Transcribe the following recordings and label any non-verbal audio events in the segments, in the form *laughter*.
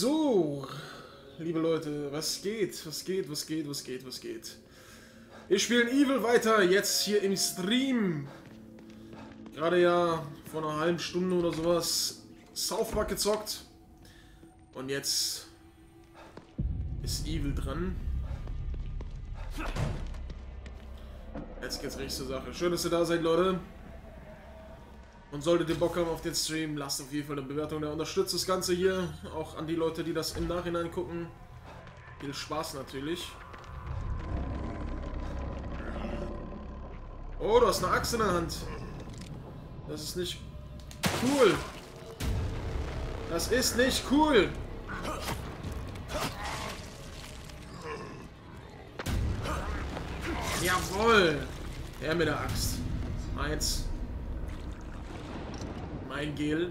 So, liebe Leute, was geht? Was geht? Was geht? Was geht? Was geht? Wir spielen Evil weiter, jetzt hier im Stream. Gerade ja vor einer halben Stunde oder sowas South Park gezockt. Und jetzt ist Evil dran. Jetzt geht's richtig zur Sache. Schön, dass ihr da seid, Leute. Und solltet ihr Bock haben auf den Stream, lasst auf jeden Fall eine Bewertung da. Unterstützt das Ganze hier. Auch an die Leute, die das im Nachhinein gucken. Viel Spaß natürlich. Oh, du hast eine Axt in der Hand. Das ist nicht cool. Das ist nicht cool. Jawohl. Er mit der Axt. Eins. Mein Gel.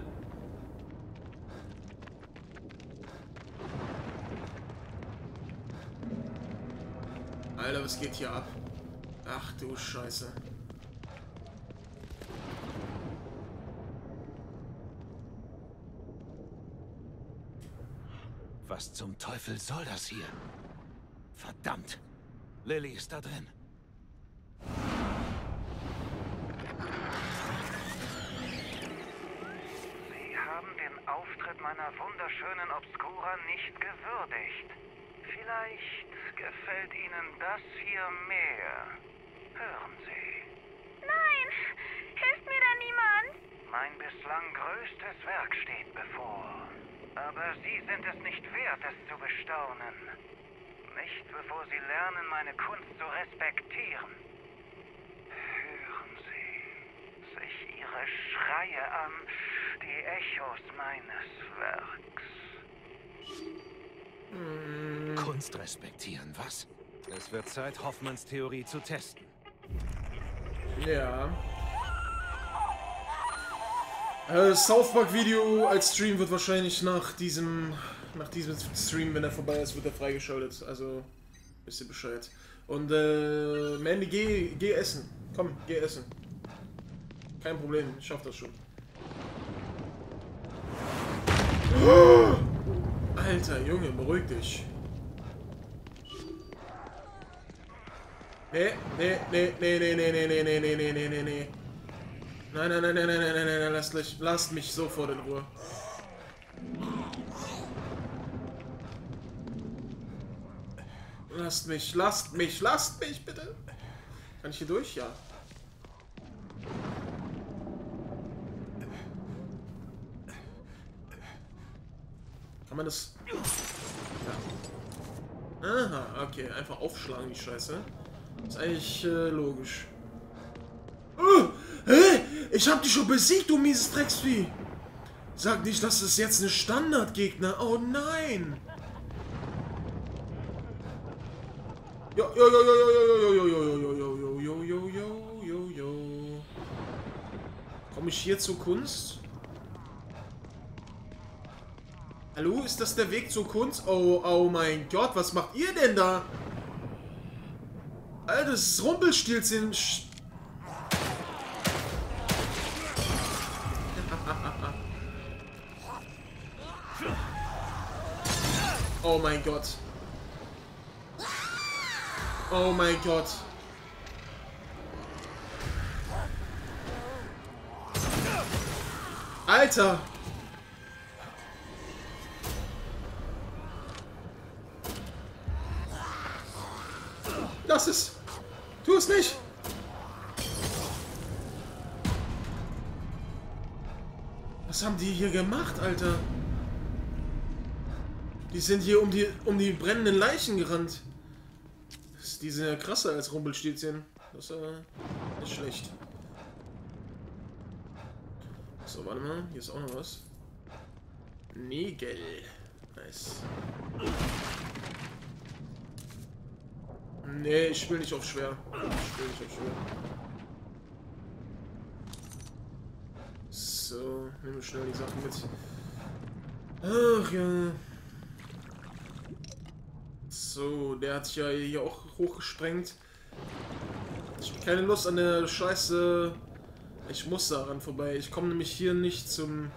Alter, was geht hier ab? Ach du Scheiße. Was zum Teufel soll das hier? Verdammt! Lilly ist da drin. Sie haben den Auftritt wunderschönen Obscura nicht gewürdigt. Vielleicht gefällt Ihnen das hier mehr. Hören Sie. Nein! Hilft mir da niemand? Mein bislang größtes Werk steht bevor. Aber Sie sind es nicht wert, es zu bestaunen. Nicht bevor Sie lernen, meine Kunst zu respektieren. Hören Sie sich Ihre Schreie an, die Echos meines Werks. Kunst respektieren, was? Es wird Zeit, Hoffmanns Theorie zu testen. Ja. Äh, South Park Video als Stream wird wahrscheinlich nach diesem nach diesem Stream, wenn er vorbei ist, wird er freigeschaltet. Also wisst ihr Bescheid. Und äh, Mandy, geh, geh essen. Komm, geh essen. Kein Problem, ich schaff das schon. Alter Junge, beruhig dich. Nee, nee, nee, nee, nee, nee, nee, nee, nee, nee, nee, nee, nee, nee. Nein, nein, nein, nein, nein, nein, nein, nein, lasst mich, lasst mich sofort in Ruhe. Lasst mich, lasst mich, lasst mich, bitte. Kann ich hier durch? Ja. Kann man das... Ja. Aha, okay. Einfach aufschlagen, die Scheiße. Ist eigentlich äh, logisch. Oh, hä? Ich hab dich schon besiegt, du mieses Drecksvieh. Sag nicht, dass es jetzt eine Standardgegner. Oh nein. Jo, jo, jo, jo, jo, jo, jo, jo, jo, jo, jo, jo, jo, jo, jo. Komme ich hier zur Kunst? Hallo, ist das der Weg zur Kunst? Oh, oh mein Gott, was macht ihr denn da? Alter, das ist Rumpelstilzchen. *laughs* Oh mein Gott. Oh mein Gott. Alter. Lass es. Tu es nicht. Was haben die hier gemacht, Alter? Die sind hier um die, um die brennenden Leichen gerannt. Die sind ja krasser als Rumpelstilzchen. Das ist äh, nicht schlecht. So, warte mal. Hier ist auch noch was. Nägel. Nice. Nee, ich spiele nicht auf schwer. Ich spiele nicht auf schwer. So, nehmen wir schnell die Sachen mit. Ach ja. So, der hat sich ja hier auch hochgesprengt. Ich habe keine Lust an der Scheiße. Ich muss daran vorbei. Ich komme nämlich hier nicht zum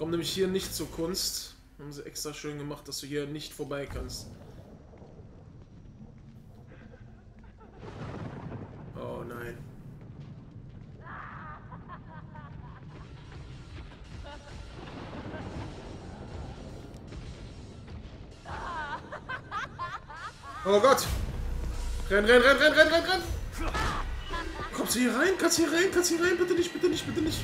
Komm nämlich hier nicht zur Kunst. Haben sie extra schön gemacht, dass du hier nicht vorbei kannst. Oh nein. Oh Gott! Renn, renn, renn, renn, renn, renn, renn! Kommst du hier rein? Kannst du hier rein? Kannst du hier rein? Bitte nicht, bitte nicht, bitte nicht.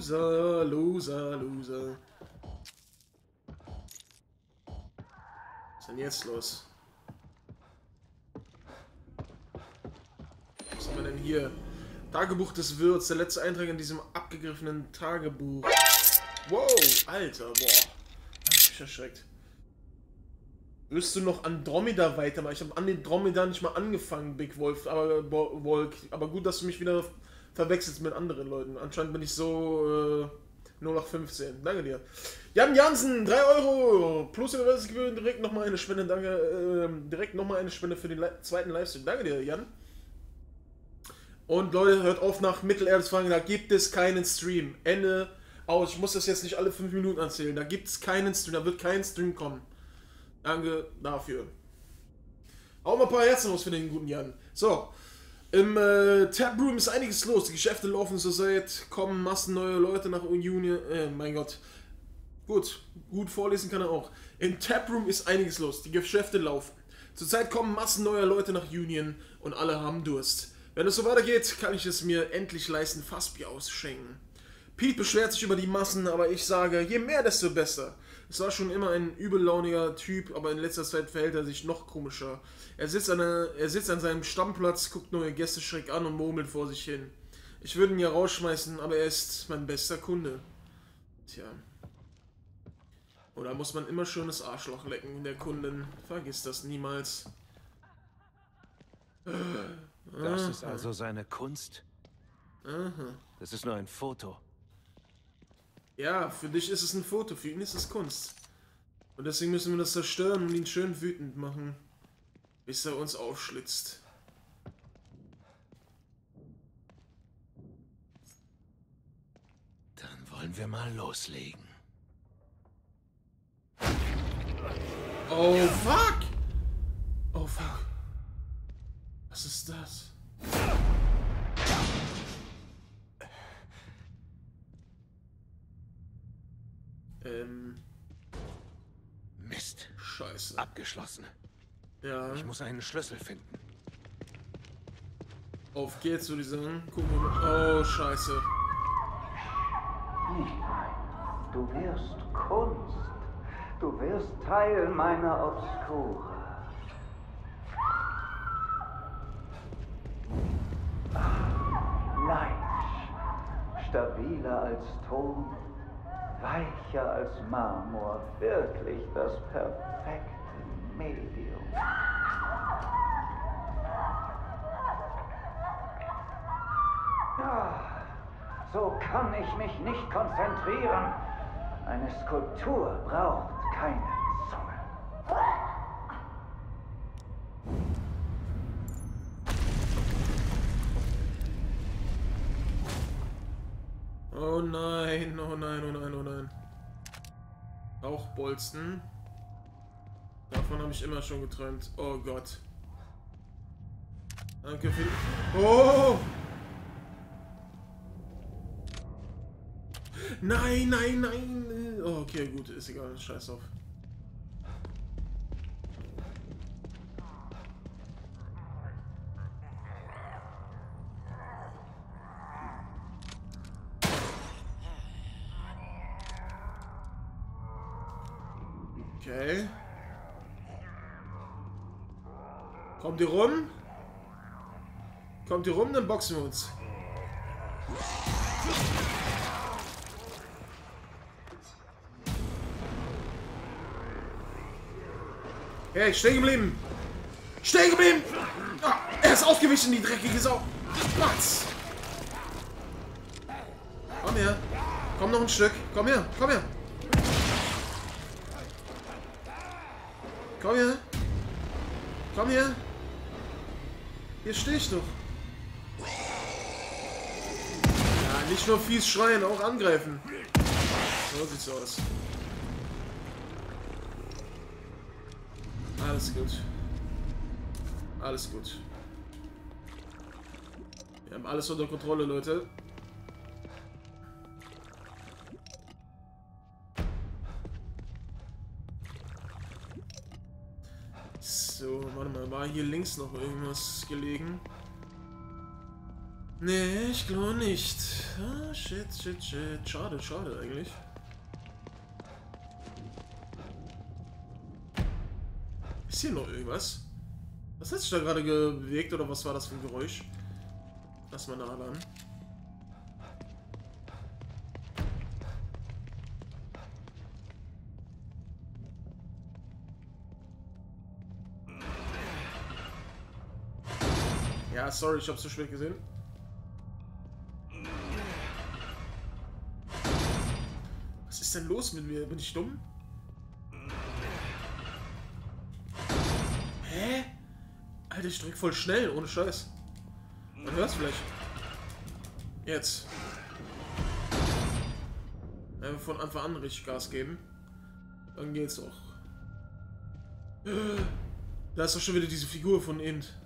Loser, loser, loser. Was ist denn jetzt los? Was haben wir denn hier? Tagebuch des Wirts, der letzte Eintrag in diesem abgegriffenen Tagebuch. Wow, Alter, boah. Hab ich mich erschreckt. Wirst du noch Andromeda weitermachen? Ich habe Andromeda nicht mal angefangen, Big Wolf, aber Wolk. Aber gut, dass du mich wieder verwechselst mit anderen Leuten. Anscheinend bin ich so äh, 0815. Danke dir. Jan Jansen, 3 Euro. Plus Universalgebühren, direkt nochmal eine Spende. Danke. Äh, direkt nochmal eine Spende für den Li zweiten Livestream. Danke dir, Jan. Und Leute, hört auf nach Mittelerde da gibt es keinen Stream. Ende aus. Ich muss das jetzt nicht alle 5 Minuten erzählen. Da gibt es keinen Stream, da wird kein Stream kommen. Danke dafür. Auch mal ein paar Herzen los für den guten Jan. So. Im äh, Taproom ist einiges los. Die Geschäfte laufen so seit, kommen Massen neue Leute nach Union. Äh, mein Gott. Gut, gut vorlesen kann er auch. Im Taproom ist einiges los. Die Geschäfte laufen. Zurzeit kommen Massen neuer Leute nach Union und alle haben Durst. Wenn es so weitergeht, kann ich es mir endlich leisten, Fassbier ausschenken. Pete beschwert sich über die Massen, aber ich sage, je mehr, desto besser. Es war schon immer ein übellauniger Typ, aber in letzter Zeit verhält er sich noch komischer. Er sitzt, an einer, er sitzt an seinem Stammplatz, guckt neue Gäste schräg an und murmelt vor sich hin. Ich würde ihn ja rausschmeißen, aber er ist mein bester Kunde. Tja. Oder muss man immer schönes Arschloch lecken, der Kunden? Vergiss das niemals. Das ist also seine Kunst? Das ist nur ein Foto. Ja, für dich ist es ein Foto, für ihn ist es Kunst. Und deswegen müssen wir das zerstören und ihn schön wütend machen, bis er uns aufschlitzt. Dann wollen wir mal loslegen. Oh, fuck! Oh, fuck. Was ist das? Ähm, Mist. scheiße. Abgeschlossen. Ja, Ich muss einen Schlüssel finden. auf geht's, würde ich sagen. Gucken wir mal. Oh, scheiße. Nicht weit. Du wirst Kunst. Du wirst Teil meiner Obskure. Ah, Leicht. Stabiler als Ton. Weicher als Marmor. Wirklich das perfekte Medium. So kann ich mich nicht konzentrieren. Eine Skulptur braucht keine Zunge. Rauchbolzen. Davon habe ich immer schon geträumt. Oh Gott. Danke für. Oh! Nein, nein, nein. Oh, okay, gut, ist egal. Scheiß auf. Kommt ihr rum? Kommt ihr rum, dann boxen wir uns. Hey, stehen geblieben! Stehen geblieben! Ah, er ist aufgewichen, die dreckige Sau! Platz! Komm her! Komm noch ein Stück! Komm her! Komm her! Komm her! Komm her! Hier stehe ich doch! Nicht nur fies schreien, auch angreifen. So sieht's aus. Alles gut. Alles gut. Wir haben alles unter Kontrolle, Leute. Links noch irgendwas gelegen? Nee, ich glaube nicht. Ah, shit, shit, shit. Schade, schade eigentlich. Ist hier noch irgendwas? Was hat sich da gerade bewegt oder was war das für ein Geräusch? Lass mal nachladen. Ja, sorry, ich hab's zu spät gesehen. Was ist denn los mit mir? Bin ich dumm? Hä? Alter, ich drück voll schnell, ohne Scheiß. Man hört's vielleicht. Jetzt. Einfach von Anfang an richtig Gas geben. Dann geht's auch. Da ist doch schon wieder diese Figur von Int.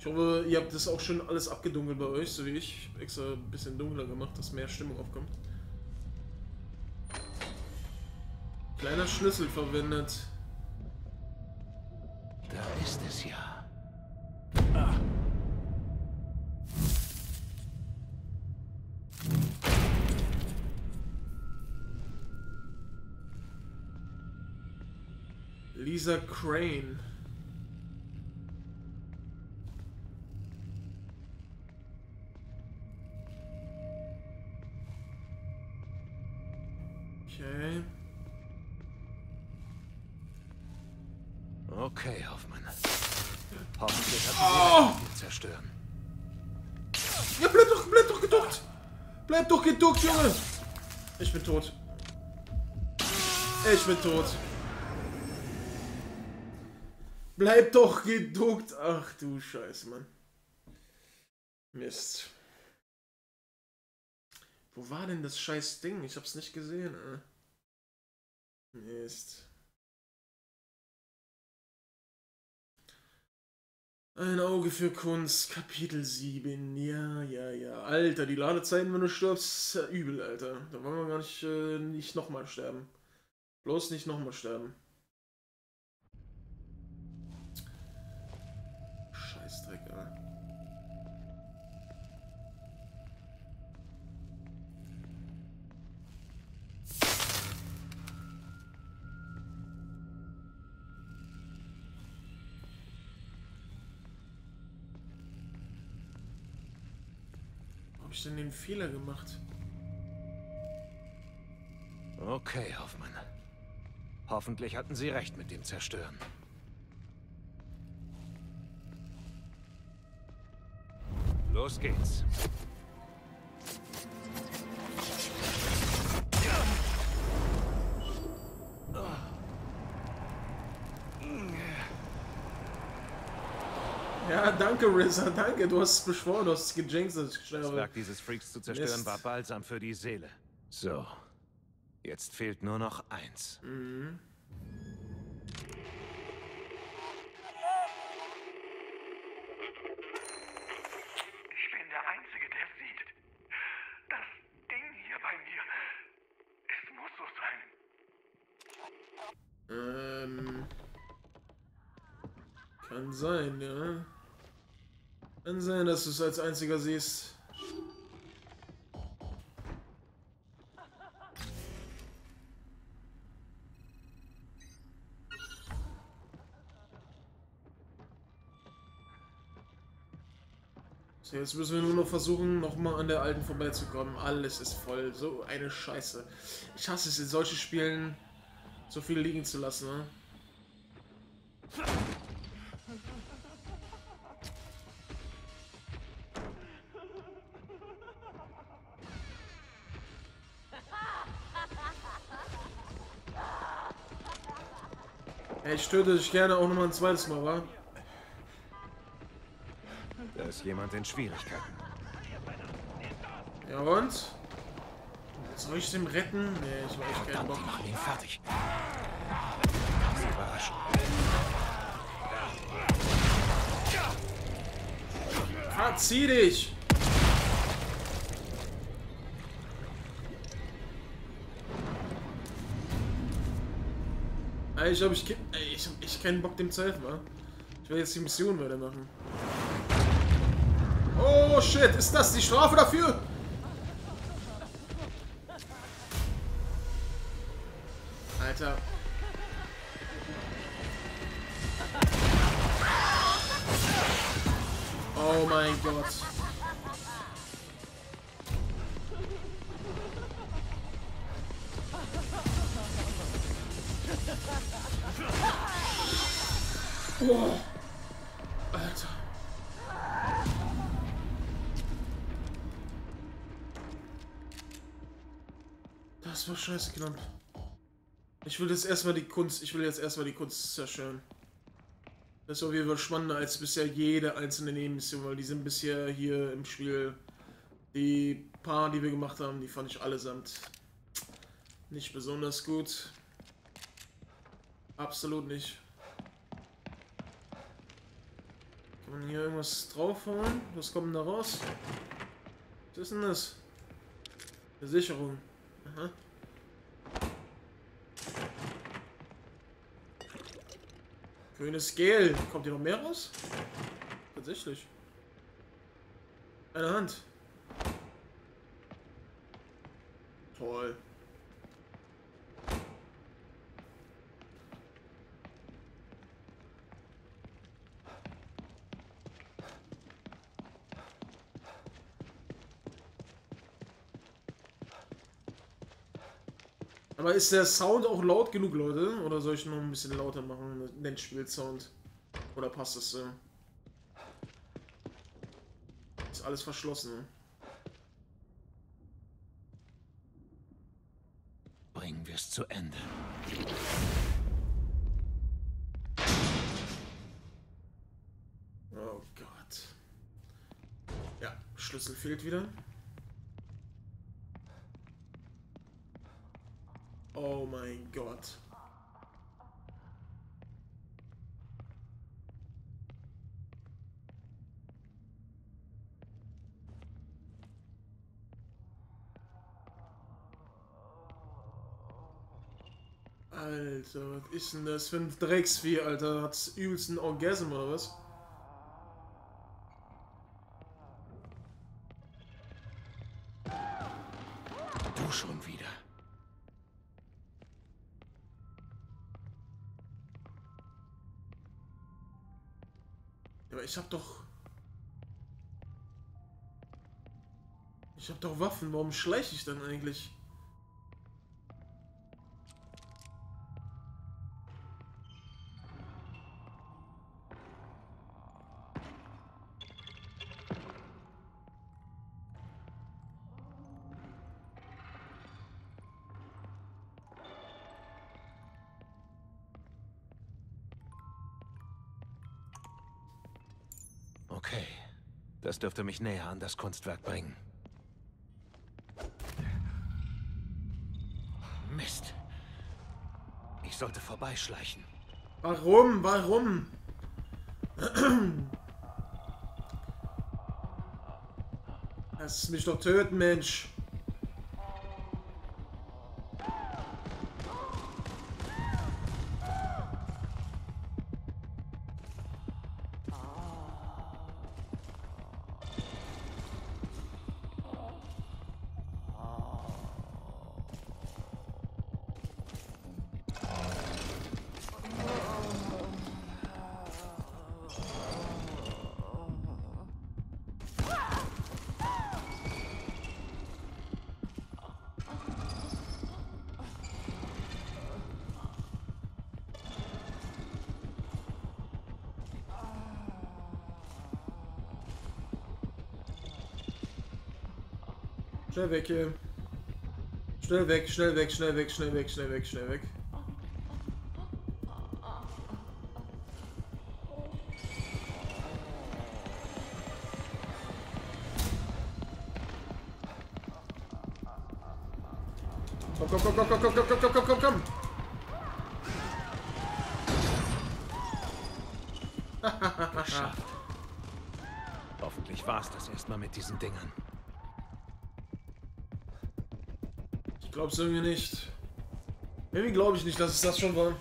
Ich hoffe, ihr habt das auch schon alles abgedunkelt bei euch, so wie ich. Ich habe extra ein bisschen dunkler gemacht, dass mehr Stimmung aufkommt. Kleiner Schlüssel verwendet. Da ist es ja. Lisa Crane. Tot. Bleib doch geduckt! Ach du Scheiße, Mann. Mist. Wo war denn das scheiß Ding? Ich hab's nicht gesehen, ey. Mist. Ein Auge für Kunst, Kapitel 7. Ja, ja, ja. Alter, die Ladezeiten, wenn du stirbst, ist ja übel, Alter. Da wollen wir gar nicht, äh, nicht nochmal sterben. Bloß nicht nochmal sterben. Scheißdreck, Alter. ich denn den Fehler gemacht? Okay, Hoffmann. Hoffentlich hatten Sie recht mit dem Zerstören. Los geht's. Ja, danke, RZA, danke. Du hast es beschworen, du hast es gejinxt, dass ich sterbe. Das Werk dieses Freaks zu zerstören Mist. war balsam für die Seele. So. Jetzt fehlt nur noch eins. Mhm. Ich bin der Einzige, der sieht. Das Ding hier bei mir. Es muss so sein. Ähm. Kann sein, ja. Kann sein, dass du es als einziger siehst. Jetzt müssen wir nur noch versuchen, nochmal an der alten vorbeizukommen. Alles ist voll. So eine Scheiße. Ich hasse es in solchen Spielen, so viel liegen zu lassen, ne? Ich töte dich gerne auch nochmal ein zweites Mal, wa? Ist jemand in Schwierigkeiten. Ja und? Soll ich den retten? Nee, ich weiß keinen Bock. Die machen ihn fertig. Sie überraschen. Verzieh dich! Ey, Ich glaube, ich, ich echt keinen Bock, dem zu helfen, wa? Ich will jetzt die Mission weitermachen. Oh shit, ist das die Strafe dafür? Scheiße knapp. Ich will jetzt erstmal die Kunst, ich will jetzt erstmal die Kunst zerstören. Das ist auf jeden Fall spannender als bisher jede einzelne Nebenmission, weil die sind bisher hier im Spiel, die paar, die wir gemacht haben, die fand ich allesamt nicht besonders gut. Absolut nicht. Kann man hier irgendwas draufhauen? Was kommt denn da raus? Was ist denn das? Eine Sicherung. Aha. Grünes Gel. Kommt hier noch mehr raus? Tatsächlich. Eine Hand. Toll. Aber ist der Sound auch laut genug, Leute? Oder soll ich noch ein bisschen lauter machen, den Spielsound? Oder passt das so? Ist alles verschlossen. ne? Bringen wir es zu Ende. Oh Gott. Ja, Schlüssel fehlt wieder. Oh mein Gott. Alter, was ist denn das für ein Drecksvieh, Alter? Hat's übelst einen Orgasm oder was? Du schon wieder. Ich hab doch... Ich hab doch Waffen, warum schleiche ich dann eigentlich? Dürfte mich näher an das Kunstwerk bringen. Mist. Ich sollte vorbeischleichen. Warum? Warum? Lass mich doch töten, Mensch. Schnell weg hier. Schnell weg, schnell weg, schnell weg, schnell weg, schnell weg, schnell weg. komm, glaub's irgendwie nicht. Irgendwie glaube ich nicht, dass es das schon war.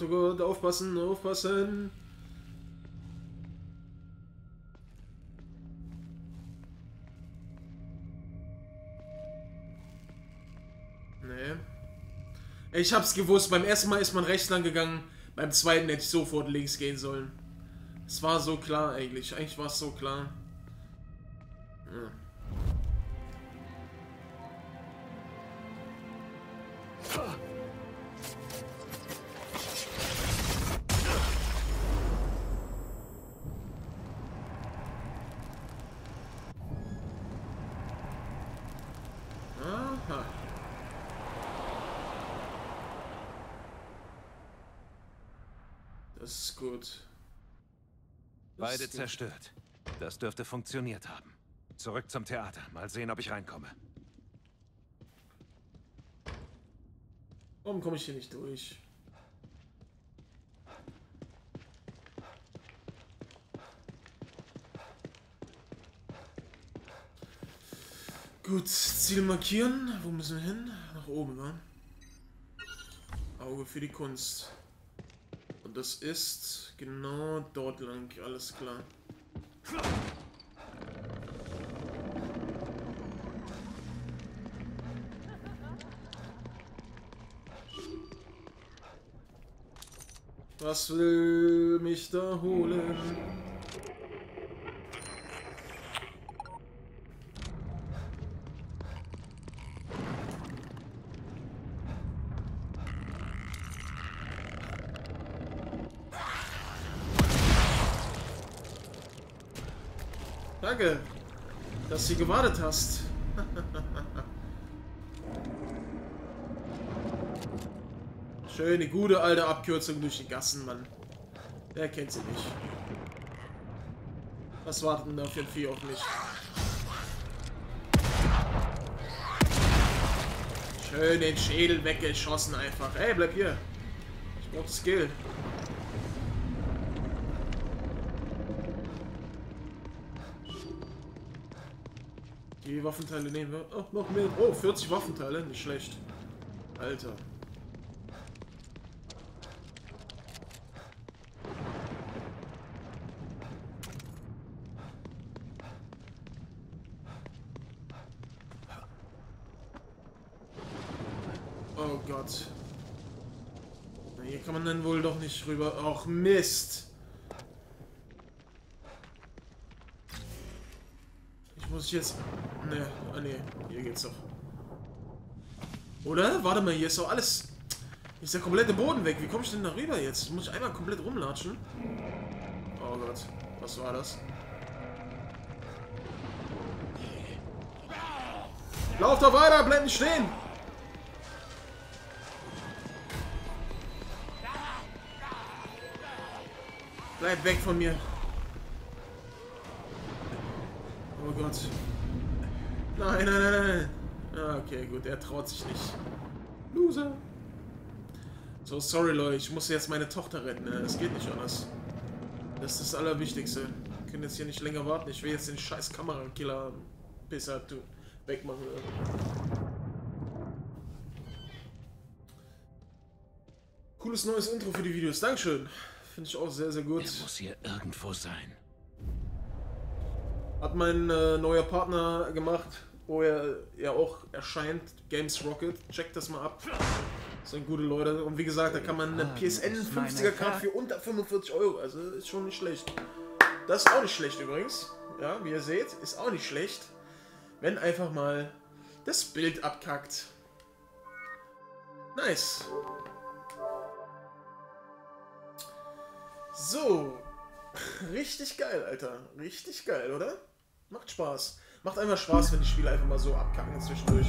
Gott, oh Gott, aufpassen, aufpassen. Nee. Ich hab's gewusst, beim ersten Mal ist man rechts lang gegangen, beim zweiten hätte ich sofort links gehen sollen. Es war so klar eigentlich, eigentlich war es so klar. Gut. zerstört. Das dürfte funktioniert haben. Zurück zum Theater. Mal sehen, ob ich reinkomme. Warum komme ich hier nicht durch? Gut, Ziel markieren. Wo müssen wir hin? Nach oben, wa? Auge für die Kunst. Das ist genau dort lang, alles klar. Was will mich da holen? Danke, dass du gewartet hast. *laughs* Schöne, gute alte Abkürzung durch die Gassen, Mann. Wer kennt sie nicht? Was wartet denn da für ein Vieh auf mich? Schön den Schädel weggeschossen einfach. Ey, bleib hier. Ich brauch Skill. Die Waffenteile nehmen wir. Oh, noch mehr. Oh, 40 Waffenteile. Nicht schlecht. Alter. Oh Gott. Hier kann man dann wohl doch nicht rüber. Och Mist. Ich jetzt. Ne, ah ne, hier geht's doch. Oder? Warte mal, hier ist doch alles. Hier ist der komplette Boden weg. Wie komme ich denn da rüber jetzt? Muss ich einmal komplett rumlatschen? Oh Gott, was war das? Lauf doch weiter, bleib nicht stehen! Bleib weg von mir. Gott. Nein, nein, nein, nein. Ah, okay, gut, er traut sich nicht. Loser. So, sorry Leute, ich muss jetzt meine Tochter retten. Ne? Das geht nicht anders. Das ist das Allerwichtigste. Wir können jetzt hier nicht länger warten. Ich will jetzt den scheiß Kamerakiller Pisser tu- wegmachen. Ne? Cooles neues Intro für die Videos. Dankeschön. Finde ich auch sehr, sehr gut. Er muss hier irgendwo sein. Hat mein äh, neuer Partner gemacht, wo er ja auch erscheint, Games Rocket. Checkt das mal ab. Das sind gute Leute. Und wie gesagt, da kann man eine PSN 50er Card für unter 45 Euro. Also ist schon nicht schlecht. Das ist auch nicht schlecht übrigens. Ja, wie ihr seht, ist auch nicht schlecht. Wenn einfach mal das Bild abkackt. Nice. So. Richtig geil, Alter. Richtig geil, oder? Macht Spaß. Macht einfach Spaß, wenn die Spiele einfach mal so abkacken zwischendurch.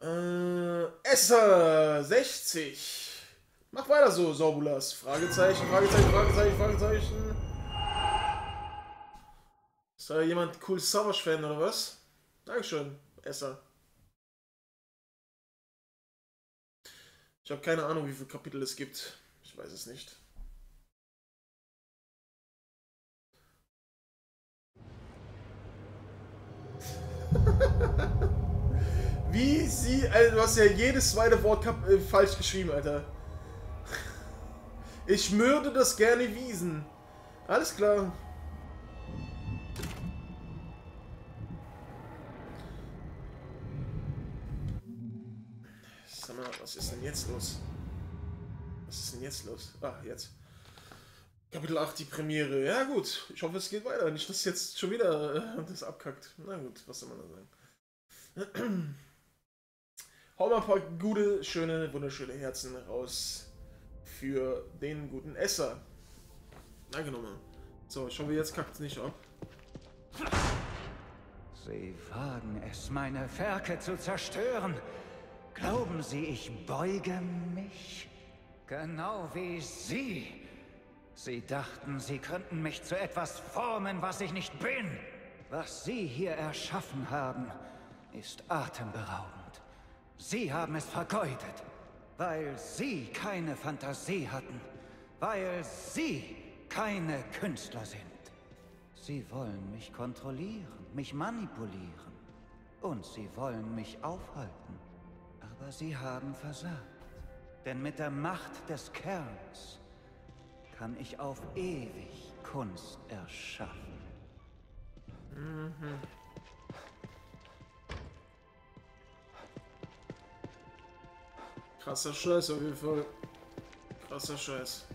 Äh, Esser 60. Mach weiter so, Sorbulas. Fragezeichen, Fragezeichen, Fragezeichen, Fragezeichen. Ist da jemand cool Savage-Fan oder was? Dankeschön, Esser. Ich habe keine Ahnung, wie viele Kapitel es gibt. Ich weiß es nicht. *laughs* Wie sie, Alter, du hast ja jedes zweite Wort äh, falsch geschrieben, Alter. Ich würde das gerne wiesen. Alles klar. Mal, was ist denn jetzt los? Was ist denn jetzt los? Ah, jetzt. Kapitel 8, die Premiere. Ja gut, ich hoffe es geht weiter. Nicht, dass jetzt schon wieder äh, das abkackt. Na gut, was soll man da sagen. *clears throat* Hau mal ein paar gute, schöne, wunderschöne Herzen raus für den guten Esser. Danke nochmal. So, ich hoffe, jetzt kackt es nicht ab. Sie wagen es, meine Werke zu zerstören. Glauben Sie, ich beuge mich? Genau wie Sie. Sie dachten, Sie könnten mich zu etwas formen, was ich nicht bin. Was Sie hier erschaffen haben, ist atemberaubend. Sie haben es vergeudet, weil Sie keine Fantasie hatten, weil Sie keine Künstler sind. Sie wollen mich kontrollieren, mich manipulieren und Sie wollen mich aufhalten. Aber Sie haben versagt. Denn mit der Macht des Kerns kann ich auf ewig Kunst erschaffen. Mhm. Krasser Scheiß auf jeden Fall. Krasser Scheiß.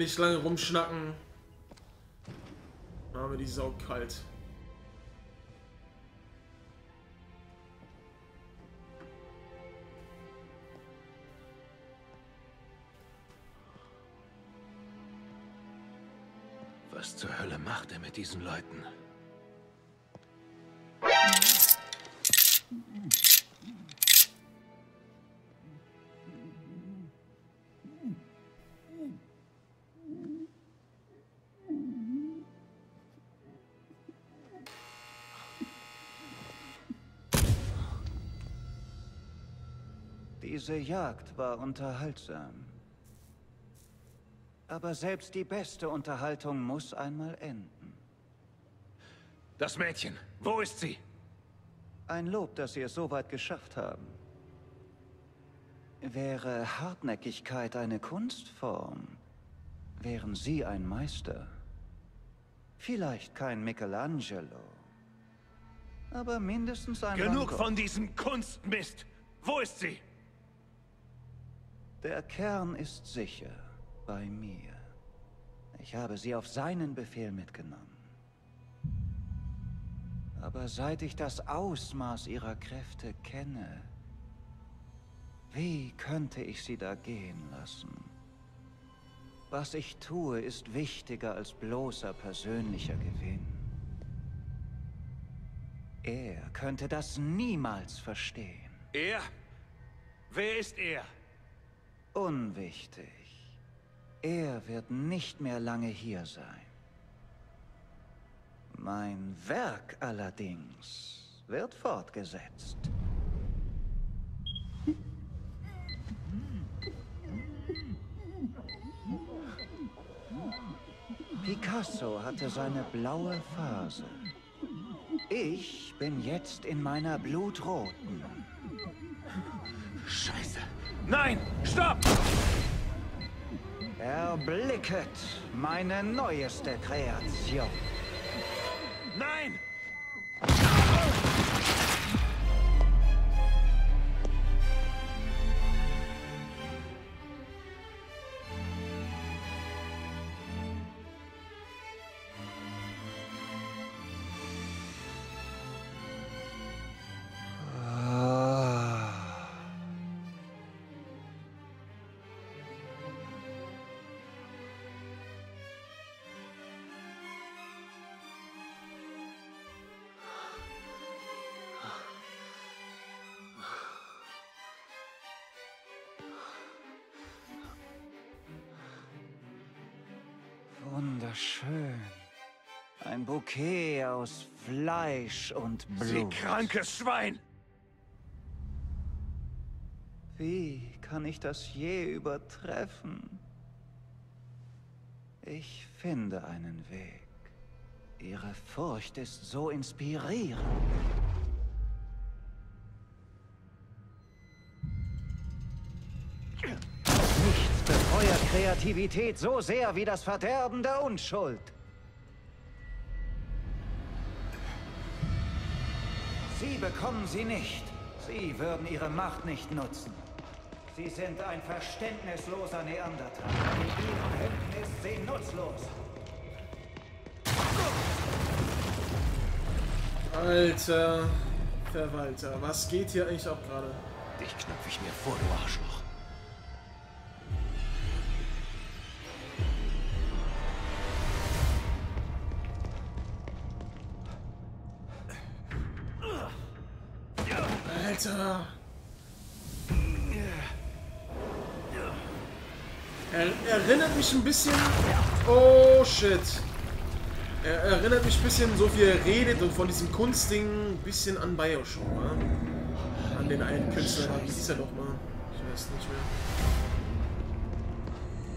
Nicht lange rumschnacken. Machen wir die Sau kalt. Was zur Hölle macht er mit diesen Leuten? Diese Jagd war unterhaltsam. Aber selbst die beste Unterhaltung muss einmal enden. Das Mädchen, wo ist sie? Ein Lob, dass Sie es so weit geschafft haben. Wäre Hartnäckigkeit eine Kunstform, wären Sie ein Meister. Vielleicht kein Michelangelo, aber mindestens ein Genug Van Gogh. von diesem Kunstmist! Wo ist sie? Der Kern ist sicher bei mir. Ich habe sie auf seinen Befehl mitgenommen. Aber seit ich das Ausmaß ihrer Kräfte kenne, wie könnte ich sie da gehen lassen? Was ich tue, ist wichtiger als bloßer persönlicher Gewinn. Er könnte das niemals verstehen. Er? Wer ist er? Unwichtig. Er wird nicht mehr lange hier sein. Mein Werk allerdings wird fortgesetzt. Picasso hatte seine blaue Phase. Ich bin jetzt in meiner blutroten. Scheiße! Nein! Stopp! Erblicket meine neueste Kreation. Nein! Bouquet aus Fleisch und Blut. Sie krankes Schwein! Wie kann ich das je übertreffen? Ich finde einen Weg. Ihre Furcht ist so inspirierend. Nichts befeuert Kreativität so sehr wie das Verderben der Unschuld. Sie bekommen sie nicht. Sie würden ihre Macht nicht nutzen. Sie sind ein verständnisloser Neandertaler. In ihren Händen ist sie nutzlos. Alter Verwalter, was geht hier eigentlich ab gerade? Dich knöpfe ich mir vor, du Arschloch. Alter! Er erinnert mich ein bisschen... Oh, shit. Er erinnert mich ein bisschen, so wie er redet und von diesem Kunstding, ein bisschen an Bioshock, wa? An den einen Künstler, wie hieß er doch mal? Ich weiß nicht mehr.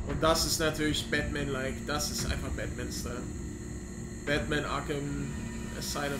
Und das ist natürlich Batman-like. Das ist einfach Batman-Style. Batman Arkham Asylum.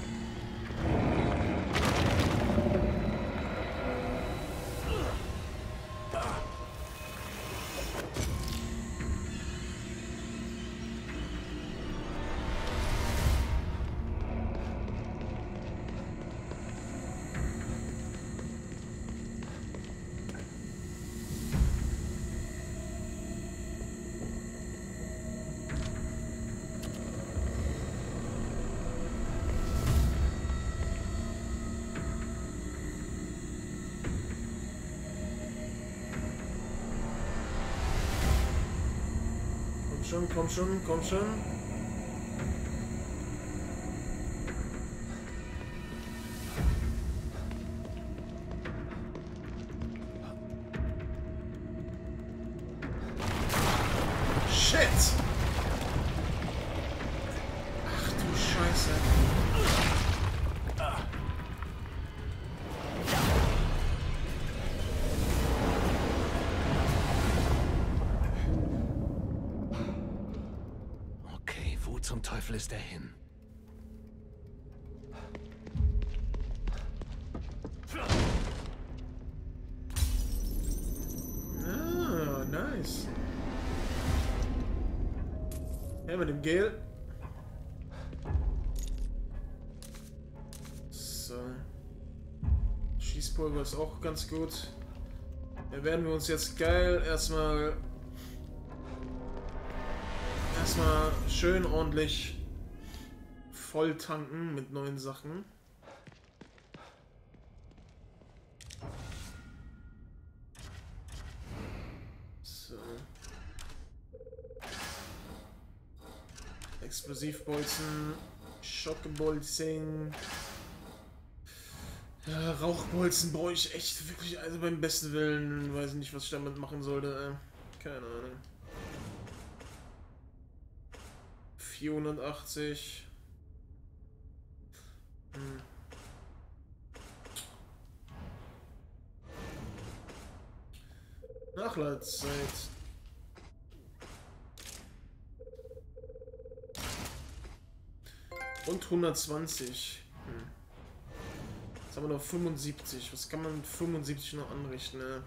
Schon, komm schon, komm schon. Ja, mit dem Gel. So. Schießpulver ist auch ganz gut. Da werden wir uns jetzt geil erstmal erstmal schön ordentlich voll tanken mit neuen Sachen. So. Explosivbolzen, Schockbolzen. Ja, Rauchbolzen brauche ich echt wirklich, also beim besten Willen, weiß ich nicht, was ich damit machen sollte. äh. Keine Ahnung. 480. Hm. Nachladezeit. Und 120. Hm. Jetzt haben wir noch 75. Was kann man mit 75 noch anrichten? Ne?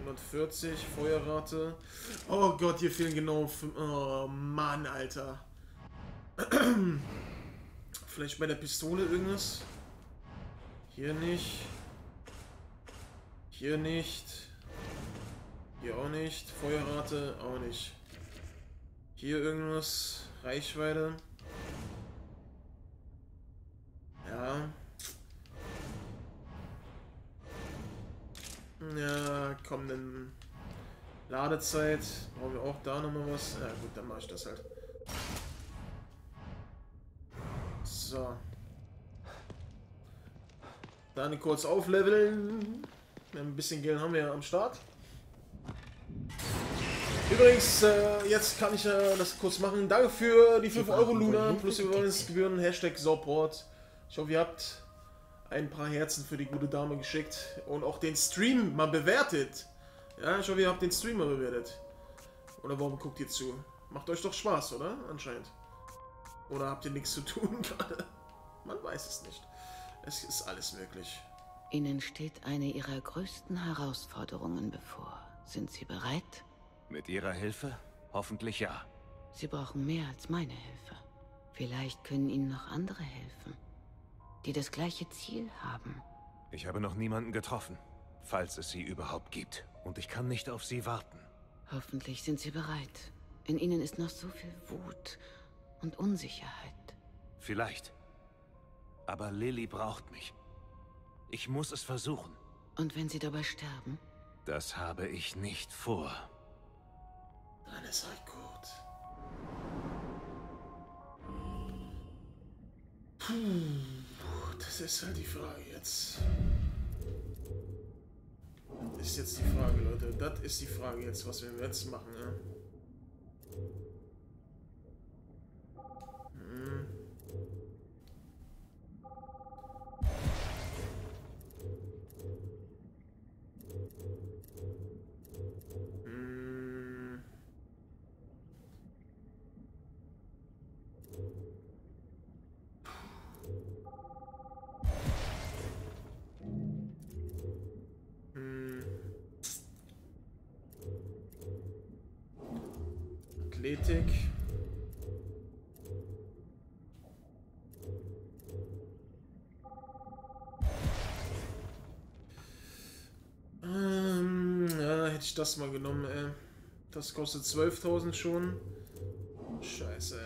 140, Feuerrate. Oh Gott, hier fehlen genau... Oh Mann, Alter. *clears throat* Vielleicht bei der Pistole irgendwas? Hier nicht. Hier nicht. Hier auch nicht. Feuerrate auch nicht. Hier irgendwas. Reichweite. Ja. Ja, komm, dann Ladezeit. Brauchen wir auch da nochmal was? Ja gut, dann mache ich das halt. So. Dann kurz aufleveln. Ein bisschen Geld haben wir ja am Start. Übrigens, äh, jetzt kann ich äh, das kurz machen. Danke für die 5 Euro Luna plus Überwachungsgebühren. Hashtag Support. Ich hoffe, ihr habt ein paar Herzen für die gute Dame geschickt und auch den Stream mal bewertet. Ja, ich hoffe, ihr habt den Stream mal bewertet. Oder warum guckt ihr zu? Macht euch doch Spaß, oder? Anscheinend. Oder habt ihr nichts zu tun *laughs* gerade? Man weiß es nicht. Es ist alles möglich. Ihnen steht eine Ihrer größten Herausforderungen bevor. Sind Sie bereit? Mit Ihrer Hilfe? Hoffentlich ja. Sie brauchen mehr als meine Hilfe. Vielleicht können Ihnen noch andere helfen, die das gleiche Ziel haben. Ich habe noch niemanden getroffen, falls es sie überhaupt gibt. Und ich kann nicht auf Sie warten. Hoffentlich sind Sie bereit. In Ihnen ist noch so viel Wut und Unsicherheit. Vielleicht. Aber Lilly braucht mich. Ich muss es versuchen. Und wenn Sie dabei sterben? Das habe ich nicht vor. Dann ist halt gut. Puh, das ist halt die Frage jetzt. Das ist jetzt die Frage, Leute. Das ist die Frage jetzt, was wir jetzt machen, ne? Das mal genommen, ey. Das kostet 12.000 schon. Scheiße, ja.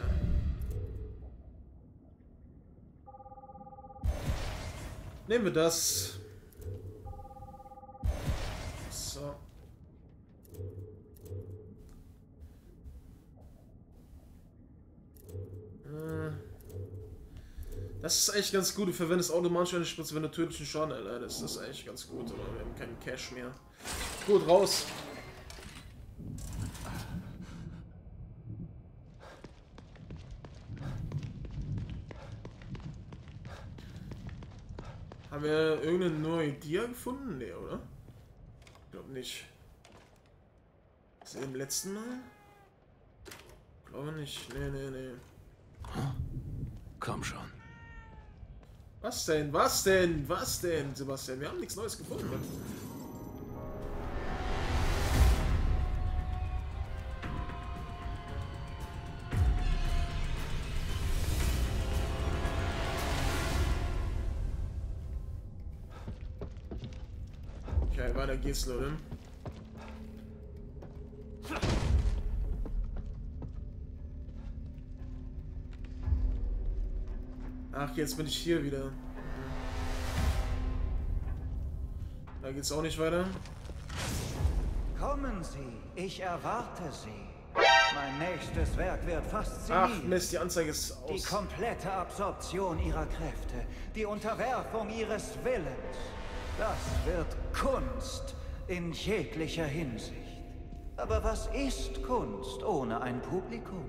Nehmen wir das. So. Äh. Das ist eigentlich ganz gut. Du verwendest automatisch eine Spritze, wenn du tödlichen Schaden erleidest. Das ist eigentlich ganz gut. Aber wir haben keinen Cash mehr. Gut, raus. Haben wir irgendeine neue Dia gefunden? Nee, oder? Ich glaube nicht. Ist im letzten Mal? Glaube nicht. Nee, nee, nee. Komm schon. Was denn? Was denn? Was denn, Sebastian? Wir haben nichts Neues gefunden. Geht's, Leute. Ach, jetzt bin ich hier wieder. Da geht's auch nicht weiter. Kommen Sie, ich erwarte Sie. Mein nächstes Werk wird Ach, faszinieren. Mist, die Anzeige ist Die aus. komplette Absorption ihrer Kräfte, die Unterwerfung ihres Willens. Das wird Kunst in jeglicher Hinsicht. Aber was ist Kunst ohne ein Publikum?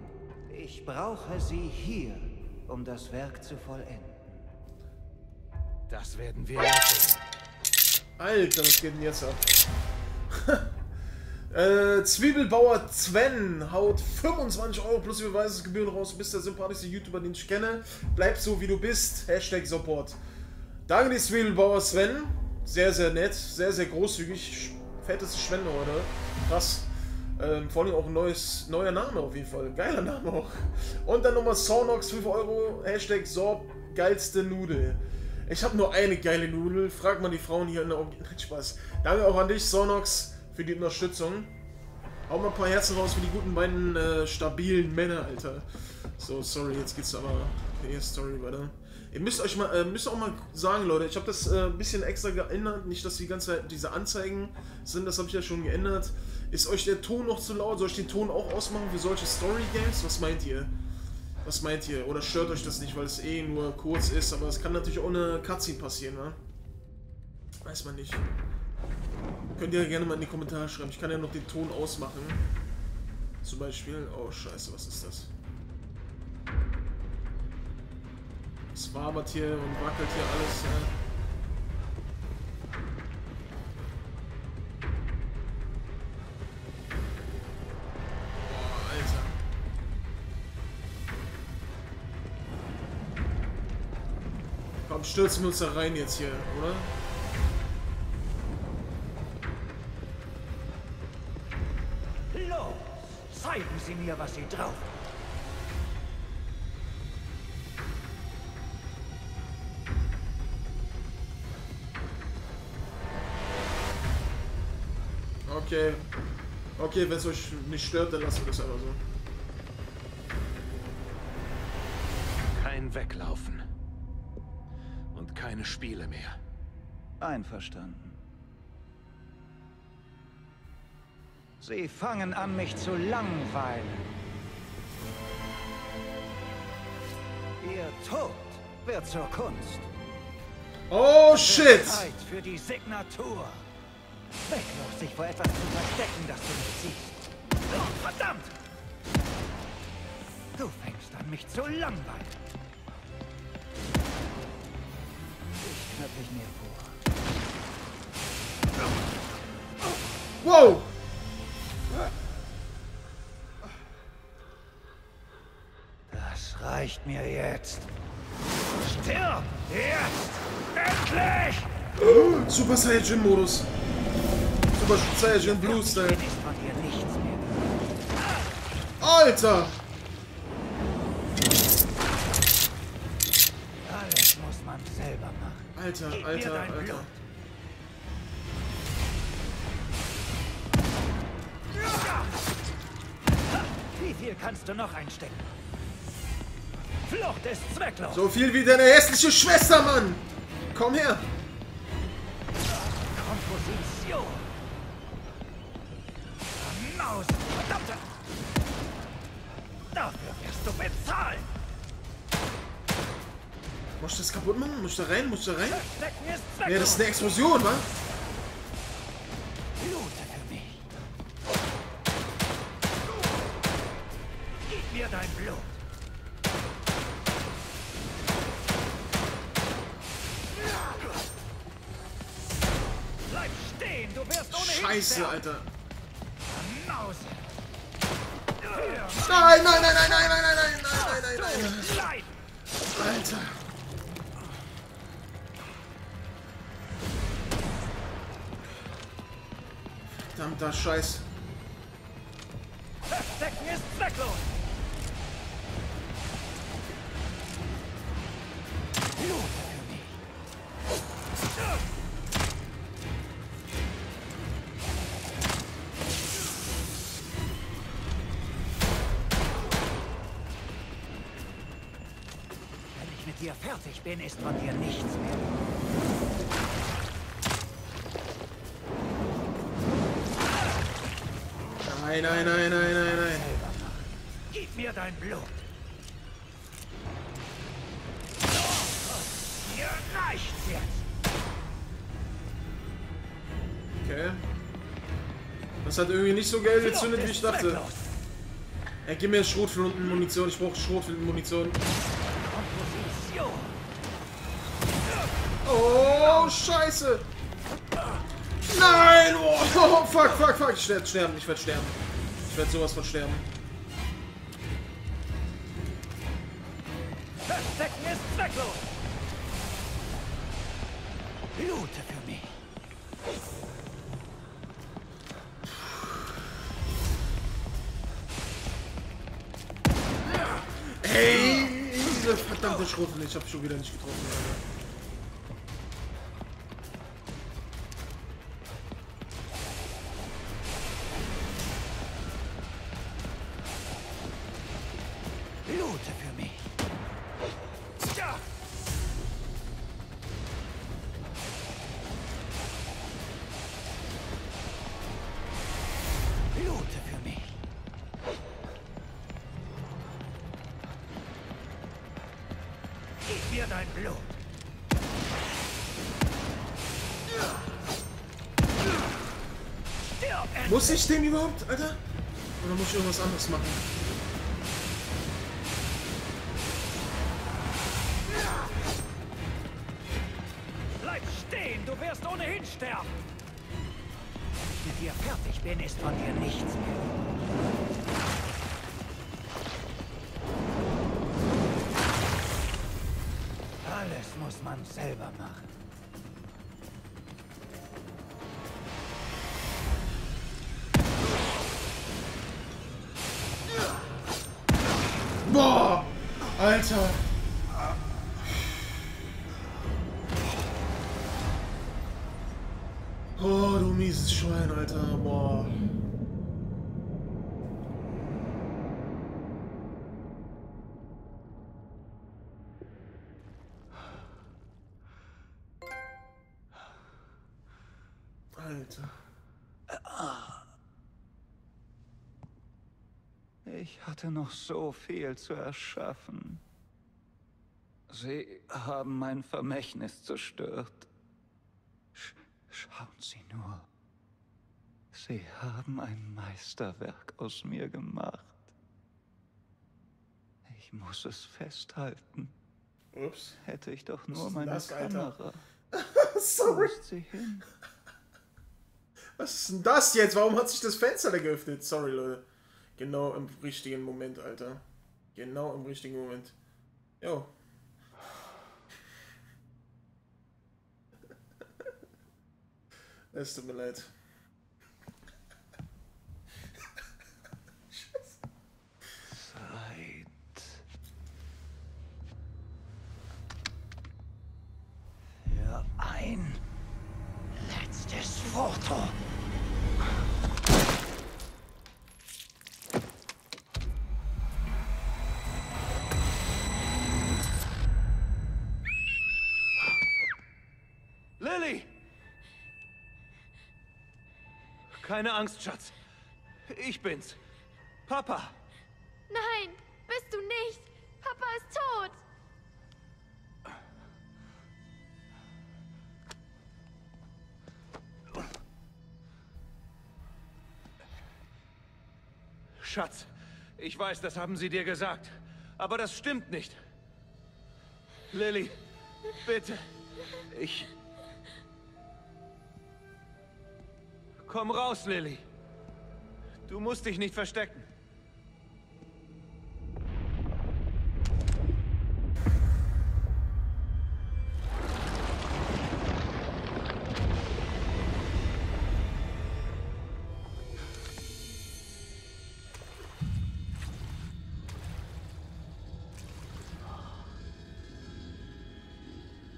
Ich brauche sie hier, um das Werk zu vollenden. Das werden wir ja sehen. Alter, was geht denn jetzt ab? *laughs* äh, Zwiebelbauer Sven haut 25 Euro plus Überweisungsgebühren raus. Du bist der sympathischste YouTuber, den ich kenne. Bleib so, wie du bist. Hashtag Support. Danke dir, Zwiebelbauer Sven. Sehr, sehr nett. Sehr, sehr großzügig. fetteste Schwende heute. Krass. Ähm, vor allem auch ein neues, neuer Name auf jeden Fall. Geiler Name auch. Und dann nochmal Saunox 5 Euro. Hashtag Sorb, geilste Nudel. Ich habe nur eine geile Nudel. Frag mal die Frauen hier in der Umgebung. *laughs* Spaß. Danke auch an dich, Saunox, für die Unterstützung. Hau mal ein paar Herzen raus für die guten beiden äh, stabilen Männer, Alter. So, sorry, jetzt geht's aber. Nee, sorry, weiter. Ihr müsst euch mal, äh, müsst auch mal sagen, Leute, ich habe das äh, ein bisschen extra geändert. Nicht, dass die ganze Zeit diese Anzeigen sind, das habe ich ja schon geändert. Ist euch der Ton noch zu laut? Soll ich den Ton auch ausmachen für solche Story-Games? Was meint ihr? Was meint ihr? Oder stört euch das nicht, weil es eh nur kurz ist? Aber es kann natürlich auch eine Cutscene passieren, ne? Weiß man nicht. Könnt ihr ja gerne mal in die Kommentare schreiben. Ich kann ja noch den Ton ausmachen. Zum Beispiel. Oh, scheiße, was ist das? Es wabert hier und wackelt hier alles. Alter. Komm, stürzen wir uns da rein jetzt hier, oder? Los, zeigen Sie mir, was Sie drauf haben. Okay. Okay, wenn es euch nicht stört, dann lassen wir das einfach so. Kein Weglaufen. Und keine Spiele mehr. Einverstanden. Sie fangen an, mich zu langweilen. Ihr Tod wird zur Kunst. Oh shit! Zeit für die Signatur. Zwecklos, sich vor etwas zu verstecken, das du nicht siehst. Oh, verdammt! Du fängst an, mich zu langweilen. Ich knapp dich mir vor. Wow! Das reicht mir jetzt. Stirb! Jetzt! Endlich! Super Saiyajin Modus. Super Saiyajin Blue Style. Ist von dir nichts mehr. Alter! Alles muss man selber machen. Alter, Gib Alter, Alter. Blut. Wie viel kannst du noch einstecken? Flucht ist zwecklos. So viel wie deine hässliche Schwester, Mann! Komm her! Muss ich da rein? Muss ich da rein? Ja, das ist eine Explosion, wa? Blute für bin, ist von dir nichts mehr. Nein, nein, nein, nein, nein, nein. Gib mir dein Blut. Hier reicht's jetzt. Okay. Das hat irgendwie nicht so geil gezündet, wie ich dachte. zwecklos. Ey, gib mir Schrotflinten-Munition. Ich brauche Schrotflinten-Munition. Komposition. Scheiße. Nein! Oh, *laughs* oh, fuck, fuck, fuck. Ich werde sterben, ich werde sterben. Ich werde sowas von sterben. Ey, diese verdammte Schrotflinte, ich hab schon wieder nicht getroffen, Alter. Muss ich den überhaupt, Alter? Oder muss ich irgendwas anderes machen? Alter. Ich hatte noch so viel zu erschaffen. Sie haben mein Vermächtnis zerstört. Sch schauen Sie nur. Sie haben ein Meisterwerk aus mir gemacht. Ich muss es festhalten. Ups. Hätte ich doch nur meine das? Kamera. *laughs* Sorry. Wo ist sie hin? Was ist denn das jetzt? Warum hat sich das Fenster da geöffnet? Sorry, Leute. Genau im richtigen Moment, Alter. Genau im richtigen Moment. Jo. *laughs* Es tut mir leid. Zeit. Für ein letztes Foto. Lilly! Keine Angst, Schatz. Ich bin's. Papa. Nein, bist du nicht. Papa ist tot. Schatz, ich weiß, das haben sie dir gesagt. Aber das stimmt nicht. Lilly, bitte. Ich... Komm raus, Lilly. Du musst dich nicht verstecken.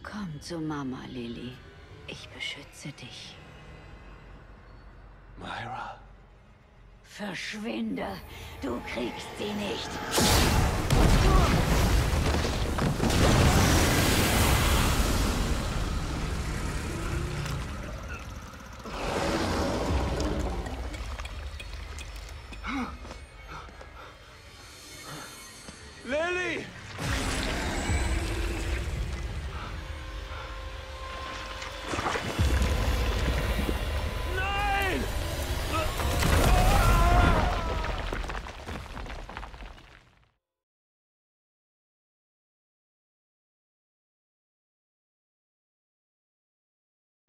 Komm zu Mama, Lilly. Ich beschütze dich. Myra. Verschwinde. Du kriegst sie nicht.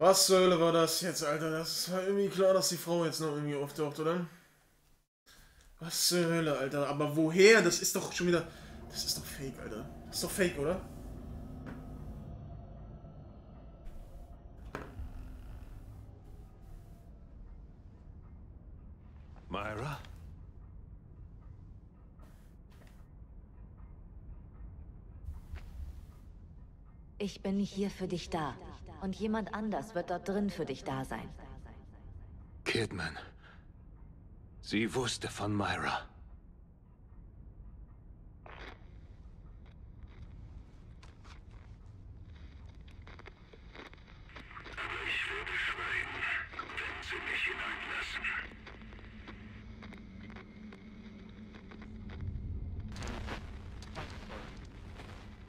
Was zur Hölle war das jetzt, Alter? Das war irgendwie klar, dass die Frau jetzt noch irgendwie auftaucht, oder? Was zur Hölle, Alter? Aber woher? Das ist doch schon wieder... Das ist doch fake, Alter. Das ist doch fake, oder? Myra? Ich bin hier für dich da. Und jemand anders wird dort drin für dich da sein. Kidman. Sie wusste von Myra. Ich werde schweigen, wenn Sie mich hineinlassen.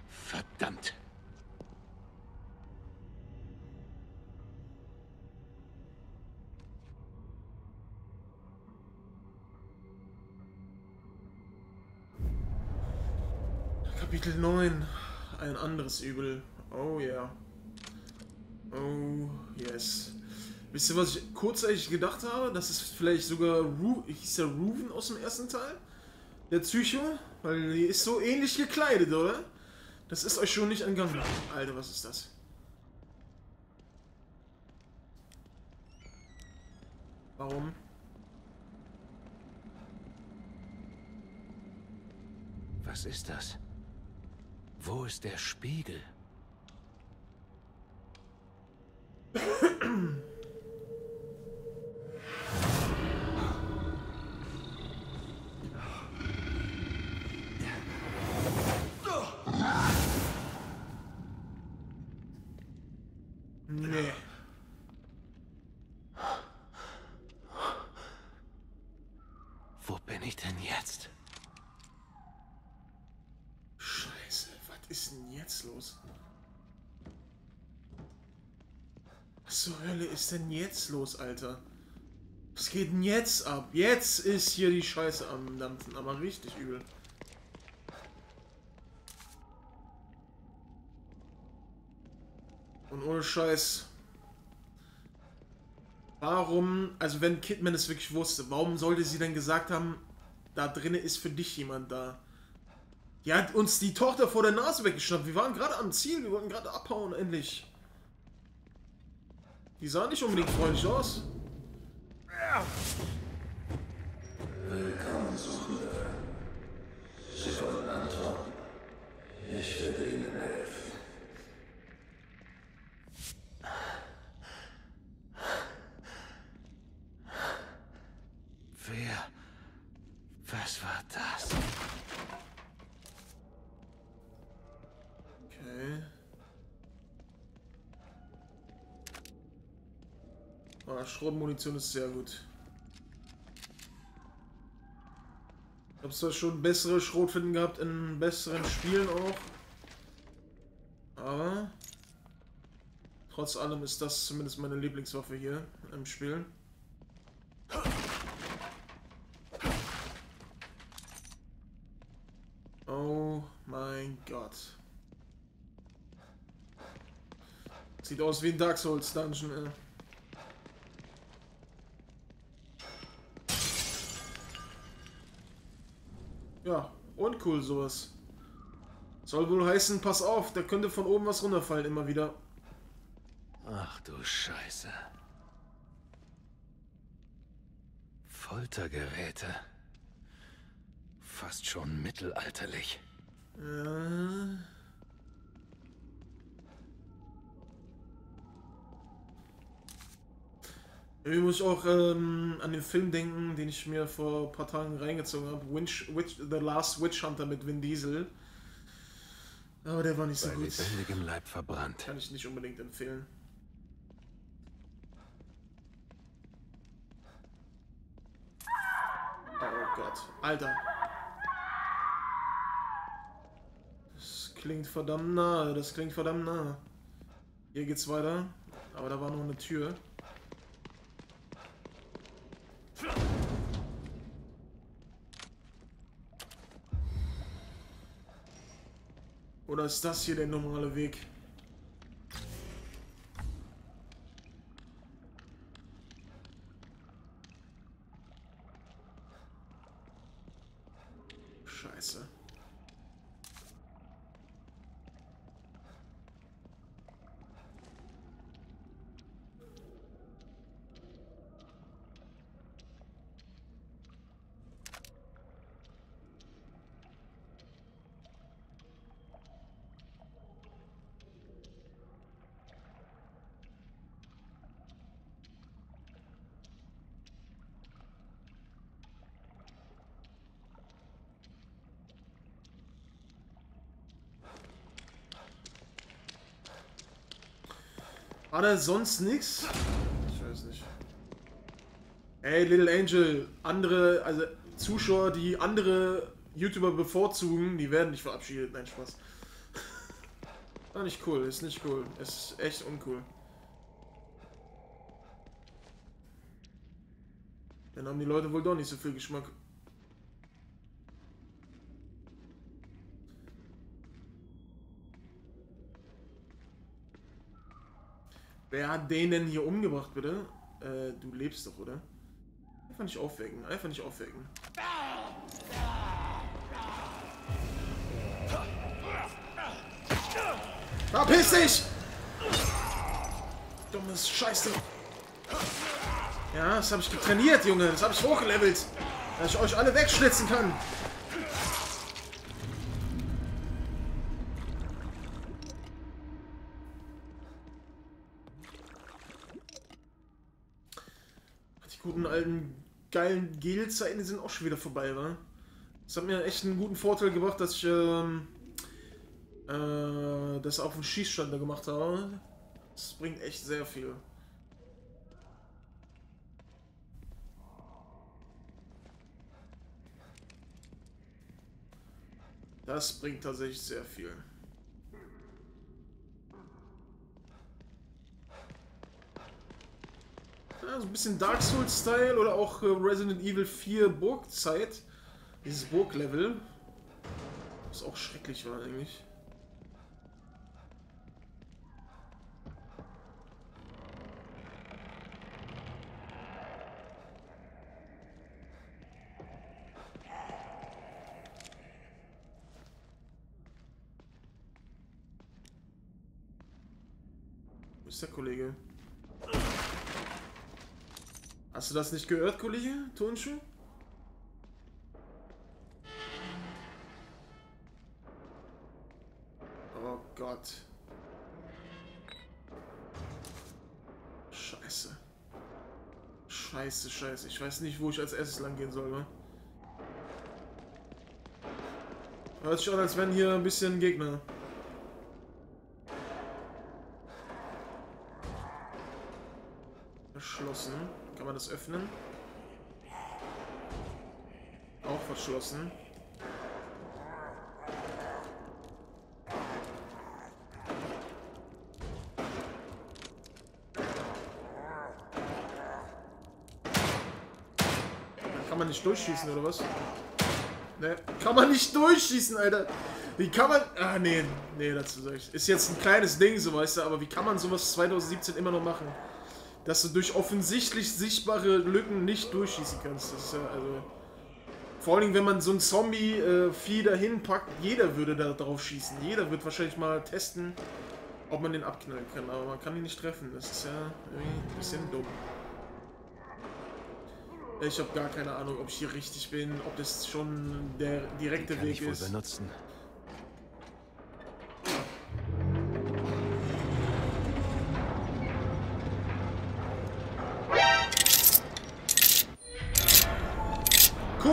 Verdammt. Kapitel 9. Ein anderes Übel. Oh ja. Yeah. Oh yes. Wisst ihr, was ich kurzzeitig gedacht habe? Das ist vielleicht sogar Ru hieß der Ruven aus dem ersten Teil? Der Psycho? Weil die ist so ähnlich gekleidet, oder? Das ist euch schon nicht entgangen. Alter, was ist das? Warum? Was ist das? Wo ist der Spiegel? *clears throat* ist denn jetzt los, Alter? Was geht denn jetzt ab? Jetzt ist hier die Scheiße am Dampfen, aber richtig übel. Und ohne Scheiß. Warum, also wenn Kidman es wirklich wusste, warum sollte sie denn gesagt haben, da drinnen ist für dich jemand da? Die hat uns die Tochter vor der Nase weggeschnappt. Wir waren gerade am Ziel, wir wollten gerade abhauen, endlich. Die sah nicht unbedingt freundlich aus. Willkommen Suchende. Sie wollen antworten. Ich werde Ihnen helfen. Wer? Was war das? Okay. Schrotmunition ist sehr gut. Ich habe zwar schon bessere Schrotflinten gehabt in besseren Spielen auch. Aber trotz allem ist das zumindest meine Lieblingswaffe hier im Spiel. Oh mein Gott. Sieht aus wie ein Dark Souls Dungeon, ey. Ja, uncool sowas. Soll wohl heißen, pass auf, da könnte von oben was runterfallen immer wieder. Ach du Scheiße. Foltergeräte. Fast schon mittelalterlich. Ja. Irgendwie muss ich auch ähm, an den Film denken, den ich mir vor ein paar Tagen reingezogen habe. Witch, Witch, The Last Witch Hunter mit Vin Diesel. Aber der war nicht so Bei gut. lebendigem Leib verbrannt. Kann ich nicht unbedingt empfehlen. Oh Gott. Alter. Das klingt verdammt nahe. Das klingt verdammt nahe. Hier geht's weiter. Aber da war noch eine Tür. Oder ist das hier der normale Weg? Scheiße. Hat er sonst nichts? Ich weiß nicht. Ey, Little Angel, andere, also Zuschauer, die andere YouTuber bevorzugen, die werden nicht verabschiedet. Nein, Spaß. *laughs* War nicht cool, ist nicht cool. Ist echt uncool. Dann haben die Leute wohl doch nicht so viel Geschmack. Wer hat den denn hier umgebracht, bitte? Äh, du lebst doch, oder? Einfach nicht aufwecken, einfach nicht aufwecken. Verpiss dich! Dummes Scheiße. Ja, das habe ich getrainiert, Junge. Das habe ich hochgelevelt. Dass ich euch alle wegschlitzen kann. Alten geilen Gel-Zeiten sind auch schon wieder vorbei, wa? Das hat mir echt einen guten Vorteil gebracht, dass ich ähm, äh, das auf dem Schießstand da gemacht habe. Das bringt echt sehr viel. Das bringt tatsächlich sehr viel. Ja, so ein bisschen Dark Souls-Style oder auch äh, Resident Evil 4 Burgzeit. Dieses Burglevel. Was auch schrecklich war eigentlich. Wo ist der Kollege? Hast du das nicht gehört, Kollege? Turnschuh? Oh Gott. Scheiße. Scheiße, scheiße. Ich weiß nicht, wo ich als erstes lang gehen soll, ne? Hört sich an, als wenn hier ein bisschen Gegner. Verschlossen. Kann man das öffnen? Auch verschlossen. Kann man nicht durchschießen, oder was? Ne, kann man nicht durchschießen, Alter. Wie kann man... Ah, nee, nee, dazu sag ich. Ist jetzt ein kleines Ding, so weißt du, aber wie kann man sowas 2017 immer noch machen? Dass du durch offensichtlich sichtbare Lücken nicht durchschießen kannst. Das ist ja, also... Vor allem, wenn man so ein Zombie-Vieh dahin packt, jeder würde da drauf schießen. Jeder wird wahrscheinlich mal testen, ob man den abknallen kann. Aber man kann ihn nicht treffen. Das ist ja irgendwie ein bisschen dumm. Ich habe gar keine Ahnung, ob ich hier richtig bin, ob das schon der direkte Weg ist. benutzen.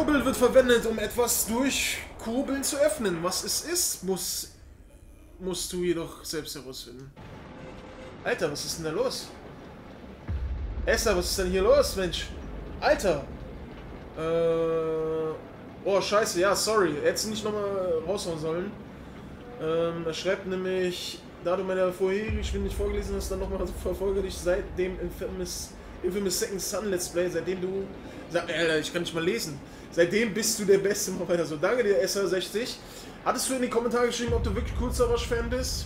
Kurbel wird verwendet, um etwas durch Kurbeln zu öffnen. Was es ist, muss, musst du jedoch selbst herausfinden. Alter, was ist denn da los? Esther, was ist denn hier los, Mensch? Alter! Äh... Oh, scheiße, ja, sorry. Hättest nicht nochmal raushauen sollen. Ähm, er schreibt nämlich, da du meine vorherige Spiele nicht vorgelesen hast, dann nochmal verfolge dich seit dem Infamous, Infamous Second Son Let's Play, seitdem du... Sag, Alter, ich kann nicht mal lesen. Seitdem bist du der Beste, weiter so. Danke dir, SR60. Hattest du in die Kommentare geschrieben, ob du wirklich Kurzsauersch-Fan bist?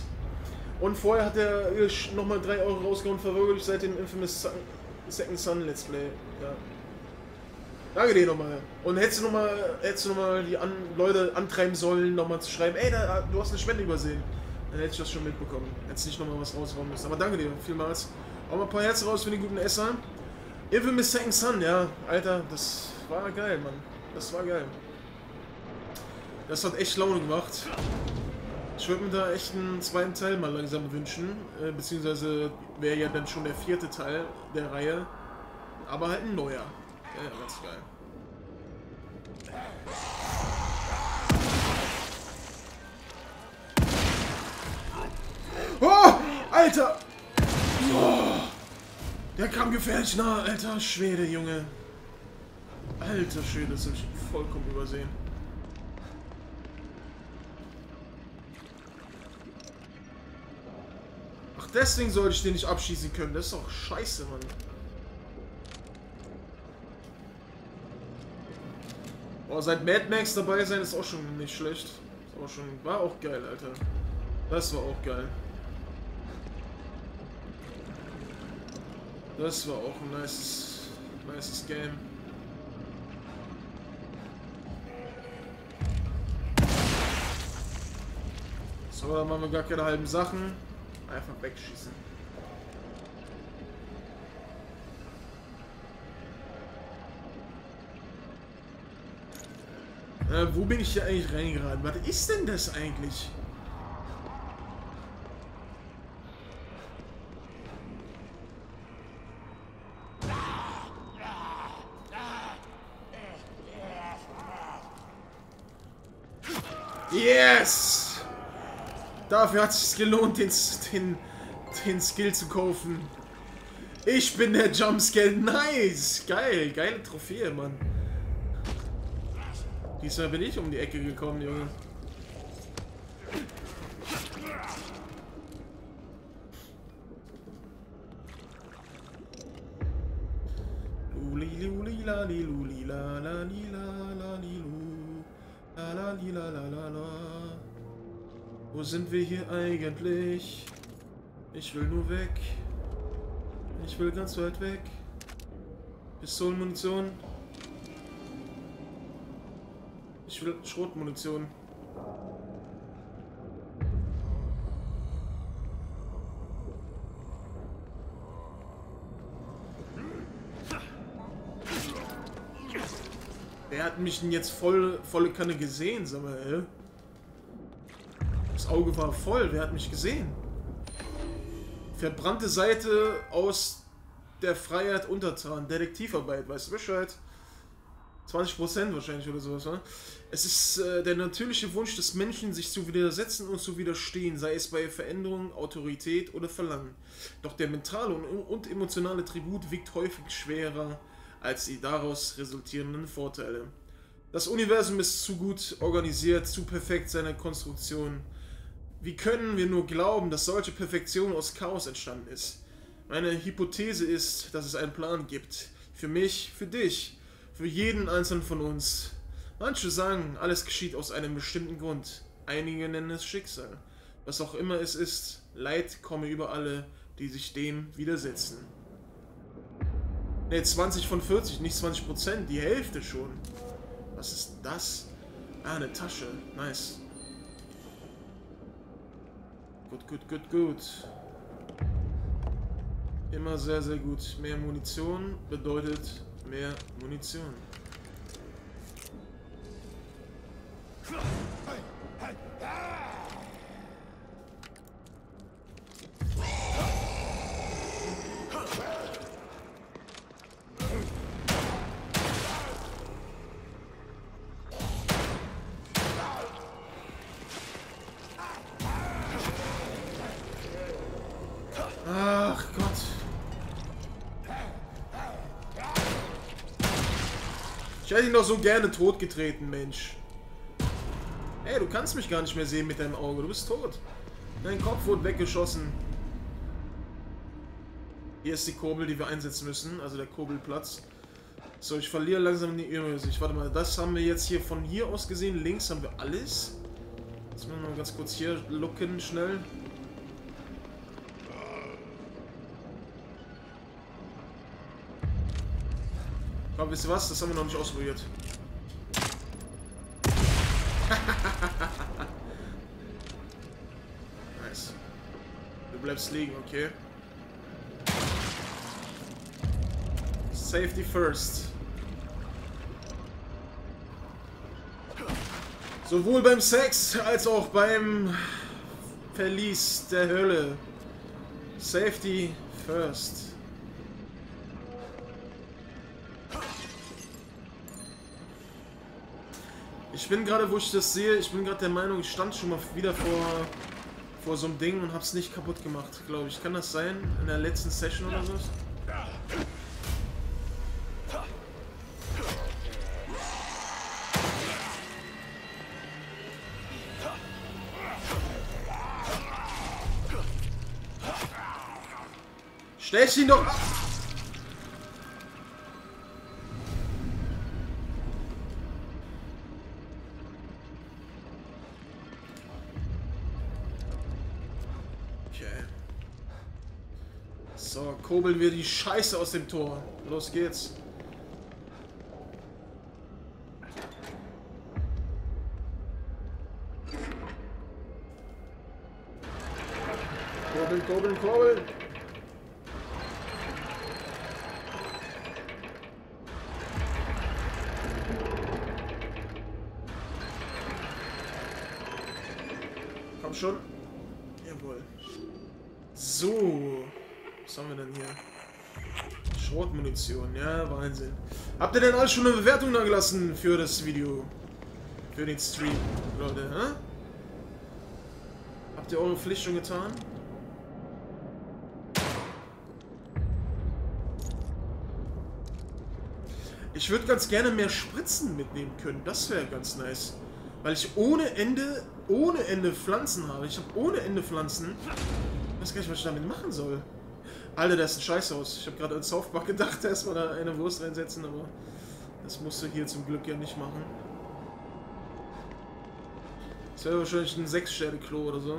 Und vorher hat er nochmal 3 Euro rausgehauen, dich seit dem Infamous Second Son Let's Play. Ja. Danke dir nochmal. Und hättest du nochmal noch die an, Leute antreiben sollen, nochmal zu schreiben, ey, da, du hast eine Spende übersehen. Dann hätte ich das schon mitbekommen. Hättest nicht nochmal was raushauen müssen. Aber danke dir vielmals. Auch mal ein paar Herzen raus für den guten Esser. Infamous Second Son, ja, Alter, das war geil, Mann. Das war geil. Das hat echt Laune gemacht. Ich würde mir da echt einen zweiten Teil mal langsam wünschen. Äh, beziehungsweise wäre ja dann schon der vierte Teil der Reihe. Aber halt ein neuer. Ja, ganz geil. Oh! Alter! Der kam gefährlich nah, alter Schwede, Junge. Alter Schwede, das habe ich vollkommen übersehen. Ach, deswegen sollte ich den nicht abschießen können. Das ist doch scheiße, Mann. Boah, seit Mad Max dabei sein ist auch schon nicht schlecht. Ist auch schon, war auch geil, Alter. Das war auch geil. Das war auch ein nices, nices Game. So, dann machen wir gar keine halben Sachen. Einfach wegschießen. Äh, wo bin ich hier eigentlich reingeraten? Was ist denn das eigentlich? Yes! Dafür hat es sich gelohnt, den, den, den Skill zu kaufen. Ich bin der Jumpscare. Nice! Geil, geile Trophäe, Mann. Diesmal bin ich um die Ecke gekommen, Junge. La, la, la, la. La, Wo sind wir hier eigentlich? Ich will nur weg. Ich will ganz weit weg. Pistolenmunition. Ich will Schrotmunition. Wer hat mich denn jetzt voll, volle Kanne gesehen, sag mal, ey? Auge war voll, wer hat mich gesehen? Verbrannte Seite aus der Freiheit untertan. Detektivarbeit, weißt du Bescheid? 20% wahrscheinlich oder sowas, ne? Es ist äh, der natürliche Wunsch des Menschen, sich zu widersetzen und zu widerstehen, sei es bei Veränderung, Autorität oder Verlangen. Doch der mentale und, und emotionale Tribut wiegt häufig schwerer als die daraus resultierenden Vorteile. Das Universum ist zu gut organisiert, zu perfekt seine Konstruktion. Wie können wir nur glauben, dass solche Perfektion aus Chaos entstanden ist? Meine Hypothese ist, dass es einen Plan gibt. Für mich, für dich, für jeden einzelnen von uns. Manche sagen, alles geschieht aus einem bestimmten Grund. Einige nennen es Schicksal. Was auch immer es ist, Leid komme über alle, die sich dem widersetzen. Ne, 20 von 40, nicht 20 Prozent, die Hälfte schon. Was ist das? Ah, eine Tasche. Nice. Gut, gut, gut, gut. Immer sehr, sehr gut. Mehr Munition bedeutet mehr Munition. Ach hätte ihn doch so gerne totgetreten, Mensch. Ey, du kannst mich gar nicht mehr sehen mit deinem Auge. Du bist tot. Dein Kopf wurde weggeschossen. Hier ist die Kurbel, die wir einsetzen müssen. Also der Kurbelplatz. So, ich verliere langsam die Übersicht. Warte mal, das haben wir jetzt hier von hier aus gesehen. Links haben wir alles. Jetzt müssen wir mal ganz kurz hier looken, schnell. Aber wisst ihr was? Das haben wir noch nicht ausprobiert. *laughs* nice. Du bleibst liegen, okay. Safety first. Sowohl beim Sex als auch beim Verlies der Hölle. Safety first. Ich bin gerade, wo ich das sehe, ich bin gerade der Meinung, ich stand schon mal wieder vor, vor so einem Ding und hab's nicht kaputt gemacht, glaube ich. Kann das sein? In der letzten Session oder so? Stech ihn doch kurbeln wir die Scheiße aus dem Tor. Los geht's. Kurbeln, kurbeln, kurbeln. Komm schon. Jawohl. So. Was haben wir denn hier? Schrotmunition. Ja, Wahnsinn. Habt ihr denn alle schon eine Bewertung da gelassen für das Video? Für den Stream, Leute, hä? Habt ihr eure Pflicht schon getan? Ich würde ganz gerne mehr Spritzen mitnehmen können. Das wäre ganz nice. Weil ich ohne Ende, ohne Ende Pflanzen habe. Ich habe ohne Ende Pflanzen. Ich weiß gar nicht, was ich damit machen soll. Alter, das ist ein Scheißhaus. Ich habe gerade an South gedacht, erstmal da eine Wurst reinsetzen, aber das musst du hier zum Glück ja nicht machen. Das wäre wahrscheinlich ein Sechs-Sterne-Klo oder so.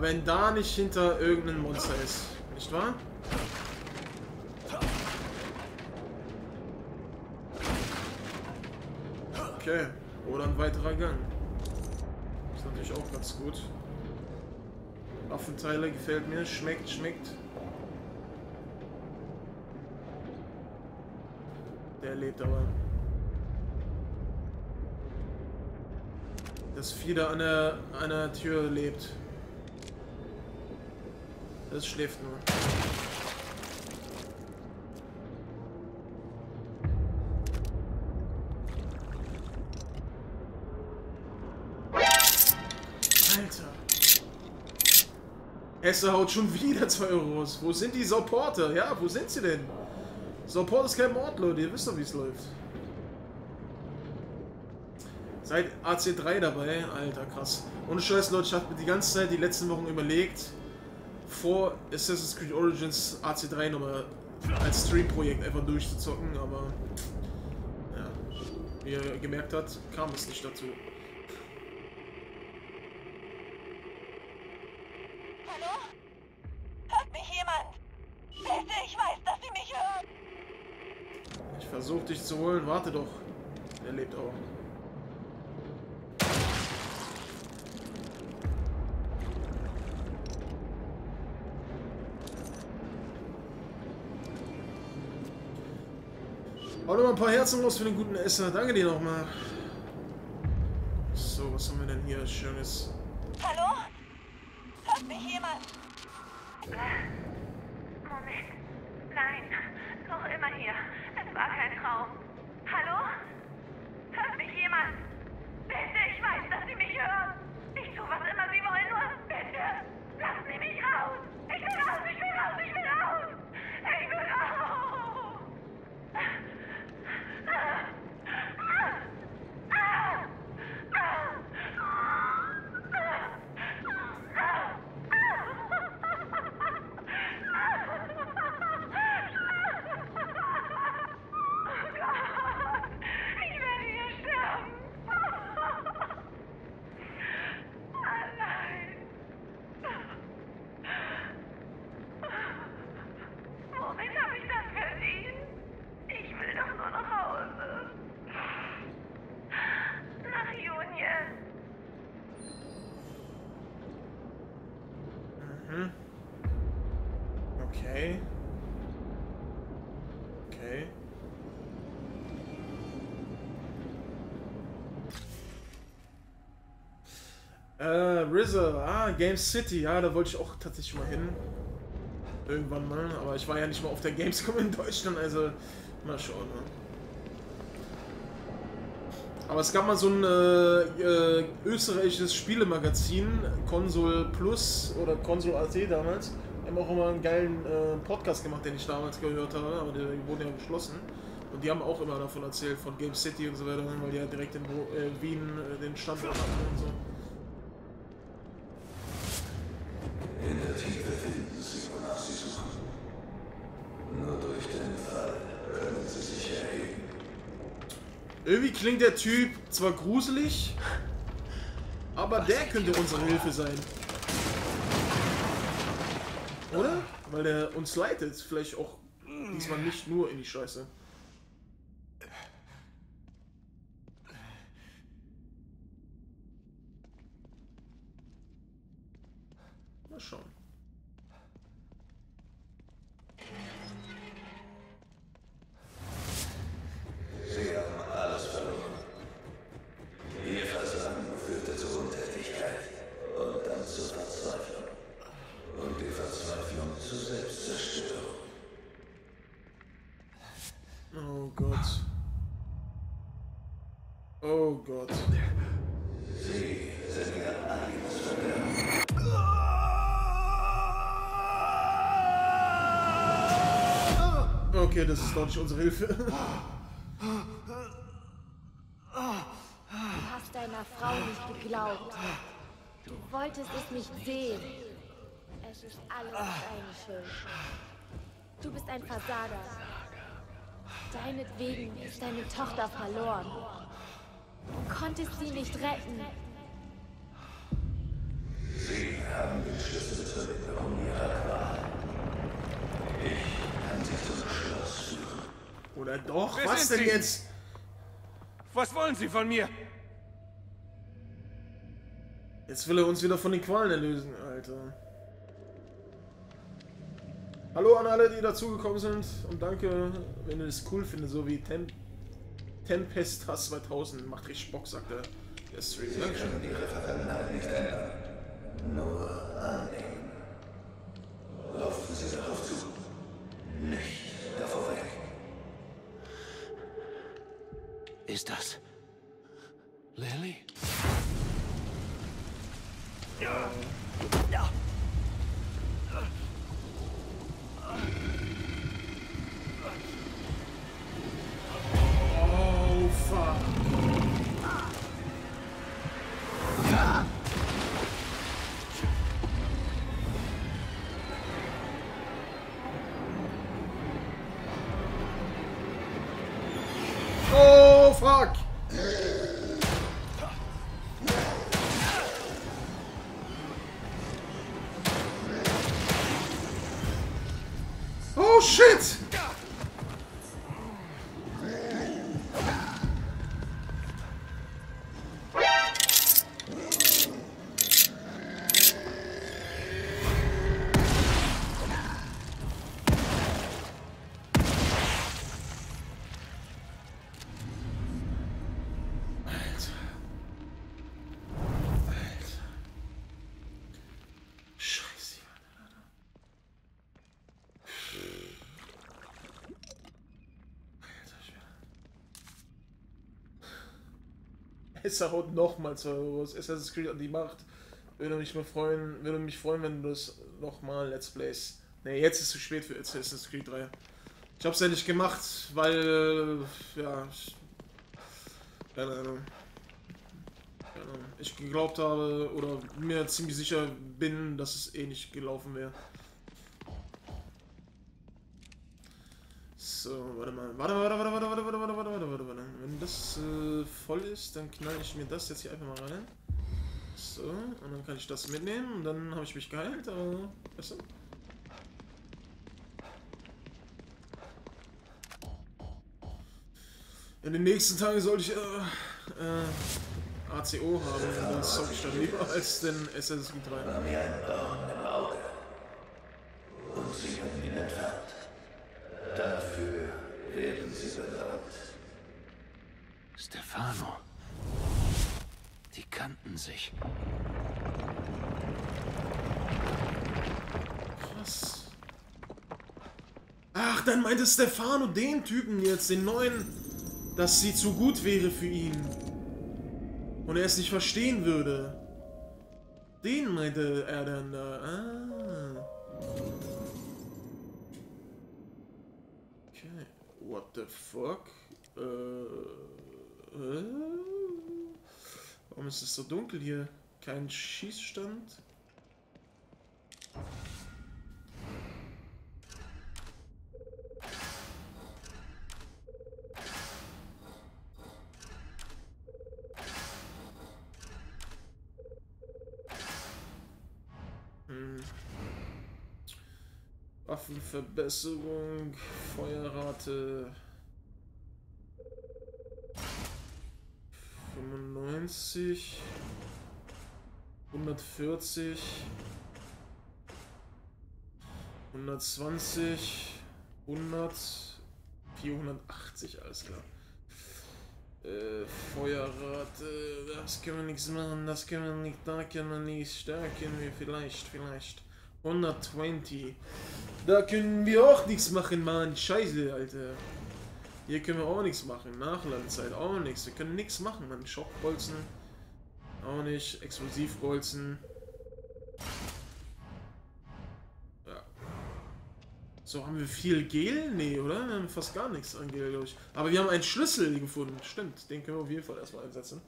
Wenn da nicht hinter irgendein Monster ist, nicht wahr? Okay, oder ein weiterer Gang. Ist natürlich auch ganz gut. Waffenteile gefällt mir, schmeckt, schmeckt. Der lebt aber. Das Vieh an der, an der Tür lebt. Das schläft nur. Alter. Esther haut schon wieder 2 Euro raus. Wo sind die Supporter? Ja, wo sind sie denn? Support ist kein Mord, Leute. Ihr wisst doch, wie es läuft. Seit AC3 dabei. Alter, krass. Ohne Scheiß, Leute, ich habe mir die ganze Zeit, die letzten Wochen überlegt, vor Assassin's Creed Origins AC3 nochmal als Stream-Projekt einfach durchzuzocken, aber ja, wie ihr gemerkt habt, kam es nicht dazu. Hallo? Hört mich jemand? Bitte, ich weiß, dass Sie mich hören. Ich dich zu holen, warte doch. Er lebt auch. Hau doch mal ein paar Herzen raus für den guten Esser. Danke dir nochmal. So, was haben wir denn hier Schönes? Hallo? Hört mich jemand? Moment. Nein, noch immer hier. War kein Traum. Hallo? Hört mich jemand? Bitte, ich weiß, dass Sie mich hören. Ich tue, was immer Sie wollen, nur bitte. Lassen Sie mich raus. Ich will raus, ich will raus, ich will raus. Ich will raus. Oh Gott. Äh, RZA, ah, Game City, ja, da wollte ich auch tatsächlich mal hin. Irgendwann mal, aber ich war ja nicht mal auf der Gamescom in Deutschland, also mal schauen. Ne? Aber es gab mal so ein äh, äh, österreichisches Spielemagazin, Console Plus oder Console AT damals. Die haben auch immer einen geilen äh, Podcast gemacht, den ich damals gehört habe, aber der wurde ja geschlossen. Und die haben auch immer davon erzählt, von Game City und so weiter, weil die ja direkt in äh, Wien äh, den Standort hatten und so. Irgendwie klingt der Typ zwar gruselig, aber der könnte unsere Hilfe sein. Oder? Weil der uns leitet. Vielleicht auch diesmal nicht nur in die Scheiße. Das ist doch nicht unsere Hilfe. Du hast deiner Frau nicht geglaubt. Du wolltest es nicht sehen. Es ist alles deine Schuld. Du bist ein Versager. Deinetwegen ist deine Tochter verloren. Du konntest sie nicht retten. Sie haben den Schlüssel zur Linderung ihrer Qual. Ich kann sie zum Schloss führen. Oder doch? Wer Was denn Sie? jetzt? Was wollen Sie von mir? Jetzt will er uns wieder von den Qualen erlösen, Alter. Hallo an alle, die dazugekommen sind und danke, wenn ihr das cool findet, so wie Tem Tempestas 2000. Macht richtig Bock, sagt der, der Stream. Sie Dankeschön. können ihre Vergangenheit nicht ändern. Nur annehmen. Laufen Sie darauf zu. Nicht davor weg. Ist das Lily? Oh, fuck. Shit. Es haut nochmal 2 Euro aus. Assassin's Creed an die Macht. Würde mich mal freuen, würde mich freuen, wenn du das nochmal Let's Plays. Ne, jetzt ist es zu spät für Assassin's Creed 3. Ich hab's ja nicht gemacht, weil, ja, ich, keine Ahnung. Ich geglaubt habe oder mir ziemlich sicher bin, dass es eh nicht gelaufen wäre. So, warte mal. Warte, warte, warte, warte, warte, warte, warte, warte, warte, warte, warte. Wenn das äh, voll ist, dann knall ich mir das jetzt hier einfach mal rein. So, und dann kann ich das mitnehmen und dann habe ich mich geheilt, aber besser. In den nächsten Tagen sollte ich äh, äh, ACO haben, dann zocke ich dann lieber als den Creed 3. War mir ein Dorn im Auge. Und Sie haben ihn entfernt. Dafür werden Sie belohnt. Stefano. Die kannten sich. Ach, dann meinte Stefano den Typen jetzt, den neuen, dass sie zu gut wäre für ihn. Und er es nicht verstehen würde. Den meinte er dann da. Ah. Okay. What the fuck? Äh, äh? Warum ist es so dunkel hier? Kein Schießstand? Waffenverbesserung, Feuerrate. 95, 140, 120, 100, 480, alles klar. Äh, Feuerrate, das können wir nichts machen, das können wir nicht, da können wir nicht, da können wir vielleicht, vielleicht. 120. Da können wir auch nichts machen, Mann. Scheiße, Alter. Hier können wir auch nichts machen. Nachladezeit auch nichts. Wir können nichts machen, Mann. Schockbolzen. Auch nicht. Explosivbolzen. Ja. So, haben wir viel Gel? Nee, oder? Wir haben fast gar nichts an Gel, glaube ich. Aber wir haben einen Schlüssel gefunden. Stimmt. Den können wir auf jeden Fall erstmal einsetzen.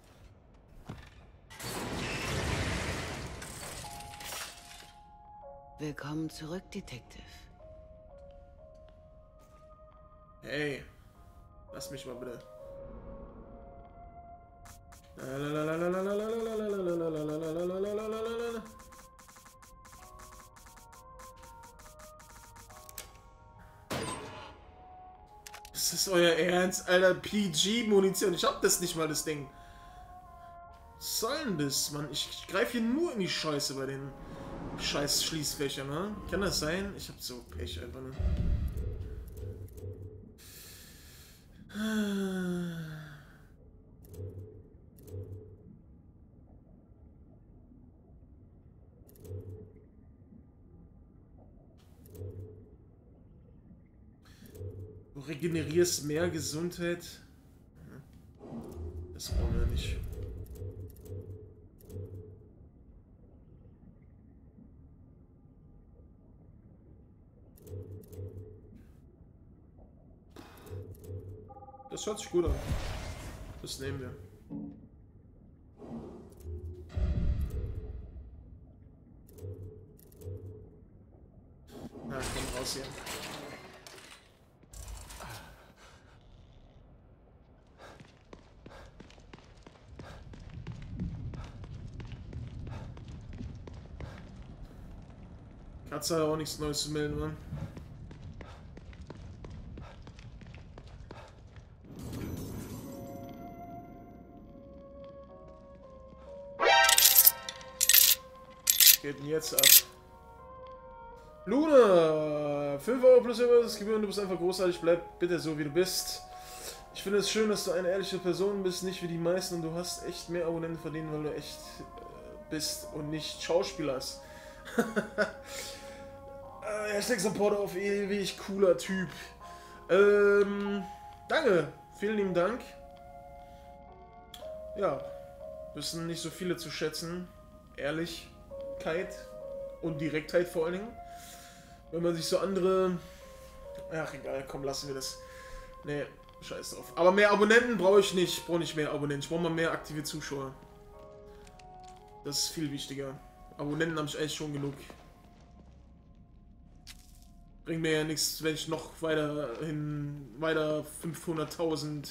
Willkommen zurück, Detective. Hey. Lass mich mal bitte. Das ist euer Ernst, Alter. PG-Munition. Ich hab das nicht mal, das Ding. Was soll denn das, Mann? Ich, greife hier nur in die Scheiße bei den scheiß Schließfächern, ne? Kann das sein? Ich hab so Pech einfach, ne? Du regenerierst mehr Gesundheit. Das brauchen wir nicht. Das hört sich gut an. Das nehmen wir. Na, komm raus hier. Katze hat auch nichts Neues zu melden, Mann. Luna! 5 Euro plus Gebühren, du bist einfach großartig, bleib bitte so wie du bist. Ich finde es schön, dass du eine ehrliche Person bist, nicht wie die meisten und du hast echt mehr Abonnenten verdient, weil du echt äh, bist und nicht Schauspielers. *laughs* äh, Hashtag Supporter auf ewig cooler Typ. Ähm, danke. Vielen lieben Dank. Ja, wissen nicht so viele zu schätzen. Ehrlich. Direktheit und Direktheit vor allen Dingen. Wenn man sich so andere... Ach egal, komm, lassen wir das. Nee, scheiß drauf. Aber mehr Abonnenten brauche ich nicht. Brauche nicht mehr Abonnenten. Ich brauche mal mehr aktive Zuschauer. Das ist viel wichtiger. Abonnenten habe ich eigentlich schon genug. Bringt mir ja nichts, wenn ich noch weiterhin weiter 500.000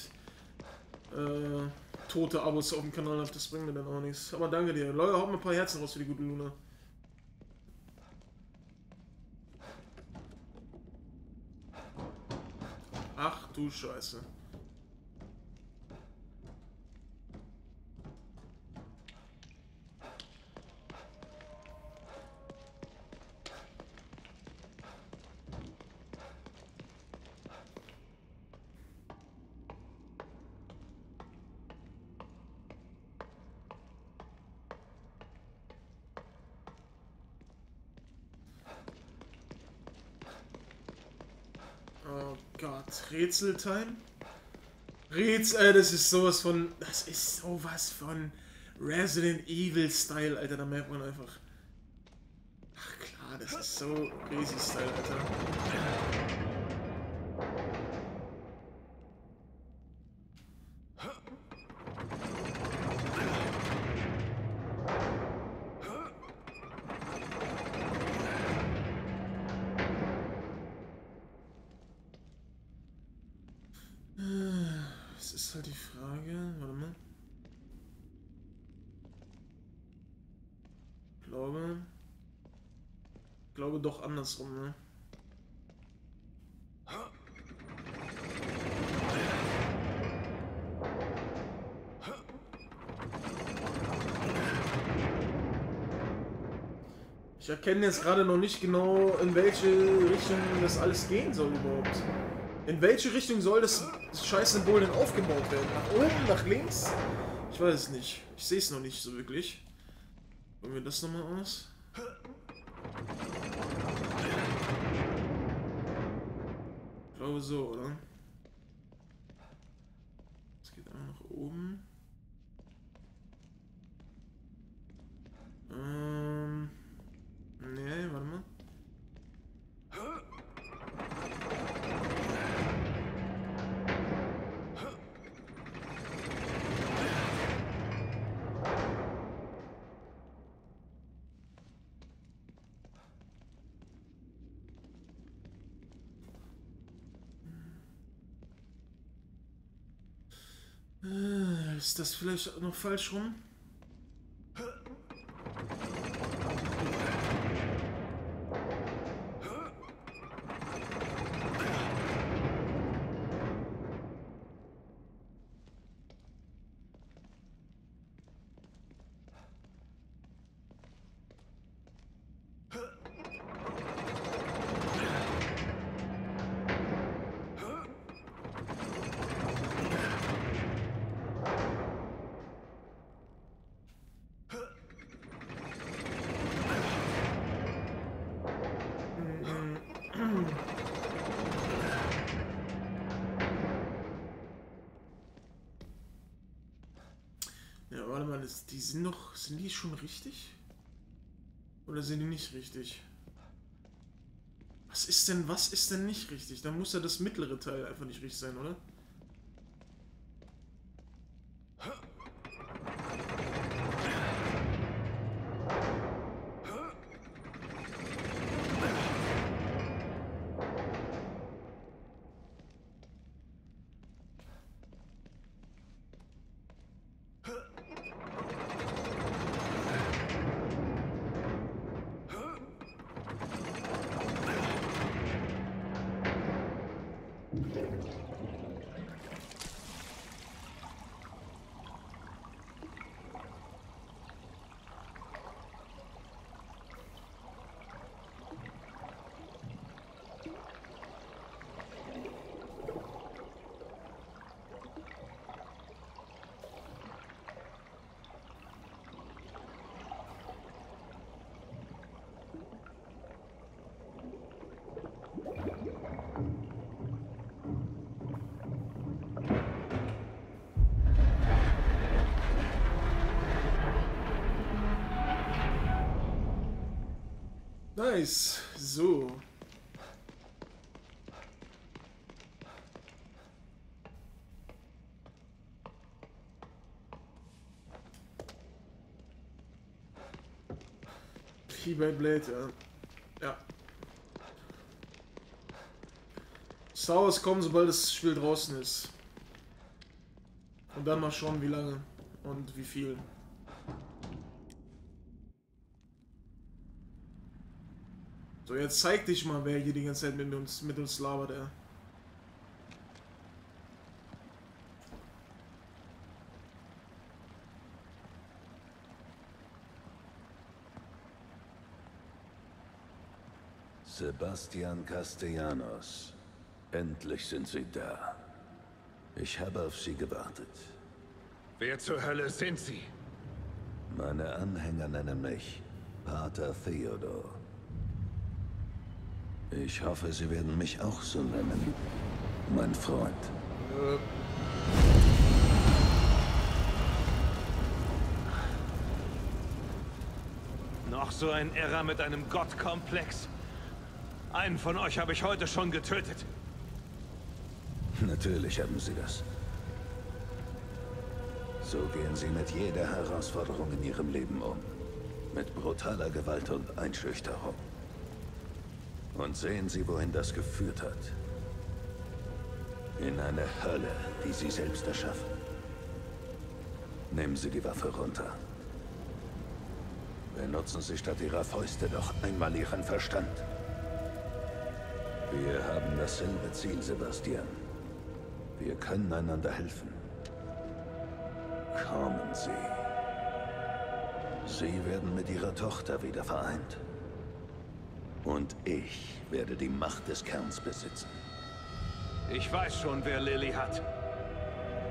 äh, tote Abos auf dem Kanal habe. Das bringt mir dann auch nichts. Aber danke dir. Leute, haut mir ein paar Herzen raus für die gute Luna. Ach du Scheiße. Rätseltime? Rätsel, äh, das ist sowas von. Das ist sowas von Resident Evil Style, Alter. Da merkt man einfach. Ach klar, das ist so crazy Style, Alter. Das ist halt die Frage. Warte mal. Ich glaube. Ich glaube doch andersrum, ne? Ich erkenne jetzt gerade noch nicht genau, in welche Richtung das alles gehen soll überhaupt. In welche Richtung soll das Scheiß-Symbol denn aufgebaut werden? Nach oben, nach links? Ich weiß es nicht. Ich sehe es noch nicht so wirklich. Probieren wir das nochmal aus. Ich glaube so, oder? Es geht auch nach oben. Ähm. Nee, warte mal. Äh, Ist das vielleicht noch falsch rum? Ja, warte mal, das, die sind die schon richtig? Oder sind die nicht richtig? Was ist denn, was ist denn nicht richtig? Da muss ja das mittlere Teil einfach nicht richtig sein, oder? Nice. So. Keyblade Blade, ja. Ja. Sours kommen, sobald das Spiel draußen ist. Und dann mal schauen, wie lange und wie viel. Jetzt zeig dich mal, wer hier die ganze Zeit mit uns, mit uns labert, ja. Sebastian Castellanos. Endlich sind Sie da. Ich habe auf Sie gewartet. Wer zur Hölle sind Sie? Meine Anhänger nennen mich Pater Theodor. Ich hoffe, Sie werden mich auch so nennen. mein Freund. Noch so ein Irrer mit einem Gottkomplex. Einen von euch habe ich heute schon getötet. Natürlich haben Sie das. So gehen Sie mit jeder Herausforderung in Ihrem Leben um. Mit brutaler Gewalt und Einschüchterung. Und sehen Sie, wohin das geführt hat. In eine Hölle, die Sie selbst erschaffen. Nehmen Sie die Waffe runter. Benutzen Sie statt Ihrer Fäuste doch einmal Ihren Verstand. Wir haben dasselbe Ziel, Sebastian. Wir können einander helfen. Kommen Sie. Sie werden mit Ihrer Tochter wieder vereint. Und ich werde die Macht des Kerns besitzen. Ich weiß schon, wer Lily hat.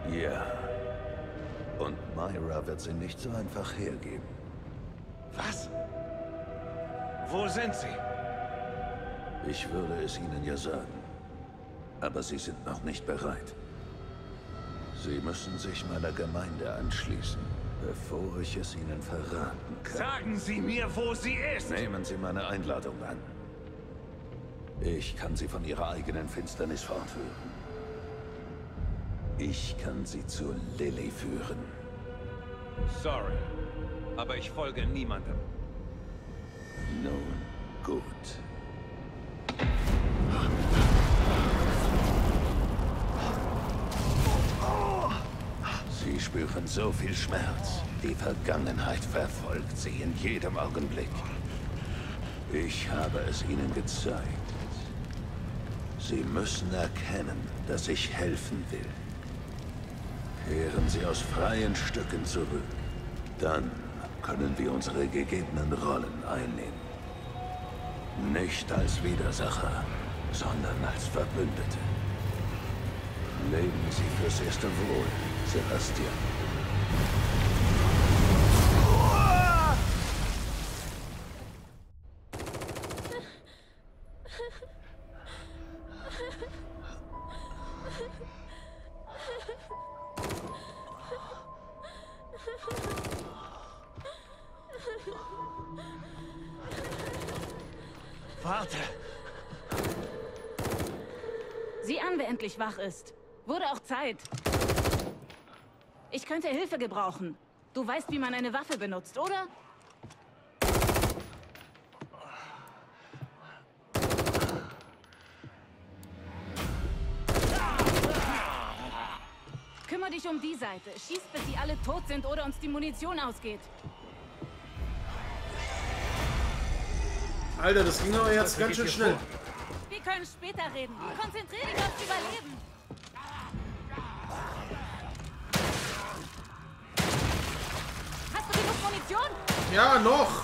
Ja. Und Myra wird sie nicht so einfach hergeben. Was? Wo sind sie? Ich würde es Ihnen ja sagen. Aber Sie sind noch nicht bereit. Sie müssen sich meiner Gemeinde anschließen, bevor ich es Ihnen verraten kann. Sagen Sie mir, wo sie ist! Nehmen Sie meine Einladung an. Ich kann Sie von Ihrer eigenen Finsternis fortführen. Ich kann Sie zu Lilly führen. Sorry, aber ich folge niemandem. Nun, gut. Spüren so viel Schmerz. Die Vergangenheit verfolgt Sie in jedem Augenblick. Ich habe es Ihnen gezeigt. Sie müssen erkennen, dass ich helfen will. Kehren Sie aus freien Stücken zurück. Dann können wir unsere gegebenen Rollen einnehmen. Nicht als Widersacher, sondern als Verbündete. Leben Sie fürs erste Wohl, Sebastian. Warte! Sieh an, wer endlich wach ist. Wurde auch Zeit. Ich könnte Hilfe gebrauchen. Du weißt, wie man eine Waffe benutzt, oder? Kümmer dich um die Seite. Schieß, bis sie alle tot sind oder uns die Munition ausgeht. Alter, das ging aber jetzt ganz schön schnell. Wir können später reden. Konzentrier dich aufs Überleben. Munition? Ja, noch.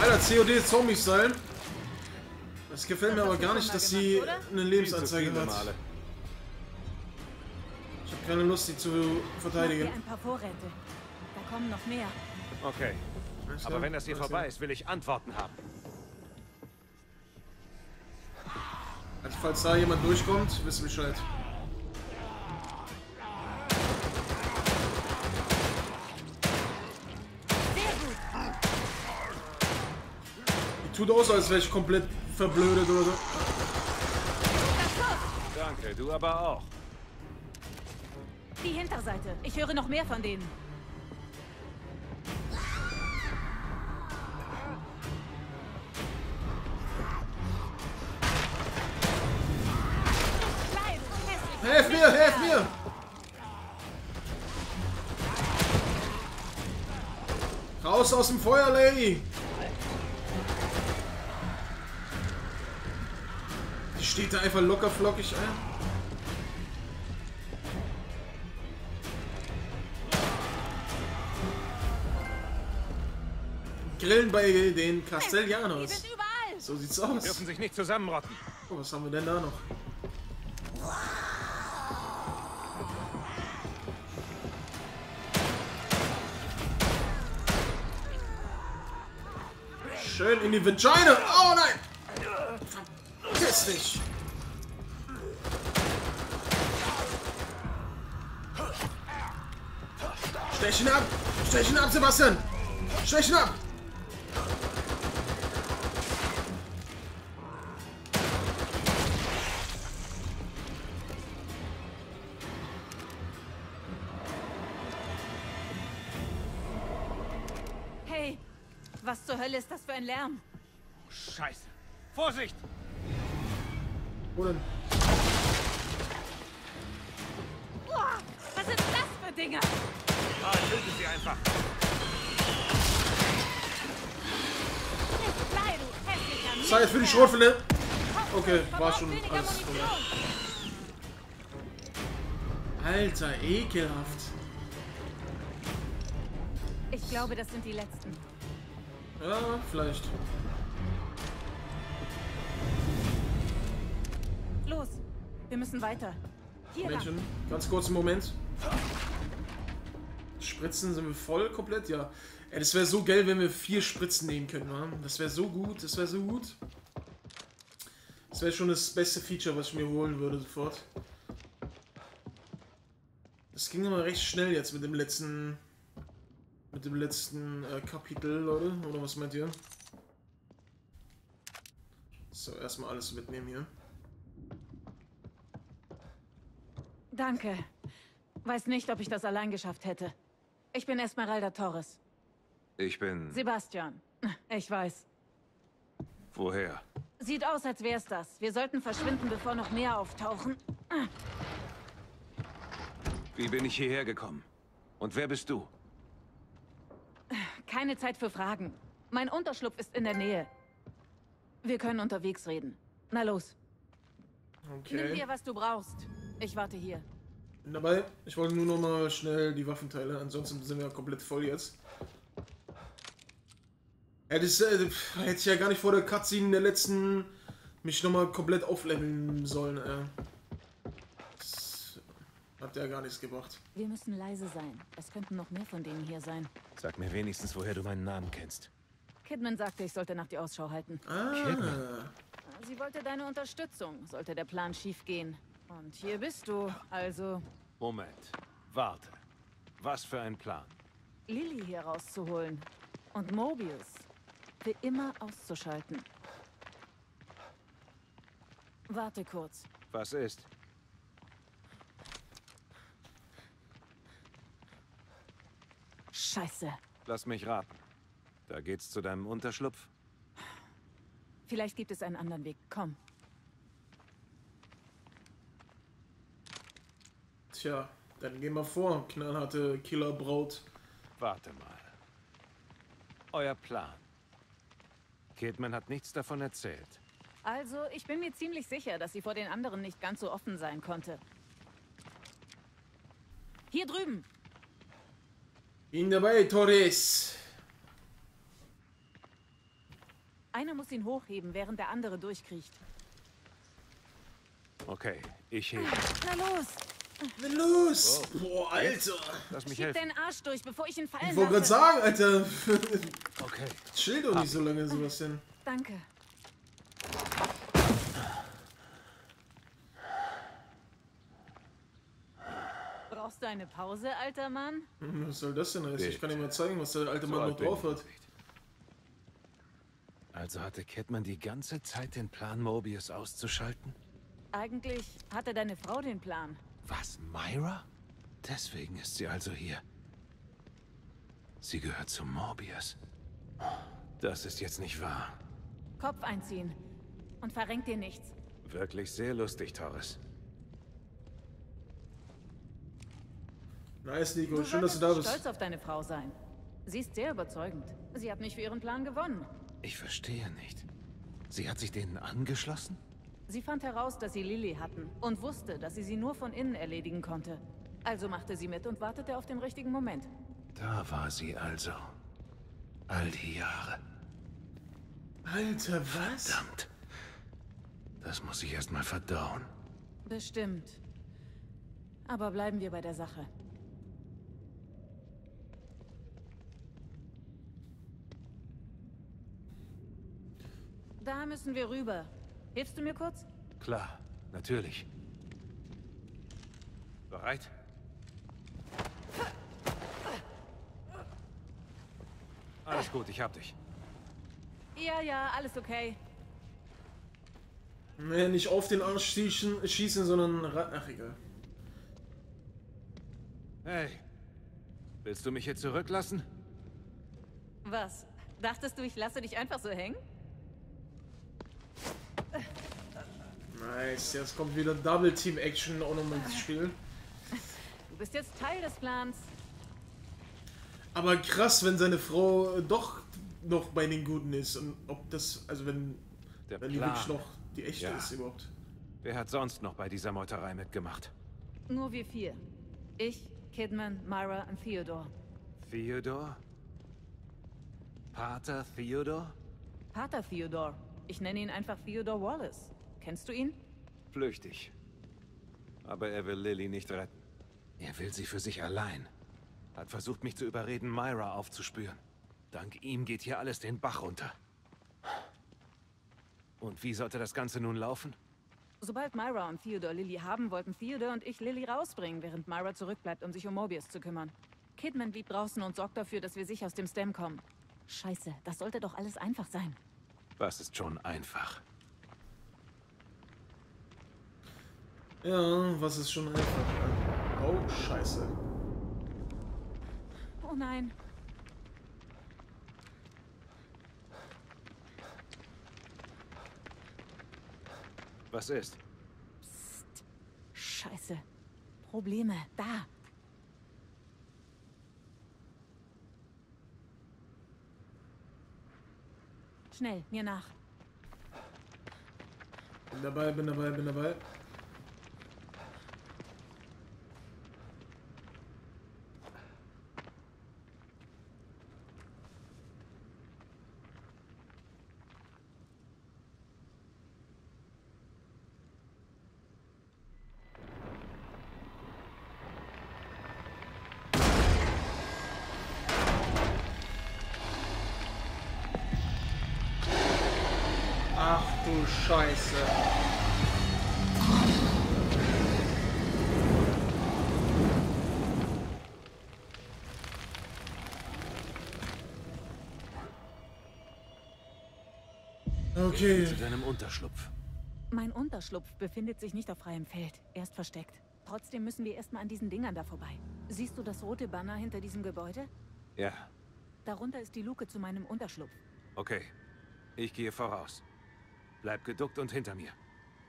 Alter, COD Zombies sein. Das gefällt mir aber gar nicht, dass sie eine Lebensanzeige hat. Ich habe keine Lust, sie zu verteidigen. ein paar Vorräte. Da kommen noch mehr. Okay. Aber wenn das hier vorbei ist, will ich Antworten haben. Also, falls da jemand durchkommt, wisst ihr Bescheid. Tut aus, als wäre ich komplett verblödet oder so. Danke, du aber auch. Die Hinterseite. Ich höre noch mehr von denen. Helf mir, helf mir! Raus aus dem Feuer, Lady! Da einfach locker flockig ein. Grillen bei den Castellanos. So sieht's aus. Dürfen sich nicht zusammenrotten. Oh, was haben wir denn da noch? Schön in die Vagina. Oh nein! Verpiss dich! Stech ihn ab! Stech ihn ab, Sebastian! Stech ihn ab! Hey, was zur Hölle ist das für ein Lärm? Scheiße. Vorsicht! Wo denn? Boah, was sind das für Dinger? Einfach. Zeit für die. Schrotflinte. Okay, war schon alles vorbei. Alter, ekelhaft. Ich glaube, das sind die letzten. Ja, vielleicht. Los, wir müssen weiter. Hier. Mädchen, ganz kurzen Moment. Spritzen sind wir voll komplett, ja. Ey, das wäre so geil, wenn wir vier Spritzen nehmen können, Mann. Das wäre so gut, das wäre so gut. Das wäre schon das beste Feature, was ich mir holen würde sofort. Das ging immer recht schnell jetzt mit dem letzten mit dem letzten äh, Kapitel, Leute. Oder was meint ihr? So, erstmal alles mitnehmen hier. Danke. Weiß nicht, ob ich das allein geschafft hätte. Ich bin Esmeralda Torres. Ich bin... Sebastian. Ich weiß. Woher? Sieht aus, als wär's das. Wir sollten verschwinden, bevor noch mehr auftauchen. Wie bin ich hierher gekommen? Und wer bist du? Keine Zeit für Fragen. Mein Unterschlupf ist in der Nähe. Wir können unterwegs reden. Na los. Nimm Okay. dir, was du brauchst. Ich warte hier. Dabei. Ich wollte nur noch mal schnell die Waffenteile, ansonsten sind wir komplett voll jetzt. Ja, das äh, hätte ich ja gar nicht vor der Cutscene der letzten mich noch mal komplett aufleveln sollen. Äh. Das hat ja gar nichts gebracht. Wir müssen leise sein. Es könnten noch mehr von denen hier sein. Sag mir wenigstens, woher du meinen Namen kennst. Kidman sagte, ich sollte nach die Ausschau halten. Ah, Sie wollte deine Unterstützung, sollte der Plan schiefgehen. Und hier bist du, also Moment. Warte. Was für ein Plan? Lilly hier rauszuholen. Und Mobius für immer auszuschalten. Warte kurz. Was ist? Scheiße. Lass mich raten. Da geht's zu deinem Unterschlupf? Vielleicht gibt es einen anderen Weg. Komm. Tja, dann gehen wir vor, knallharte Killerbraut. Warte mal. Euer Plan. Kidman hat nichts davon erzählt. Also, ich bin mir ziemlich sicher, dass sie vor den anderen nicht ganz so offen sein konnte. Hier drüben. Ihn dabei, Torres. Einer muss ihn hochheben, während der andere durchkriecht. Okay, ich hebe. Na los! Los! Boah, Alter! Lass mich Schieb helfen. deinen Arsch durch, bevor ich ihn fallen Ich wollte gerade sagen, Alter. *laughs* Okay. Chill doch nicht so lange, Sebastian. Danke. Brauchst du eine Pause, alter Mann? Hm, Was soll das denn heißen? Ich kann dir mal zeigen, was der alte So Mann noch drauf hat. Also hatte Kidman die ganze Zeit den Plan, Mobius auszuschalten? Eigentlich hatte deine Frau den Plan. Was, Myra? Deswegen ist sie also hier. Sie gehört zu Morbius. Das ist jetzt nicht wahr. Kopf einziehen. Und verrenk dir nichts. Wirklich sehr lustig, Torres. Nice, Nico. Du Schön, dass du da solltest bist. stolz auf deine Frau sein. Sie ist sehr überzeugend. Sie hat nicht für ihren Plan gewonnen. Ich verstehe nicht. Sie hat sich denen angeschlossen? Sie fand heraus, dass sie Lilly hatten und wusste, dass sie sie nur von innen erledigen konnte. Also machte sie mit und wartete auf den richtigen Moment. Da war sie also. All die Jahre. Alter, was? Verdammt. Das muss ich erst mal verdauen. Bestimmt. Aber bleiben wir bei der Sache. Da müssen wir rüber. Hilfst du mir kurz? Klar, natürlich. Bereit? Alles gut, ich hab dich. Ja, ja, alles okay. Nee, nicht auf den Arsch schießen, schießen sondern... Ach, egal. Hey, willst du mich hier zurücklassen? Was? Dachtest du, ich lasse dich einfach so hängen? Nice, jetzt kommt wieder Double Team Action auch nochmal ins Spiel. Du bist jetzt Teil des Plans. Aber krass, wenn seine Frau doch noch bei den Guten ist und ob das, also wenn, Der wenn die Plan. wirklich noch die echte Ja. ist überhaupt. Wer hat sonst noch bei dieser Meuterei mitgemacht? Nur wir vier. Ich, Kidman, Myra und Theodore. Theodor? Pater Theodor? Pater Theodore. Ich nenne ihn einfach Theodore Wallace. Kennst du ihn? Flüchtig. Aber er will Lily nicht retten. Er will sie für sich allein. Hat versucht, mich zu überreden, Myra aufzuspüren. Dank ihm geht hier alles den Bach runter. Und wie sollte das Ganze nun laufen? Sobald Myra und Theodore Lily haben, wollten Theodore und ich Lily rausbringen, während Myra zurückbleibt, um sich um Mobius zu kümmern. Kidman blieb draußen und sorgt dafür, dass wir sicher aus dem Stem kommen. Scheiße, das sollte doch alles einfach sein. Was ist schon einfach? Ja, was ist schon einfach. Oh, scheiße. Oh nein. Was ist? Scheiße. Probleme. Da. Schnell, mir nach. Bin dabei, bin dabei, bin dabei. Okay. Zu deinem Unterschlupf. Mein Unterschlupf befindet sich nicht auf freiem Feld. Er ist versteckt. Trotzdem müssen wir erstmal an diesen Dingern da vorbei. Siehst du das rote Banner hinter diesem Gebäude? Ja, Darunter ist die Luke zu meinem Unterschlupf. okay. Ich gehe voraus. Bleib geduckt und hinter mir.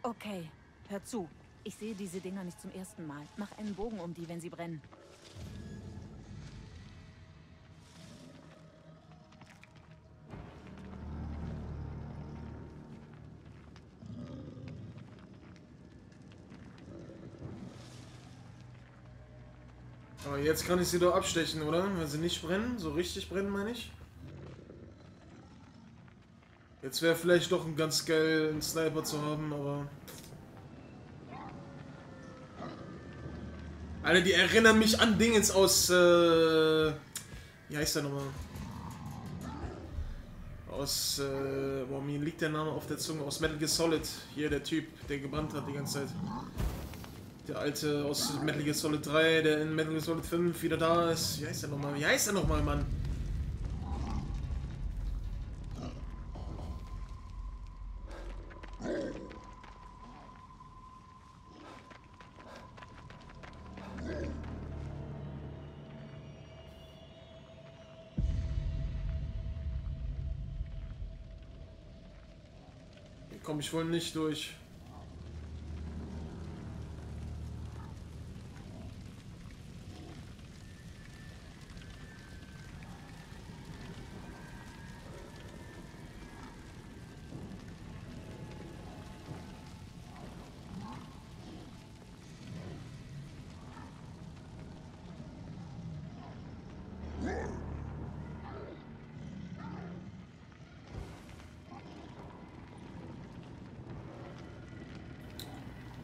Okay, hör zu. Ich sehe diese Dinger nicht zum ersten Mal. Mach einen Bogen um die, wenn sie brennen. Jetzt kann ich sie doch abstechen, oder? Wenn sie nicht brennen, so richtig brennen, meine ich. Jetzt wäre vielleicht doch ein ganz geil, einen Sniper zu haben, aber... Alter, die erinnern mich an Dingens aus, äh... Wie heißt der nochmal? Aus, äh... Boah, mir liegt der Name auf der Zunge. Aus Metal Gear Solid. Hier, der Typ, der gebrannt hat die ganze Zeit. Der alte aus Metal Gear Solid 3, der in Metal Gear Solid 5 wieder da ist. Wie heißt der nochmal? Wie heißt der nochmal, Mann? Komme ich wohl nicht durch.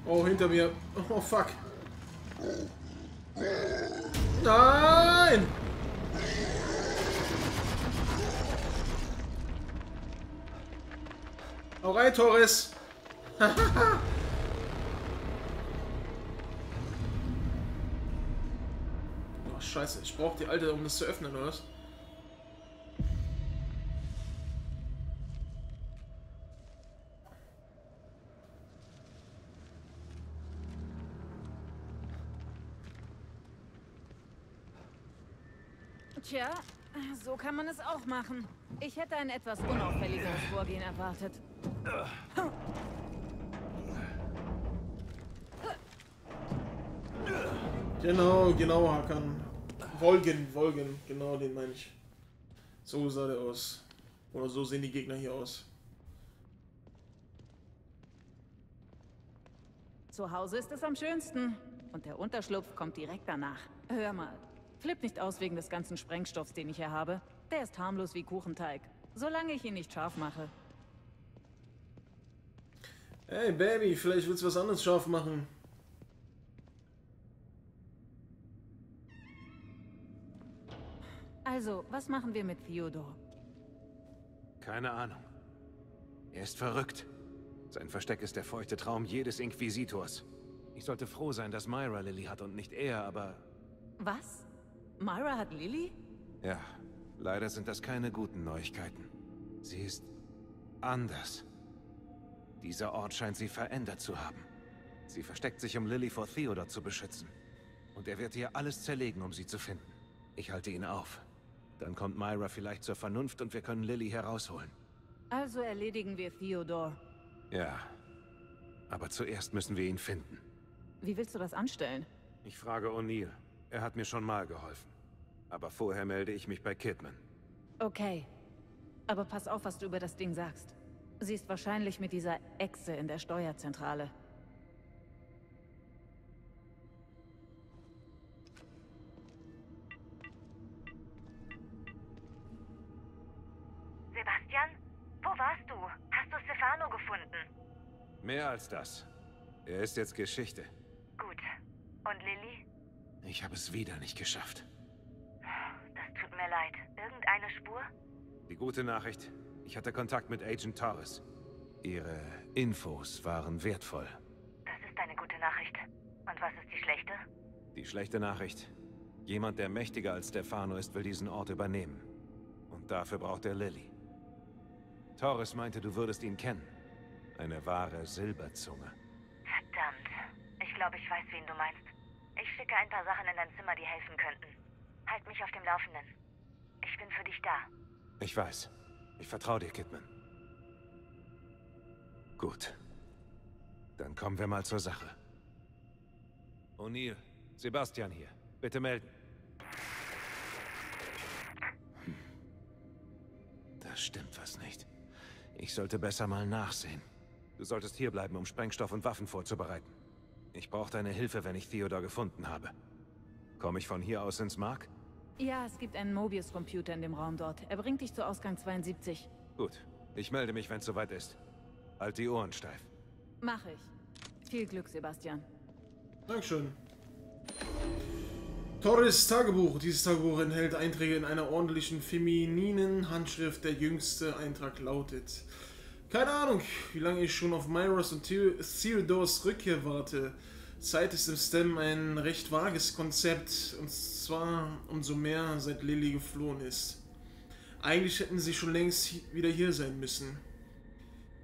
Oh, hinter mir. Oh, fuck. Nein! Hau rein, Torres! *laughs* oh, scheiße. Ich brauche die alte, um das zu öffnen, oder was? So kann man es auch machen. Ich hätte ein etwas unauffälligeres Vorgehen erwartet. Genau, genau, Hakan. Wolgen, Wolgen, genau den meine ich. So sah der aus. Oder so sehen die Gegner hier aus. Zu Hause ist es am schönsten. Und der Unterschlupf kommt direkt danach. Hör mal, flipp nicht aus wegen des ganzen Sprengstoffs, den ich hier habe. Der ist harmlos wie Kuchenteig. Solange ich ihn nicht scharf mache. Hey Baby, vielleicht willst du was anderes scharf machen. Also, was machen wir mit Theodore? Keine Ahnung. Er ist verrückt. Sein Versteck ist der feuchte Traum jedes Inquisitors. Ich sollte froh sein, dass Myra Lily hat und nicht er, aber... Was? Myra hat Lily? Ja, leider sind das keine guten Neuigkeiten. Sie ist anders. Dieser Ort scheint sie verändert zu haben. Sie versteckt sich, um Lily vor Theodor zu beschützen. Und er wird hier alles zerlegen, um sie zu finden. Ich halte ihn auf. Dann kommt Myra vielleicht zur Vernunft und wir können Lily herausholen. Also erledigen wir Theodore. Ja. Aber zuerst müssen wir ihn finden. Wie willst du das anstellen? Ich frage O'Neill. Er hat mir schon mal geholfen. Aber vorher melde ich mich bei Kidman. Okay. Aber pass auf, was du über das Ding sagst. Sie ist wahrscheinlich mit dieser Echse in der Steuerzentrale. Sebastian? Wo warst du? Hast du Stefano gefunden? Mehr als das. Er ist jetzt Geschichte. Gut. Und Lilly? Ich habe es wieder nicht geschafft. Das tut mir leid. Irgendeine Spur? Die gute Nachricht, ich hatte Kontakt mit Agent Torres. Ihre Infos waren wertvoll. Das ist eine gute Nachricht. Und was ist die schlechte? Die schlechte Nachricht. Jemand, der mächtiger als Stefano ist, will diesen Ort übernehmen. Und dafür braucht er Lilly. Torres meinte, du würdest ihn kennen. Eine wahre Silberzunge. Verdammt. Ich glaube, ich weiß, wen du meinst. Ich schicke ein paar Sachen in dein Zimmer, die helfen könnten. Halt mich auf dem Laufenden. Ich bin für dich da. Ich weiß. Ich vertraue dir, Kidman. Gut. Dann kommen wir mal zur Sache. O'Neill, Sebastian hier. Bitte melden. Hm. Da stimmt was nicht. Ich sollte besser mal nachsehen. Du solltest hierbleiben, um Sprengstoff und Waffen vorzubereiten. Ich brauche deine Hilfe, wenn ich Theodor gefunden habe. Komme ich von hier aus ins Mark? Ja, es gibt einen Mobius-Computer in dem Raum dort. Er bringt dich zu Ausgang 72. Gut. Ich melde mich, wenn es soweit ist. Halt die Ohren steif. Mach ich. Viel Glück, Sebastian. Dankeschön. Torres Tagebuch. Dieses Tagebuch enthält Einträge in einer ordentlichen femininen Handschrift. Der jüngste Eintrag lautet: Keine Ahnung, wie lange ich schon auf Myros und Theodors Rückkehr warte. Zeit ist im STEM ein recht vages Konzept, und zwar umso mehr, seit Lily geflohen ist. Eigentlich hätten sie schon längst wieder hier sein müssen.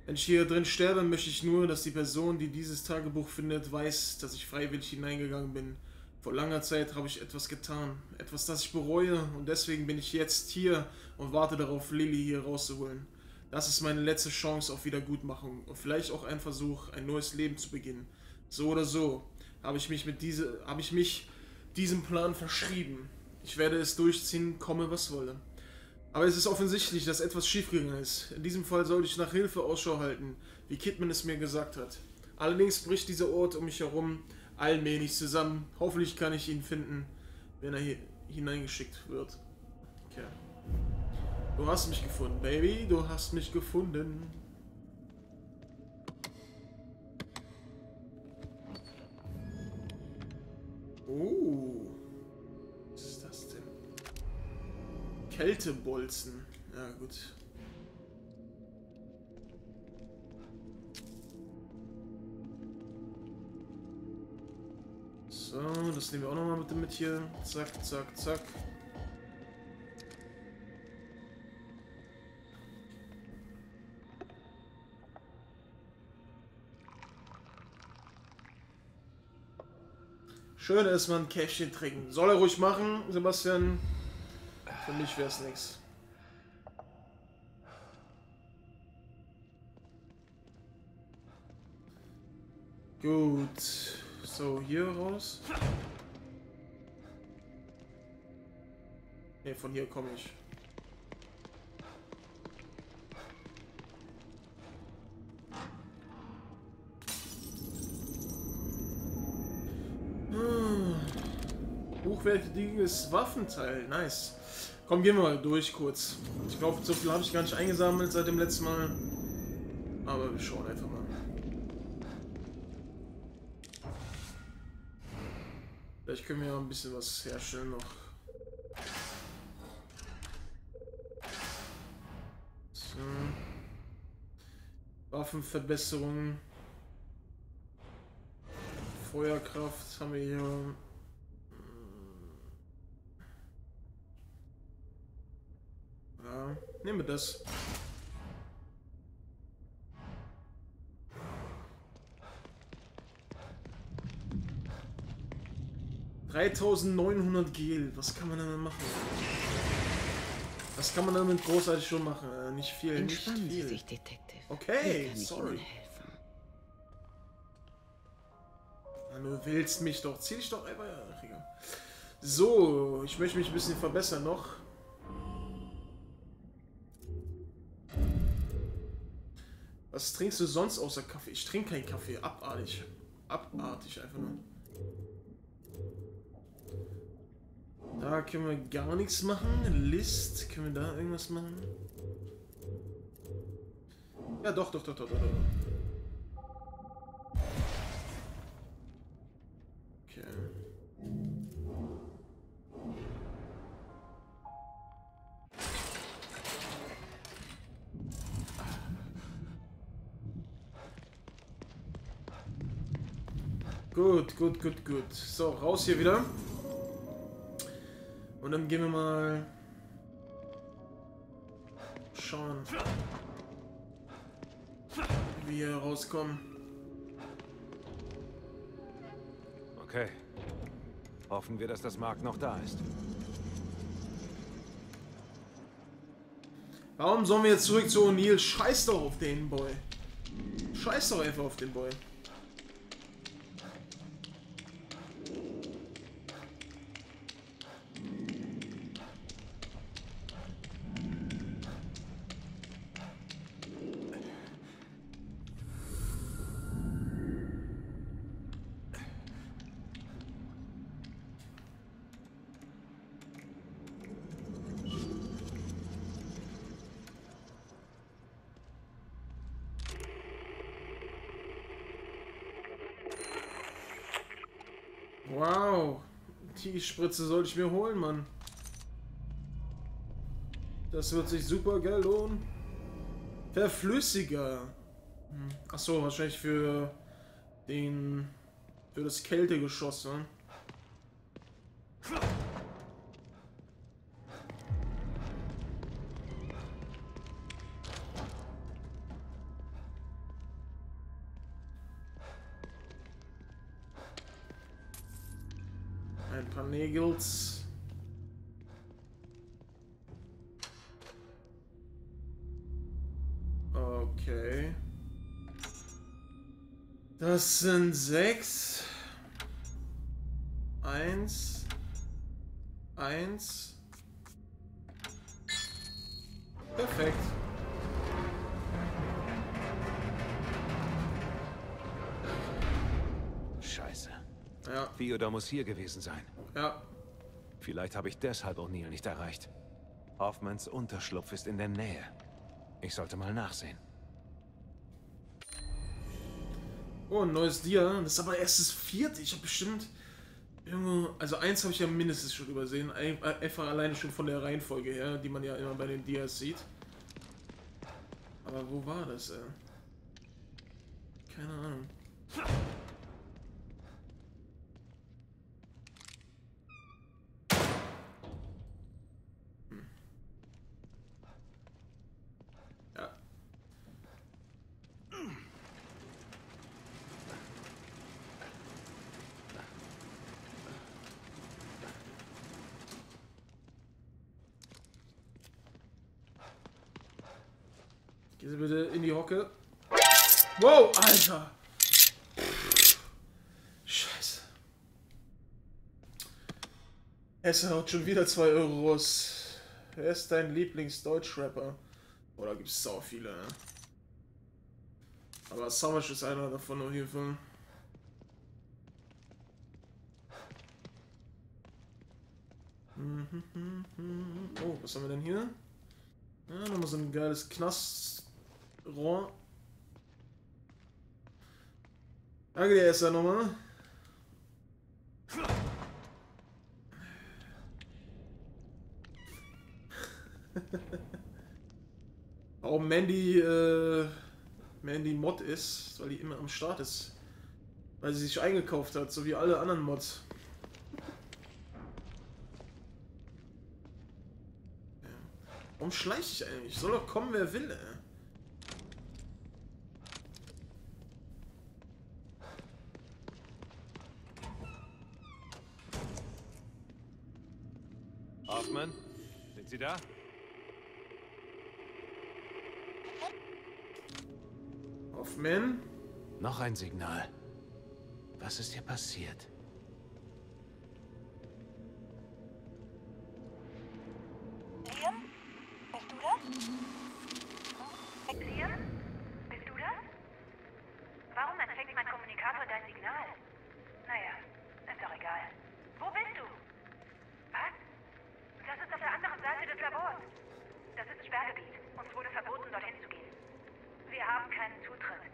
Wenn ich hier drin sterbe, möchte ich nur, dass die Person, die dieses Tagebuch findet, weiß, dass ich freiwillig hineingegangen bin. Vor langer Zeit habe ich etwas getan, etwas, das ich bereue, und deswegen bin ich jetzt hier und warte darauf, Lily hier rauszuholen. Das ist meine letzte Chance auf Wiedergutmachung und vielleicht auch ein Versuch, ein neues Leben zu beginnen. So oder so habe ich mich mit diese, habe ich mich diesem Plan verschrieben. Ich werde es durchziehen, komme was wolle. Aber es ist offensichtlich, dass etwas schiefgegangen ist. In diesem Fall sollte ich nach Hilfe Ausschau halten, wie Kidman es mir gesagt hat. Allerdings bricht dieser Ort um mich herum allmählich zusammen. Hoffentlich kann ich ihn finden, wenn er hier hineingeschickt wird. Okay. Du hast mich gefunden, Baby. Du hast mich gefunden. Oh. Was ist das denn? Kältebolzen. Ja, gut. So, das nehmen wir auch nochmal mit, mit hier. Zack, zack, zack. Schön ist man Käffchen trinken. Soll er ruhig machen, Sebastian. Für mich wäre es nichts. Gut. So, hier raus. Ne, von hier komme ich. Hochwertiges Waffenteil, nice. Komm, gehen wir mal durch kurz. Ich glaube, so viel habe ich gar nicht eingesammelt seit dem letzten Mal. Aber wir schauen einfach mal. Vielleicht können wir ja ein bisschen was herstellen noch. So. Waffenverbesserung. Feuerkraft haben wir hier. Nehmen wir das. Dreitausendneunhundert Gel. Was kann man damit machen? Was kann man damit großartig schon machen? Äh, nicht viel, Entspannen nicht viel. Sie sich, Detective. Okay, sorry. Na, du willst mich doch. Zieh dich doch einfach. So, ich möchte mich ein bisschen verbessern noch. Was trinkst du sonst außer Kaffee? Ich trinke keinen Kaffee. Abartig. Abartig einfach nur. Da können wir gar nichts machen. List. Können wir da irgendwas machen? Ja, doch, doch, doch, doch, doch. doch. Okay. Gut, gut, gut, gut. So, raus hier wieder. Und dann gehen wir mal schauen, wie wir rauskommen. Okay. Hoffen wir, dass das Mark noch da ist. Warum sollen wir jetzt zurück zu O'Neill? Scheiß doch auf den Boy. Scheiß doch einfach auf den Boy. Wow. Spritze sollte ich mir holen, Mann. Das wird sich super geil lohnen. Verflüssiger. Hm. Achso, wahrscheinlich für den. für das Kältegeschoss, ne? Nägels. Okay. Das sind sechs. Eins. Eins. Perfekt. Theodor muss hier gewesen sein. ja. Vielleicht habe ich deshalb O'Neill nicht erreicht. Hoffmans Unterschlupf ist in der Nähe. Ich sollte mal nachsehen. Oh, ein neues Dia. Das ist aber erst das vierte. Ich habe bestimmt irgendwo. Also eins habe ich ja mindestens schon übersehen. Ein- Einfach alleine schon von der Reihenfolge her, die man ja immer bei den Dias sieht. Aber wo war das, ey? Keine Ahnung. Hm. Ja. Geh sie Hocke. Wow, Alter! Scheiße. Es haut schon wieder 2 Euro raus. Wer ist dein Lieblings-Deutsch-Rapper? Oder gibt es sau viele, ne? Aber Savage ist einer davon auf jeden Fall. Oh, was haben wir denn hier? Ja, nochmal so ein geiles Knastrohr. Danke dir, Esther, nochmal. *laughs* Warum Mandy, äh, Mandy Mod ist, weil die immer am Start ist. Weil sie sich eingekauft hat, so wie alle anderen Mods. Warum schleiche ich eigentlich? Soll doch kommen, wer will, ey. Hoffmann, sind Sie da? Hoffman? Noch ein Signal. Was ist hier passiert? Liam? Bist du das? Liam? Bist du das? Warum empfängt mein Kommunikator dein Signal? Naja, ist doch egal. Wo bist du? Was? Das ist auf der anderen Seite des Labors. Das ist Sperrgebiet. Uns wurde verboten, dorthin zu gehen. Wir haben keinen Zutritt.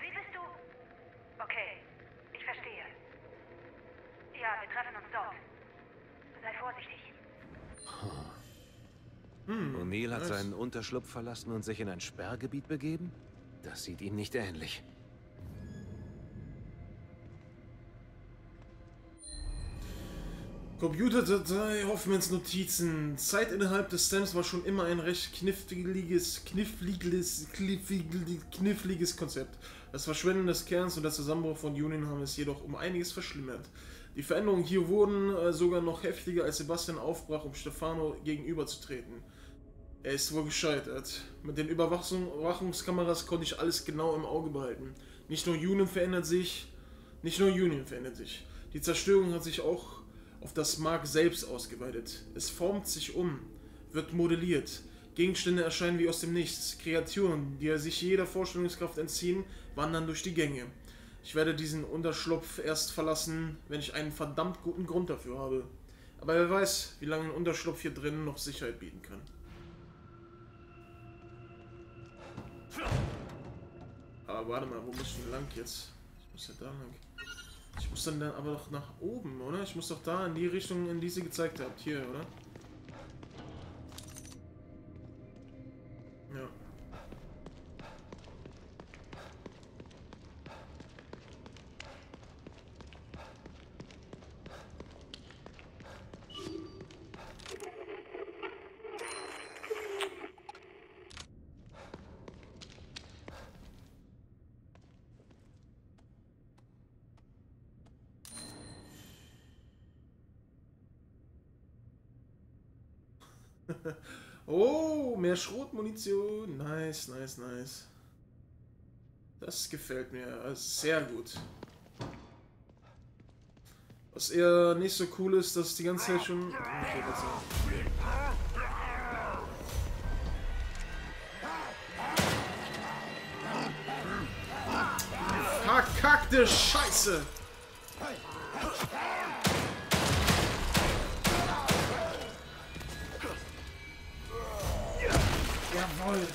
Wie bist du? Okay, ich verstehe. Ja, wir treffen uns dort. Sei vorsichtig. Hm, O'Neill hat nice. seinen Unterschlupf verlassen und sich in ein Sperrgebiet begeben? Das sieht ihm nicht ähnlich. Computerdatei, Hoffmans Notizen. Zeit innerhalb des Stems war schon immer ein recht kniffliges, kniffliges, kniffliges, kniffliges Konzept. Das Verschwinden des Kerns und der Zusammenbruch von Union haben es jedoch um einiges verschlimmert. Die Veränderungen hier wurden äh, sogar noch heftiger, als Sebastian aufbrach, um Stefano gegenüberzutreten. Er ist wohl gescheitert. Mit den Überwachung- Überwachungskameras konnte ich alles genau im Auge behalten. Nicht nur Union verändert sich, nicht nur Union verändert sich. Die Zerstörung hat sich auch auf das Mark selbst ausgeweitet. Es formt sich um, wird modelliert. Gegenstände erscheinen wie aus dem Nichts. Kreaturen, die sich jeder Vorstellungskraft entziehen, wandern durch die Gänge. Ich werde diesen Unterschlupf erst verlassen, wenn ich einen verdammt guten Grund dafür habe. Aber wer weiß, wie lange ein Unterschlupf hier drinnen noch Sicherheit bieten kann. Aber warte mal, wo muss ich denn lang jetzt? Ich muss ja da lang. Ich muss dann, dann aber doch nach oben, oder? Ich muss doch da in die Richtung, in die sie gezeigt habt. Hier, oder? Oh, mehr Schrotmunition. Nice, nice, nice. Das gefällt mir sehr gut. Was eher nicht so cool ist, dass die ganze Zeit schon... Okay, Verkackte Scheiße! Jawohl!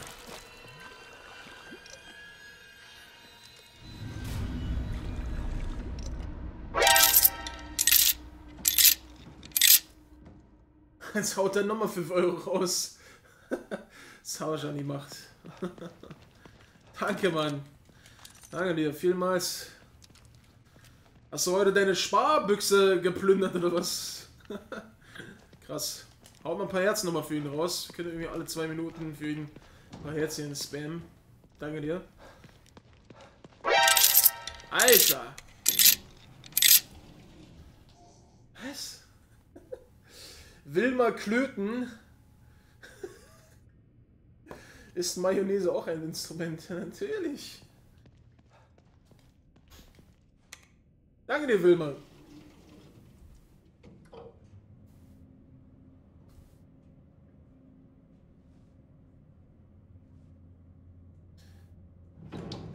Jetzt haut er nochmal 5 Euro raus. *laughs* Das habe ich an die Macht. *laughs* Danke, Mann. Danke dir, vielmals. Hast du heute deine Sparbüchse geplündert oder was? *laughs* Krass. Haut mal ein paar Herzen nochmal für ihn raus. Wir können irgendwie alle zwei Minuten für ihn ein paar Herzchen spammen. Danke dir. Alter! Was? Wilma Klöten Ist Mayonnaise auch ein Instrument? *laughs* Natürlich. Danke dir, Wilma.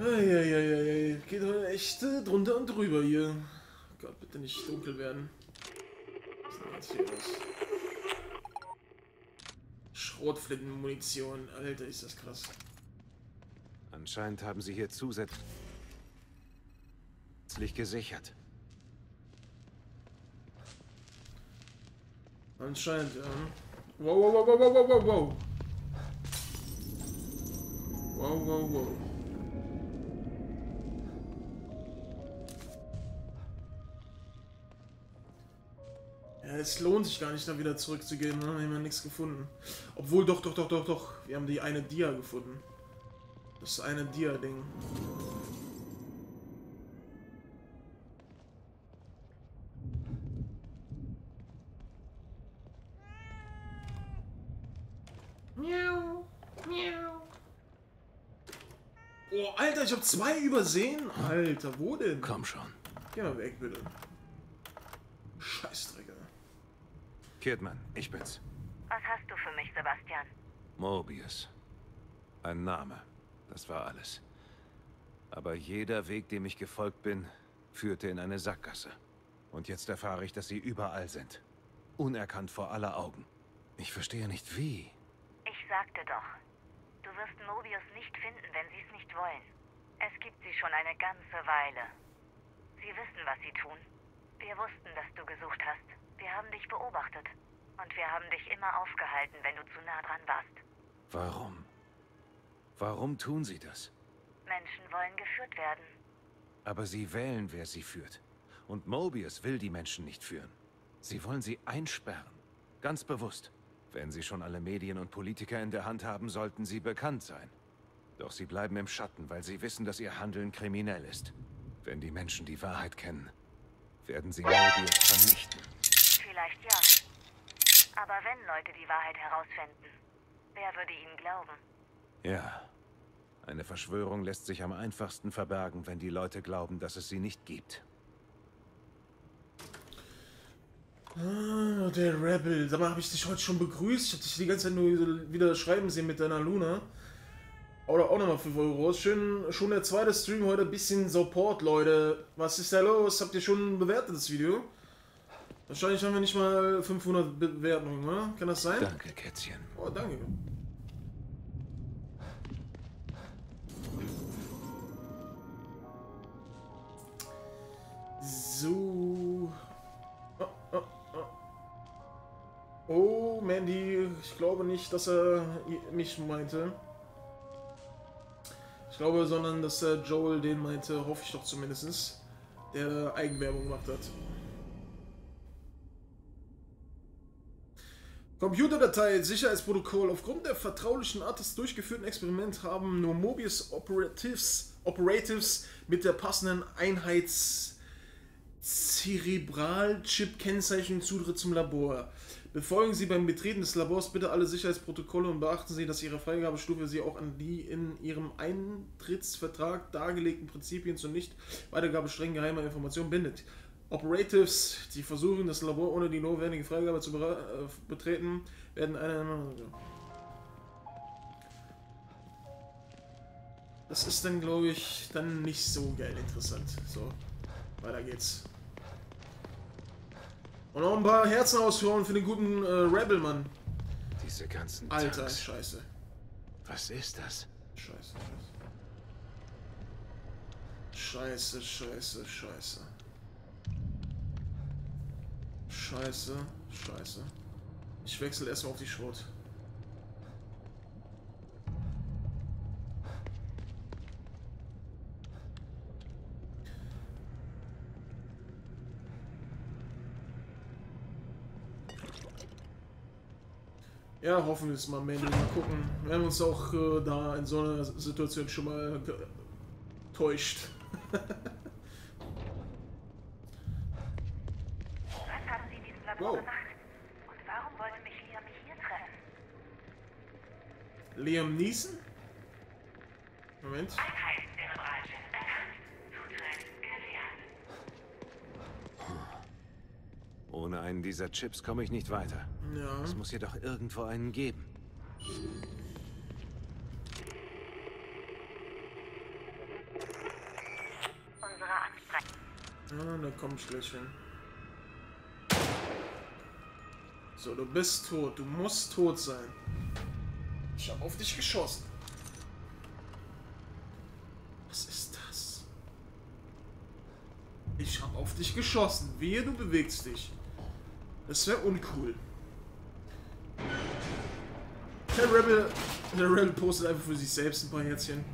Eieieiei, geht heute echt äh, drunter und drüber hier. Gott, bitte nicht dunkel werden. Was ist denn jetzt hier los? Schrotflintenmunition, Alter, ist das krass. Anscheinend haben sie hier zusätzlich gesichert. Anscheinend, ja. Wow, wow, wow, wow, wow, wow, wow. Wow, wow, wow. Es lohnt sich gar nicht, da wieder zurückzugehen, ne? Wir haben ja nichts gefunden. Obwohl, doch, doch, doch, doch, doch. Wir haben die eine Dia gefunden. Das eine Dia-Ding. Miau, miau. Oh, Alter, ich habe zwei übersehen. Alter, wo denn? Komm schon. Geh mal weg, bitte. Scheißdrecker. Kidman, ich bin's. Was hast du für mich, Sebastian? Mobius. Ein Name. Das war alles. Aber jeder Weg, dem ich gefolgt bin, führte in eine Sackgasse. Und jetzt erfahre ich, dass sie überall sind. Unerkannt vor aller Augen. Ich verstehe nicht wie. Ich sagte doch. Du wirst Mobius nicht finden, wenn sie es nicht wollen. Es gibt sie schon eine ganze Weile. Sie wissen, was sie tun. Wir wussten, dass du gesucht hast. Wir haben dich beobachtet. Und wir haben dich immer aufgehalten, wenn du zu nah dran warst. Warum? Warum tun sie das? Menschen wollen geführt werden. Aber sie wählen, wer sie führt. Und Mobius will die Menschen nicht führen. Sie wollen sie einsperren. Ganz bewusst. Wenn sie schon alle Medien und Politiker in der Hand haben, sollten sie bekannt sein. Doch sie bleiben im Schatten, weil sie wissen, dass ihr Handeln kriminell ist. Wenn die Menschen die Wahrheit kennen, werden sie Mobius vernichten. Vielleicht ja. Aber wenn Leute die Wahrheit herausfinden, wer würde ihnen glauben? Ja. Eine Verschwörung lässt sich am einfachsten verbergen, wenn die Leute glauben, dass es sie nicht gibt. Ah, der Rebel. Sag mal, habe ich dich heute schon begrüßt? Ich habe dich die ganze Zeit nur wieder schreiben sehen mit deiner Luna. Oder auch nochmal 5 Euro. Schön, schon der zweite Stream heute. Bisschen Support, Leute. Was ist da los? Habt ihr schon bewertet, das Video? Wahrscheinlich haben wir nicht mal 500 Bewertungen, oder? Kann das sein? Danke, Kätzchen. Oh, danke. So. Oh, oh, oh. oh, Mandy, ich glaube nicht, dass er mich meinte. Ich glaube, sondern dass er Joel den meinte, hoffe ich doch zumindest, der Eigenwerbung gemacht hat. Computerdatei Sicherheitsprotokoll. Aufgrund der vertraulichen Art des durchgeführten Experiments haben nur Mobius Operatives, Operatives mit der passenden Einheits Zerebralchip-Kennzeichen Zutritt zum Labor. Befolgen Sie beim Betreten des Labors bitte alle Sicherheitsprotokolle und beachten Sie, dass Ihre Freigabestufe Sie auch an die in Ihrem Eintrittsvertrag dargelegten Prinzipien zur Nicht-Weitergabe streng geheimer Informationen bindet. Operatives, die versuchen, das Labor ohne die notwendige Freigabe zu äh, betreten, werden eine... Das ist dann, glaube ich, dann nicht so geil interessant. So, weiter geht's. Und noch ein paar Herzen ausführen für den guten äh, Rebel, Mann. Diese ganzen Alter, Tanks. scheiße. Was ist das? Scheiße, scheiße. Scheiße, scheiße, scheiße. Scheiße, scheiße. Ich wechsle erstmal auf die Schrot. Ja, hoffen wir es mal, Mandy. Mal gucken. Wir haben uns auch äh, da in so einer Situation schon mal täuscht. *laughs* Was haben Sie in diesem Labor Wow. gemacht? Und warum wollte mich Liam hier treffen? Liam Neeson? Moment. Ohne einen dieser Chips komme ich nicht weiter. Ja. Es muss hier doch irgendwo einen geben. Unsere Anstrengung. Ja, da komm ich gleich hin. So, du bist tot. Du musst tot sein. Ich habe auf dich geschossen. Was ist das? Ich habe auf dich geschossen. Wehe, du bewegst dich. Das wäre uncool. Der Rebel, der Rebel postet einfach für sich selbst ein paar Herzchen.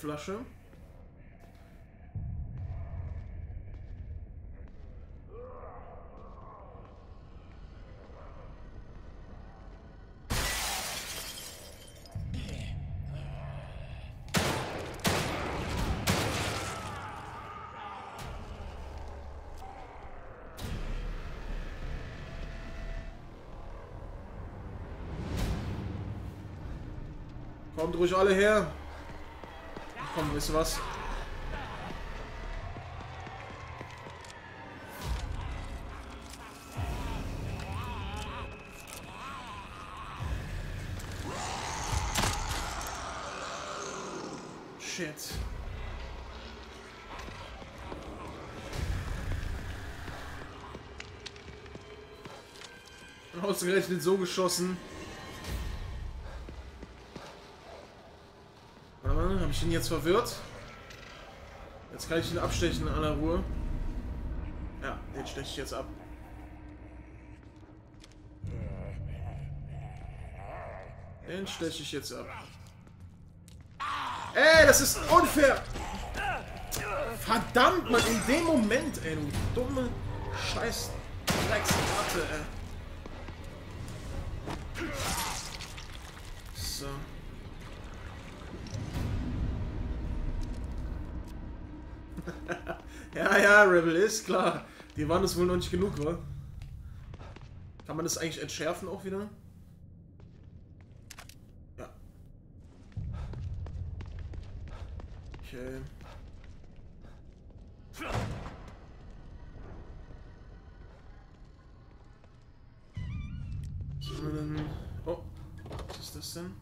Flasche. Kommt ruhig alle her. Ihr was? Shit. Ausgerechnet so geschossen. Warte mal, habe ich ihn jetzt verwirrt? Jetzt kann ich ihn abstechen in aller Ruhe. Ja, den steche ich jetzt ab. Den steche ich jetzt ab. Ey, das ist unfair! Verdammt, man, in dem Moment, ey, du dumme Scheiß Drecksratte, ey. Ist klar. Die waren es wohl noch nicht genug, wa? Kann man das eigentlich entschärfen auch wieder? Ja. Okay. So, dann... Oh, was ist das denn?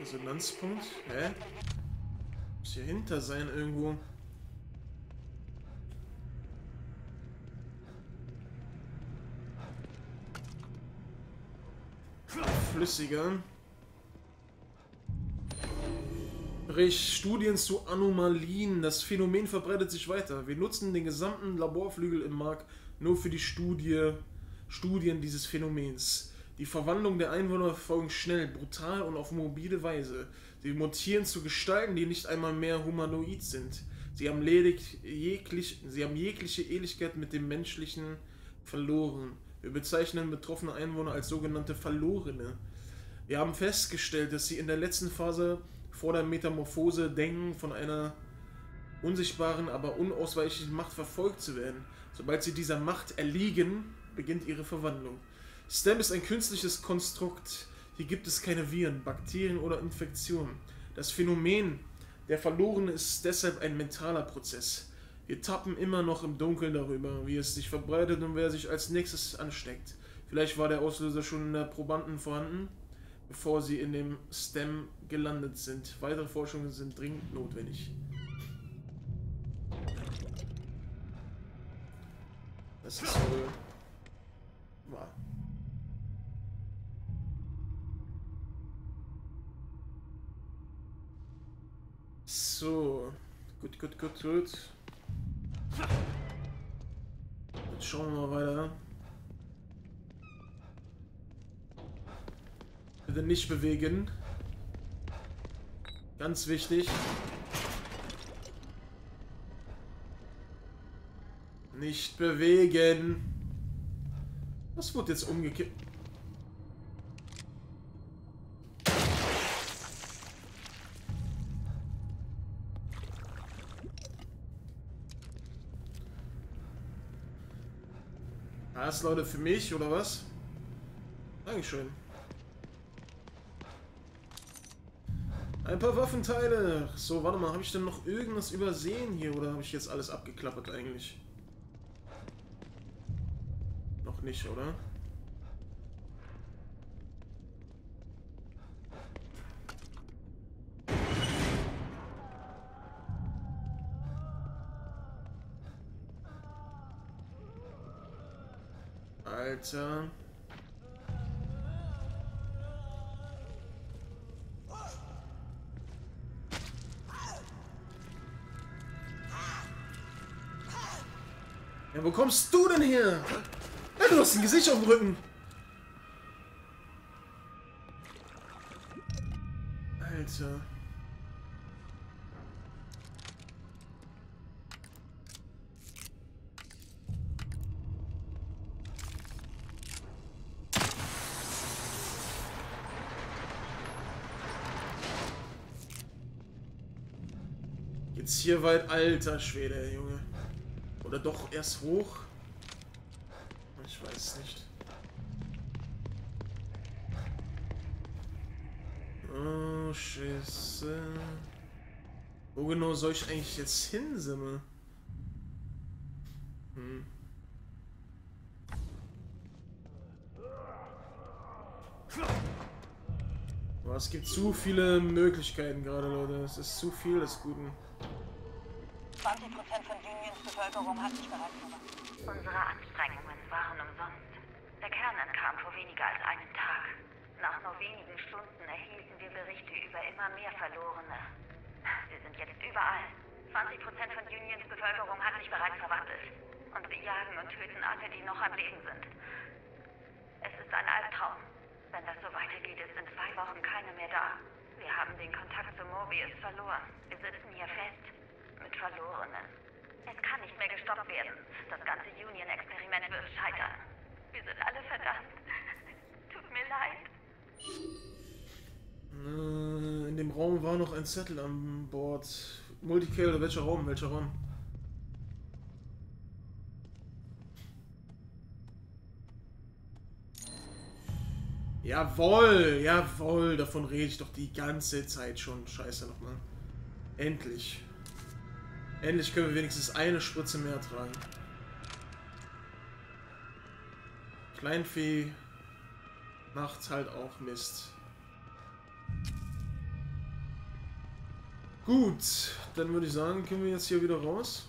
Resonanzpunkt? Hä? Muss hier hinter sein irgendwo. Flüssiger. Bericht Studien zu Anomalien. Das Phänomen verbreitet sich weiter. Wir nutzen den gesamten Laborflügel im Mark nur für die Studie, Studien dieses Phänomens. Die Verwandlung der Einwohner erfolgen schnell, brutal und auf mobile Weise. Sie mutieren zu Gestalten, die nicht einmal mehr humanoid sind. Sie haben, ledig, jeglich, sie haben jegliche Ähnlichkeit mit dem Menschlichen verloren. Wir bezeichnen betroffene Einwohner als sogenannte Verlorene. Wir haben festgestellt, dass sie in der letzten Phase vor der Metamorphose denken, von einer unsichtbaren, aber unausweichlichen Macht verfolgt zu werden. Sobald sie dieser Macht erliegen, beginnt ihre Verwandlung. STEM ist ein künstliches Konstrukt. Hier gibt es keine Viren, Bakterien oder Infektionen. Das Phänomen der Verlorene ist deshalb ein mentaler Prozess. Wir tappen immer noch im Dunkeln darüber, wie es sich verbreitet und wer sich als nächstes ansteckt. Vielleicht war der Auslöser schon in der Probanden vorhanden, bevor sie in dem STEM gelandet sind. Weitere Forschungen sind dringend notwendig. Das ist wohl wahr. So, gut, gut, gut, gut. Jetzt schauen wir mal weiter. Bitte nicht bewegen. Ganz wichtig. Nicht bewegen. Was wurde jetzt umgekippt? Das Leute für mich oder was? Dankeschön. Ein paar Waffenteile. So, warte mal, habe ich denn noch irgendwas übersehen hier oder habe ich jetzt alles abgeklappert eigentlich? Noch nicht, oder? Alter. Wo kommst du denn her? Ja, du hast ein Gesicht auf dem Rücken. Alter. Geht's hier weit? Alter Schwede, Junge. Oder doch erst hoch? Ich weiß nicht. Oh, Scheiße. Wo genau soll ich eigentlich jetzt hinsimmeln? Hm. Aber es gibt zu viele Möglichkeiten gerade, Leute. Es ist zu viel des Guten. 20% von Unions Bevölkerung hat sich bereits gemacht. Unsere Anstrengungen waren umsonst. Der Kern entkam vor weniger als einem Tag. Nach nur wenigen Stunden erhielten wir Berichte über immer mehr Verlorene. Sie sind jetzt überall. 20% von Unions Bevölkerung hat sich bereits verwandelt. Und wir jagen und töten alle, die noch am Leben sind. Es ist ein Albtraum. Wenn das so weitergeht, ist in zwei Wochen keine mehr da. Wir haben den Kontakt zu Mobius verloren. Wir sitzen hier fest. Mit Verlorenen. Es kann nicht mehr gestoppt werden. Das ganze Union-Experiment wird scheitern. Wir sind alle verdammt. Tut mir leid. Äh, In dem Raum war noch ein Zettel an Bord. Multicale, oder welcher Raum? Welcher Raum? Jawohl, jawohl, davon rede ich doch die ganze Zeit schon. Scheiße nochmal. Endlich. Endlich können wir wenigstens eine Spritze mehr tragen. Kleinvieh macht halt auch Mist. Gut, dann würde ich sagen, können wir jetzt hier wieder raus.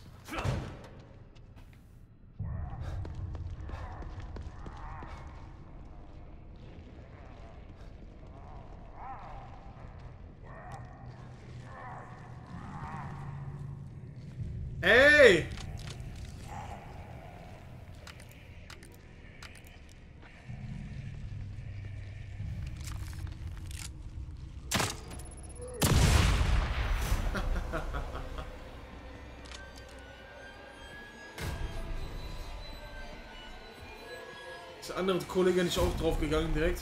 Kollege nicht auch draufgegangen direkt?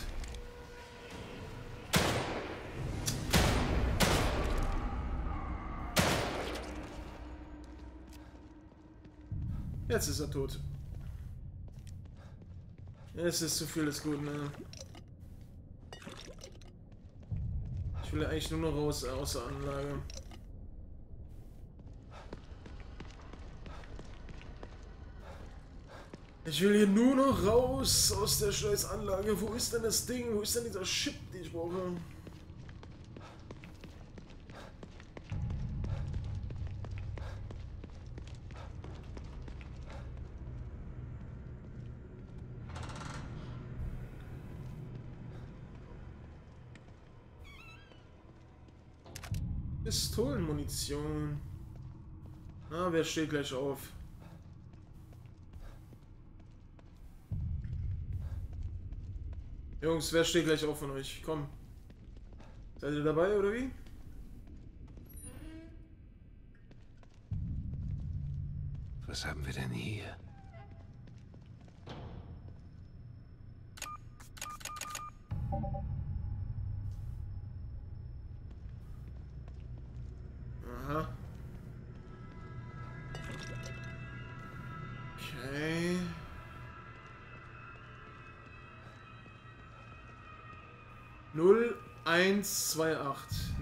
Jetzt ist er tot. Es ist zu viel des Guten, ne? Ich will eigentlich nur noch raus aus der Anlage. Ich will hier nur noch raus aus der scheiß Anlage. Wo ist denn das Ding? Wo ist denn dieser Chip, den ich brauche? Pistolenmunition. Na, wer steht gleich auf? Jungs, wer steht gleich auf von euch? Komm. Seid ihr dabei oder wie? Was haben wir denn hier?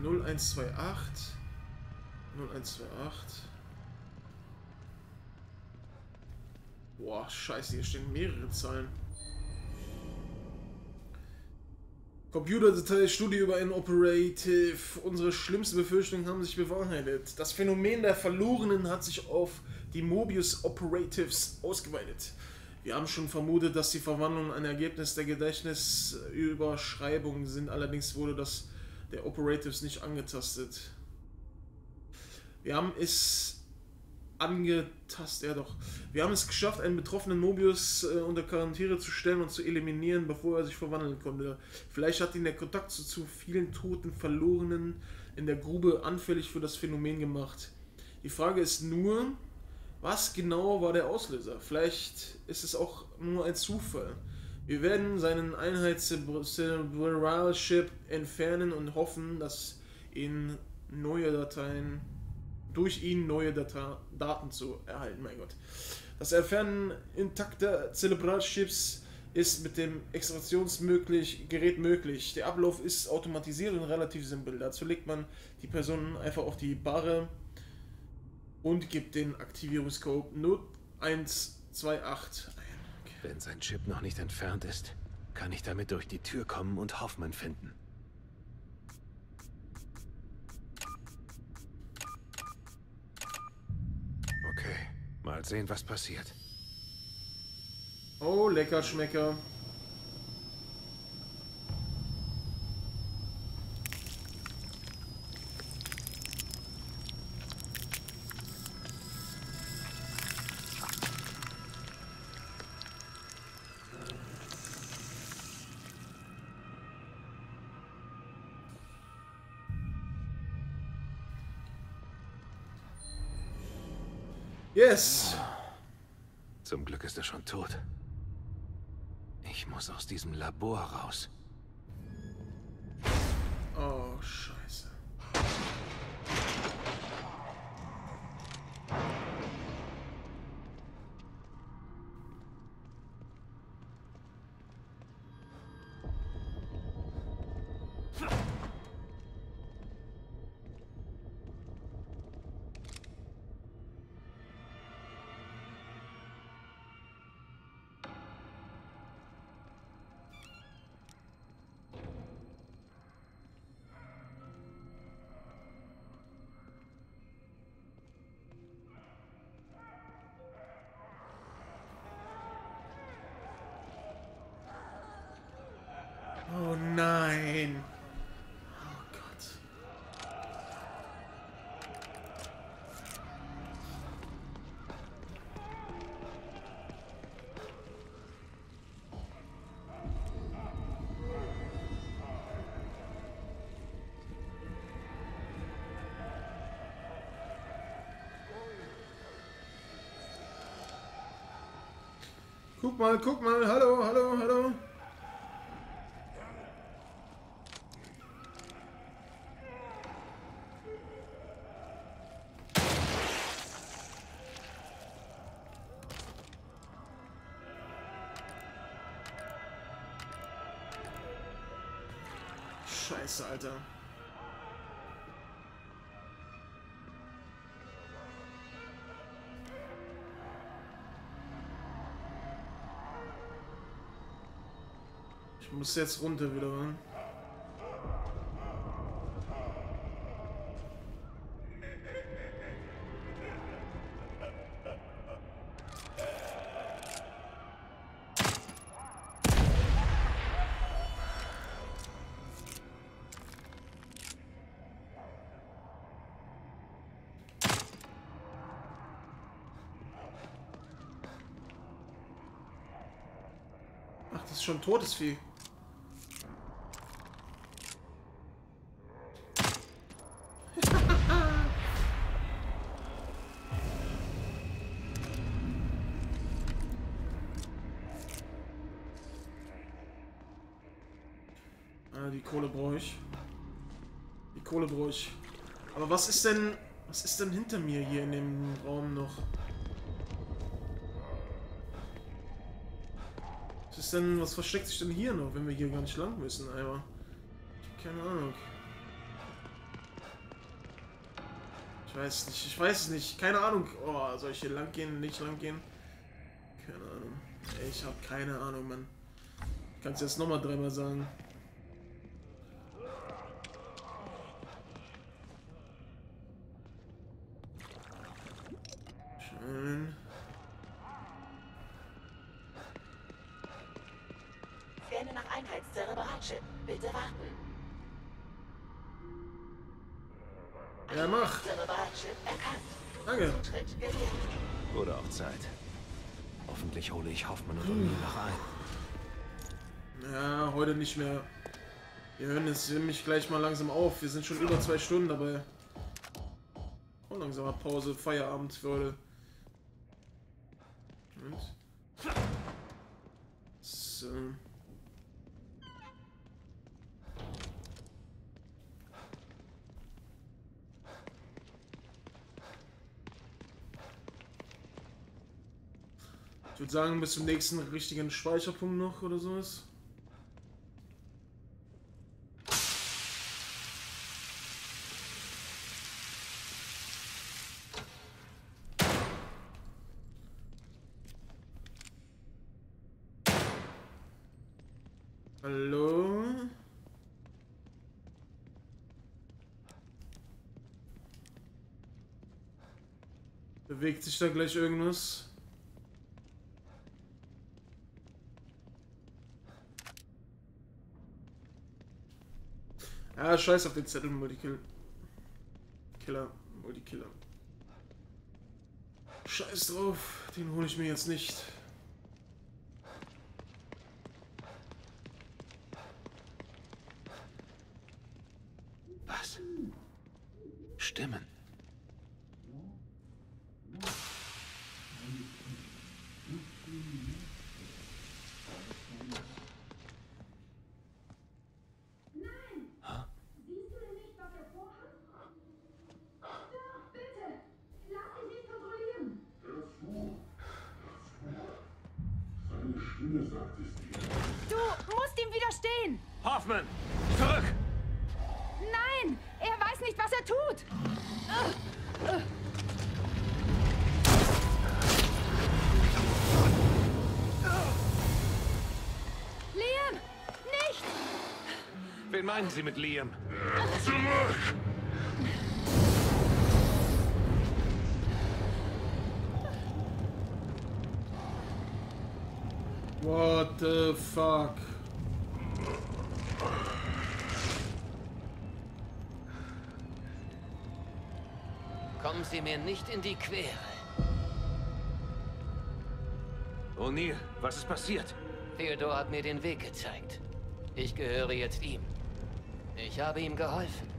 0128. 0128. Boah, scheiße, hier stehen mehrere Zahlen. Computer Detail Studie über Inoperative. Unsere schlimmsten Befürchtungen haben sich bewahrheitet. Das Phänomen der Verlorenen hat sich auf die Mobius Operatives ausgeweitet. Wir haben schon vermutet, dass die Verwandlungen ein Ergebnis der Gedächtnisüberschreibung sind. Allerdings wurde das der Operatives nicht angetastet. Wir haben es angetastet, ja doch. Wir haben es geschafft, einen betroffenen Mobius äh, unter Quarantäne zu stellen und zu eliminieren, bevor er sich verwandeln konnte. Vielleicht hat ihn der Kontakt zu, zu vielen toten Verlorenen in der Grube anfällig für das Phänomen gemacht. Die Frage ist nur, was genau war der Auslöser? Vielleicht ist es auch nur ein Zufall. Wir werden seinen Einheit Cerebral Chip entfernen und hoffen, dass ihn neue Dateien durch ihn neue Data Daten zu erhalten. Mein Gott. Das Entfernen intakter Zerebralchips ist mit dem Extraktionsgerät möglich. Der Ablauf ist automatisiert und relativ simpel. Dazu legt man die Person einfach auf die Barre und gibt den Aktivierungscode 0128 ein. Wenn sein Chip noch nicht entfernt ist, kann ich damit durch die Tür kommen und Hoffmann finden. Okay, mal sehen, was passiert. Oh, lecker Schmecker. Yes. Zum Glück ist er schon tot. Ich muss aus diesem Labor raus. Oh, scheiße. Guck mal, guck mal, hallo, hallo, hallo. Scheiße, Alter. Muss jetzt runter wieder, wa? Ach, das ist schon totes Vieh. Ja, die Kohle brauche ich. Die Kohle brauche ich. Aber was ist denn... Was ist denn hinter mir hier in dem Raum noch? Was ist denn... Was versteckt sich denn hier noch, wenn wir hier gar nicht lang müssen, hab keine Ahnung. Ich weiß nicht, ich weiß es nicht. Keine Ahnung. Oh, soll ich hier lang gehen, nicht lang gehen? Keine Ahnung. Ich habe keine Ahnung, Mann. Ich kann es jetzt nochmal dreimal sagen. Jetzt nämlich gleich mal langsam auf. Wir sind schon über zwei Stunden dabei. Und langsamer Pause, Feierabend für heute. Moment. So. Ich würde sagen, bis zum nächsten richtigen Speicherpunkt noch oder sowas. Hallo? Bewegt sich da gleich irgendwas? Ah, scheiß auf den Zettel, Multikill. Killer, Multikiller. Scheiß drauf, den hole ich mir jetzt nicht. Meinen Sie mit Liam? Zurück! What the fuck? Kommen Sie mir nicht in die Quere. O'Neill, was ist passiert? Theodor hat mir den Weg gezeigt. Ich gehöre jetzt ihm. Ich habe ihm geholfen.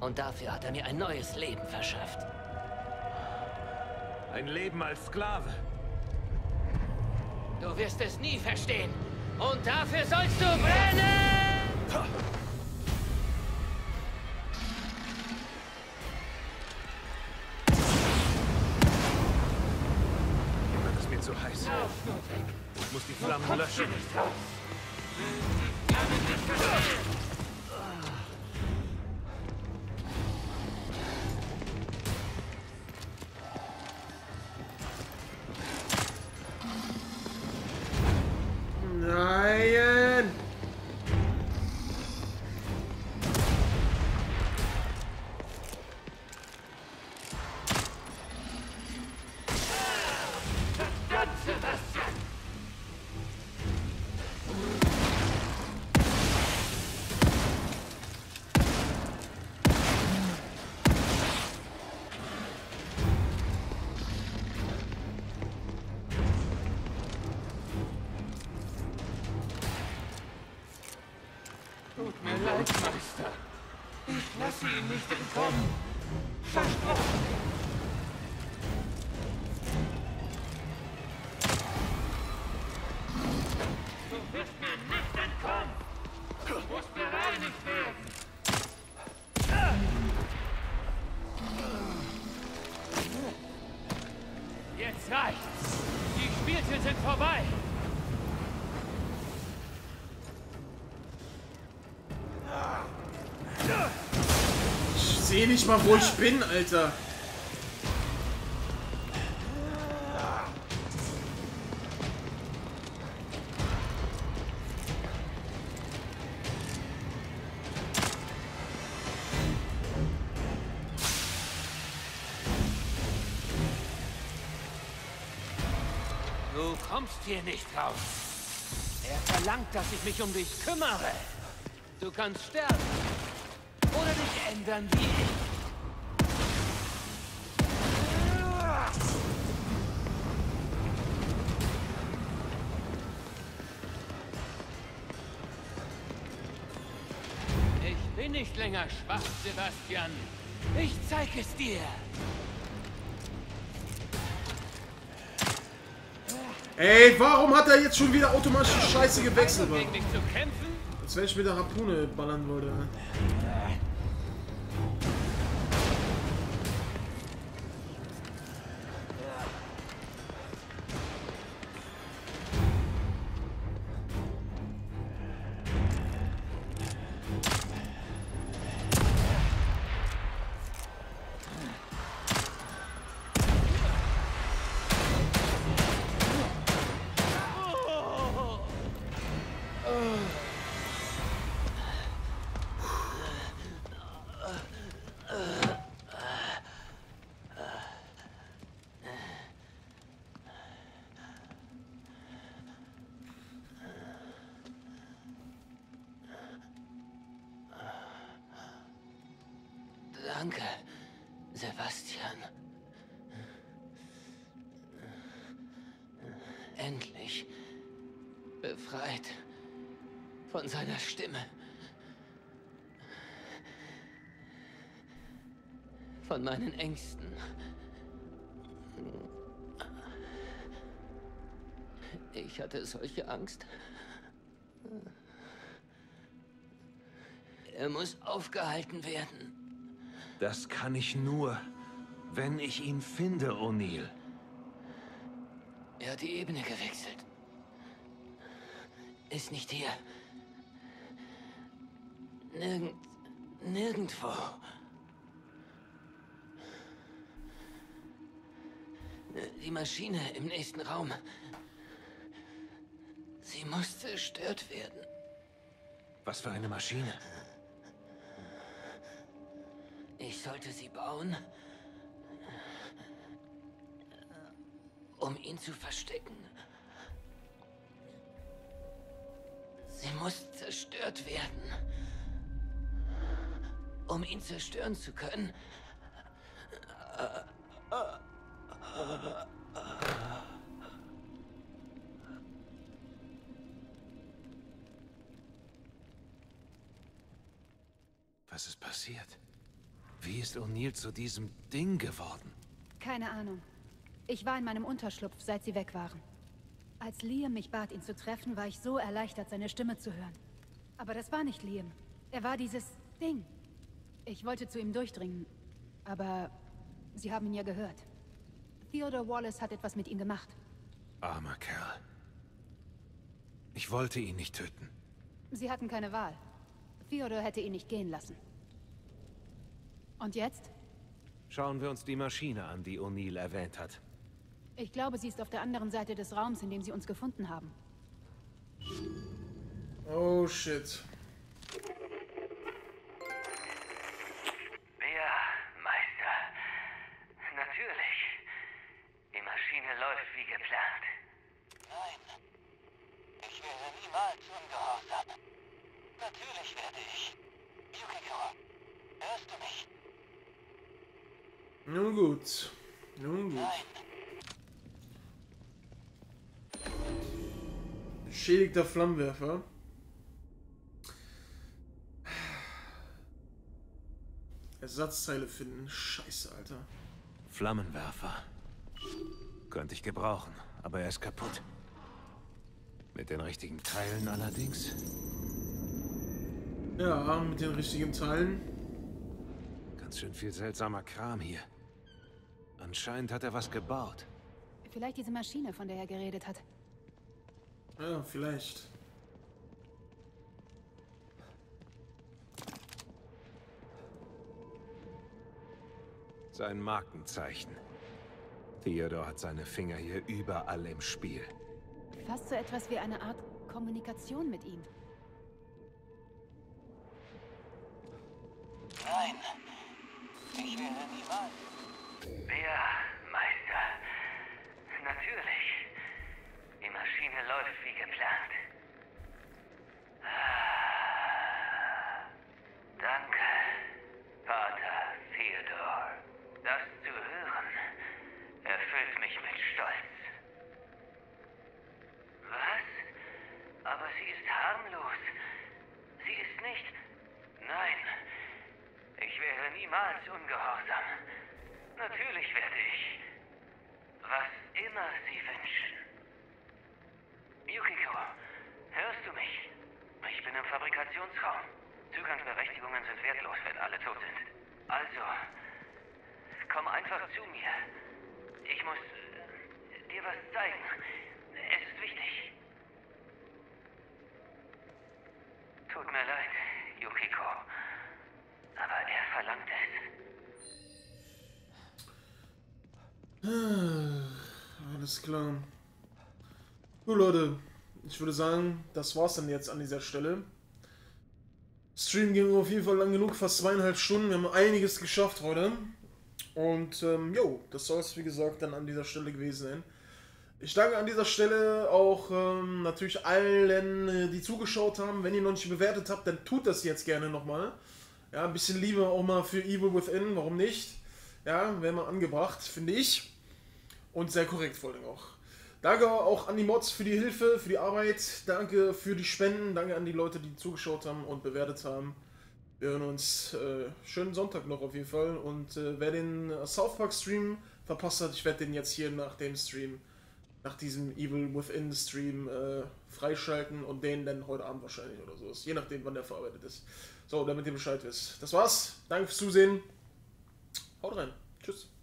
Und dafür hat er mir ein neues Leben verschafft. Ein Leben als Sklave. Du wirst es nie verstehen. Und dafür sollst du brennen! Jemand ist mir zu heiß. Ich muss die Flammen löschen. Nein! Sehe nicht mal, wo ich bin, Alter. Du kommst hier nicht raus. Er verlangt, dass ich mich um dich kümmere. Du kannst sterben. Ändern wie ich. Ich bin nicht länger schwach, Sebastian. Ich zeig es dir. Ey, warum hat er jetzt schon wieder automatisch Scheiße gewechselt? Kämpfen? Als wenn ich mit der Harpune ballern würde. Danke, meinen Ängsten. Ich hatte solche Angst. Er muss aufgehalten werden. Das kann ich nur, wenn ich ihn finde, O'Neill. Er hat die Ebene gewechselt. Ist nicht hier. Nirgend... nirgendwo. Die Maschine im nächsten Raum. Sie muss zerstört werden. Was für eine Maschine? Ich sollte sie bauen, um ihn zu verstecken. Sie muss zerstört werden. Um ihn zerstören zu können. Was ist passiert? Wie ist O'Neill zu diesem Ding geworden? Keine Ahnung. Ich war in meinem Unterschlupf, seit sie weg waren. Als Liam mich bat, ihn zu treffen, war ich so erleichtert, seine Stimme zu hören. Aber das war nicht Liam. Er war dieses Ding. Ich wollte zu ihm durchdringen, aber sie haben ihn ja gehört. Theodore Wallace hat etwas mit ihm gemacht. Armer Kerl. Ich wollte ihn nicht töten. Sie hatten keine Wahl. Theodore hätte ihn nicht gehen lassen. Und jetzt? Schauen wir uns die Maschine an, die O'Neill erwähnt hat. Ich glaube, sie ist auf der anderen Seite des Raums, in dem sie uns gefunden haben. Oh shit. Ja, Meister. Natürlich. Die Maschine läuft wie geplant. Nein. Ich wäre niemals ungehorsam. Natürlich werde ich. Yukiko, hörst du mich? Nun gut. Nun gut. Beschädigter Flammenwerfer. Ersatzteile finden. Scheiße, Alter. Flammenwerfer. Könnte ich gebrauchen, aber er ist kaputt. Mit den richtigen Teilen allerdings. Ja, mit den richtigen Teilen. Ganz schön viel seltsamer Kram hier. Anscheinend hat er was gebaut. Vielleicht diese Maschine, von der er geredet hat. Ja, vielleicht. Sein Markenzeichen. Theodor hat seine Finger hier überall im Spiel. Fast so etwas wie eine Art Kommunikation mit ihm. Nein. Ich wäre niemals. Ja, Meister. Natürlich. Die Maschine läuft wie geplant. Ah. Danke, Pater Theodor. Das zu hören erfüllt mich mit Stolz. Was? Aber sie ist harmlos. Sie ist nicht. Nein. Ich wäre niemals ungehorsam. Natürlich werde ich. Was immer Sie wünschen. Yukiko, hörst du mich? Ich bin im Fabrikationsraum. Zugangsberechtigungen sind wertlos, wenn alle tot sind. Also, komm einfach zu mir. Ich muss äh, dir was zeigen. Es ist wichtig. Tut mir leid, Yukiko. Aber er verlangt es. Ah, Alles klar. Gut, Leute. Ich würde sagen, das war's dann jetzt an dieser Stelle. Stream ging auf jeden Fall lang genug, fast zweieinhalb Stunden. Wir haben einiges geschafft heute. Und ähm, jo, das soll es wie gesagt dann an dieser Stelle gewesen sein. Ich danke an dieser Stelle auch ähm, natürlich allen, äh, die zugeschaut haben. Wenn ihr noch nicht bewertet habt, dann tut das jetzt gerne nochmal. Ja, ein bisschen Liebe auch mal für Evil Within, warum nicht? Ja, wäre mal angebracht, finde ich. Und sehr korrekt vor allem auch. Danke auch an die Mods für die Hilfe, für die Arbeit. Danke für die Spenden. Danke an die Leute, die zugeschaut haben und bewertet haben. Wir hören uns äh, schönen Sonntag noch auf jeden Fall. Und äh, wer den äh, South Park Stream verpasst hat, ich werde den jetzt hier nach dem Stream, nach diesem Evil Within Stream äh, freischalten und den dann heute Abend wahrscheinlich oder so ist. Je nachdem, wann der verarbeitet ist. So, damit ihr Bescheid wisst. Das war's. Danke fürs Zusehen. Haut rein. Tschüss.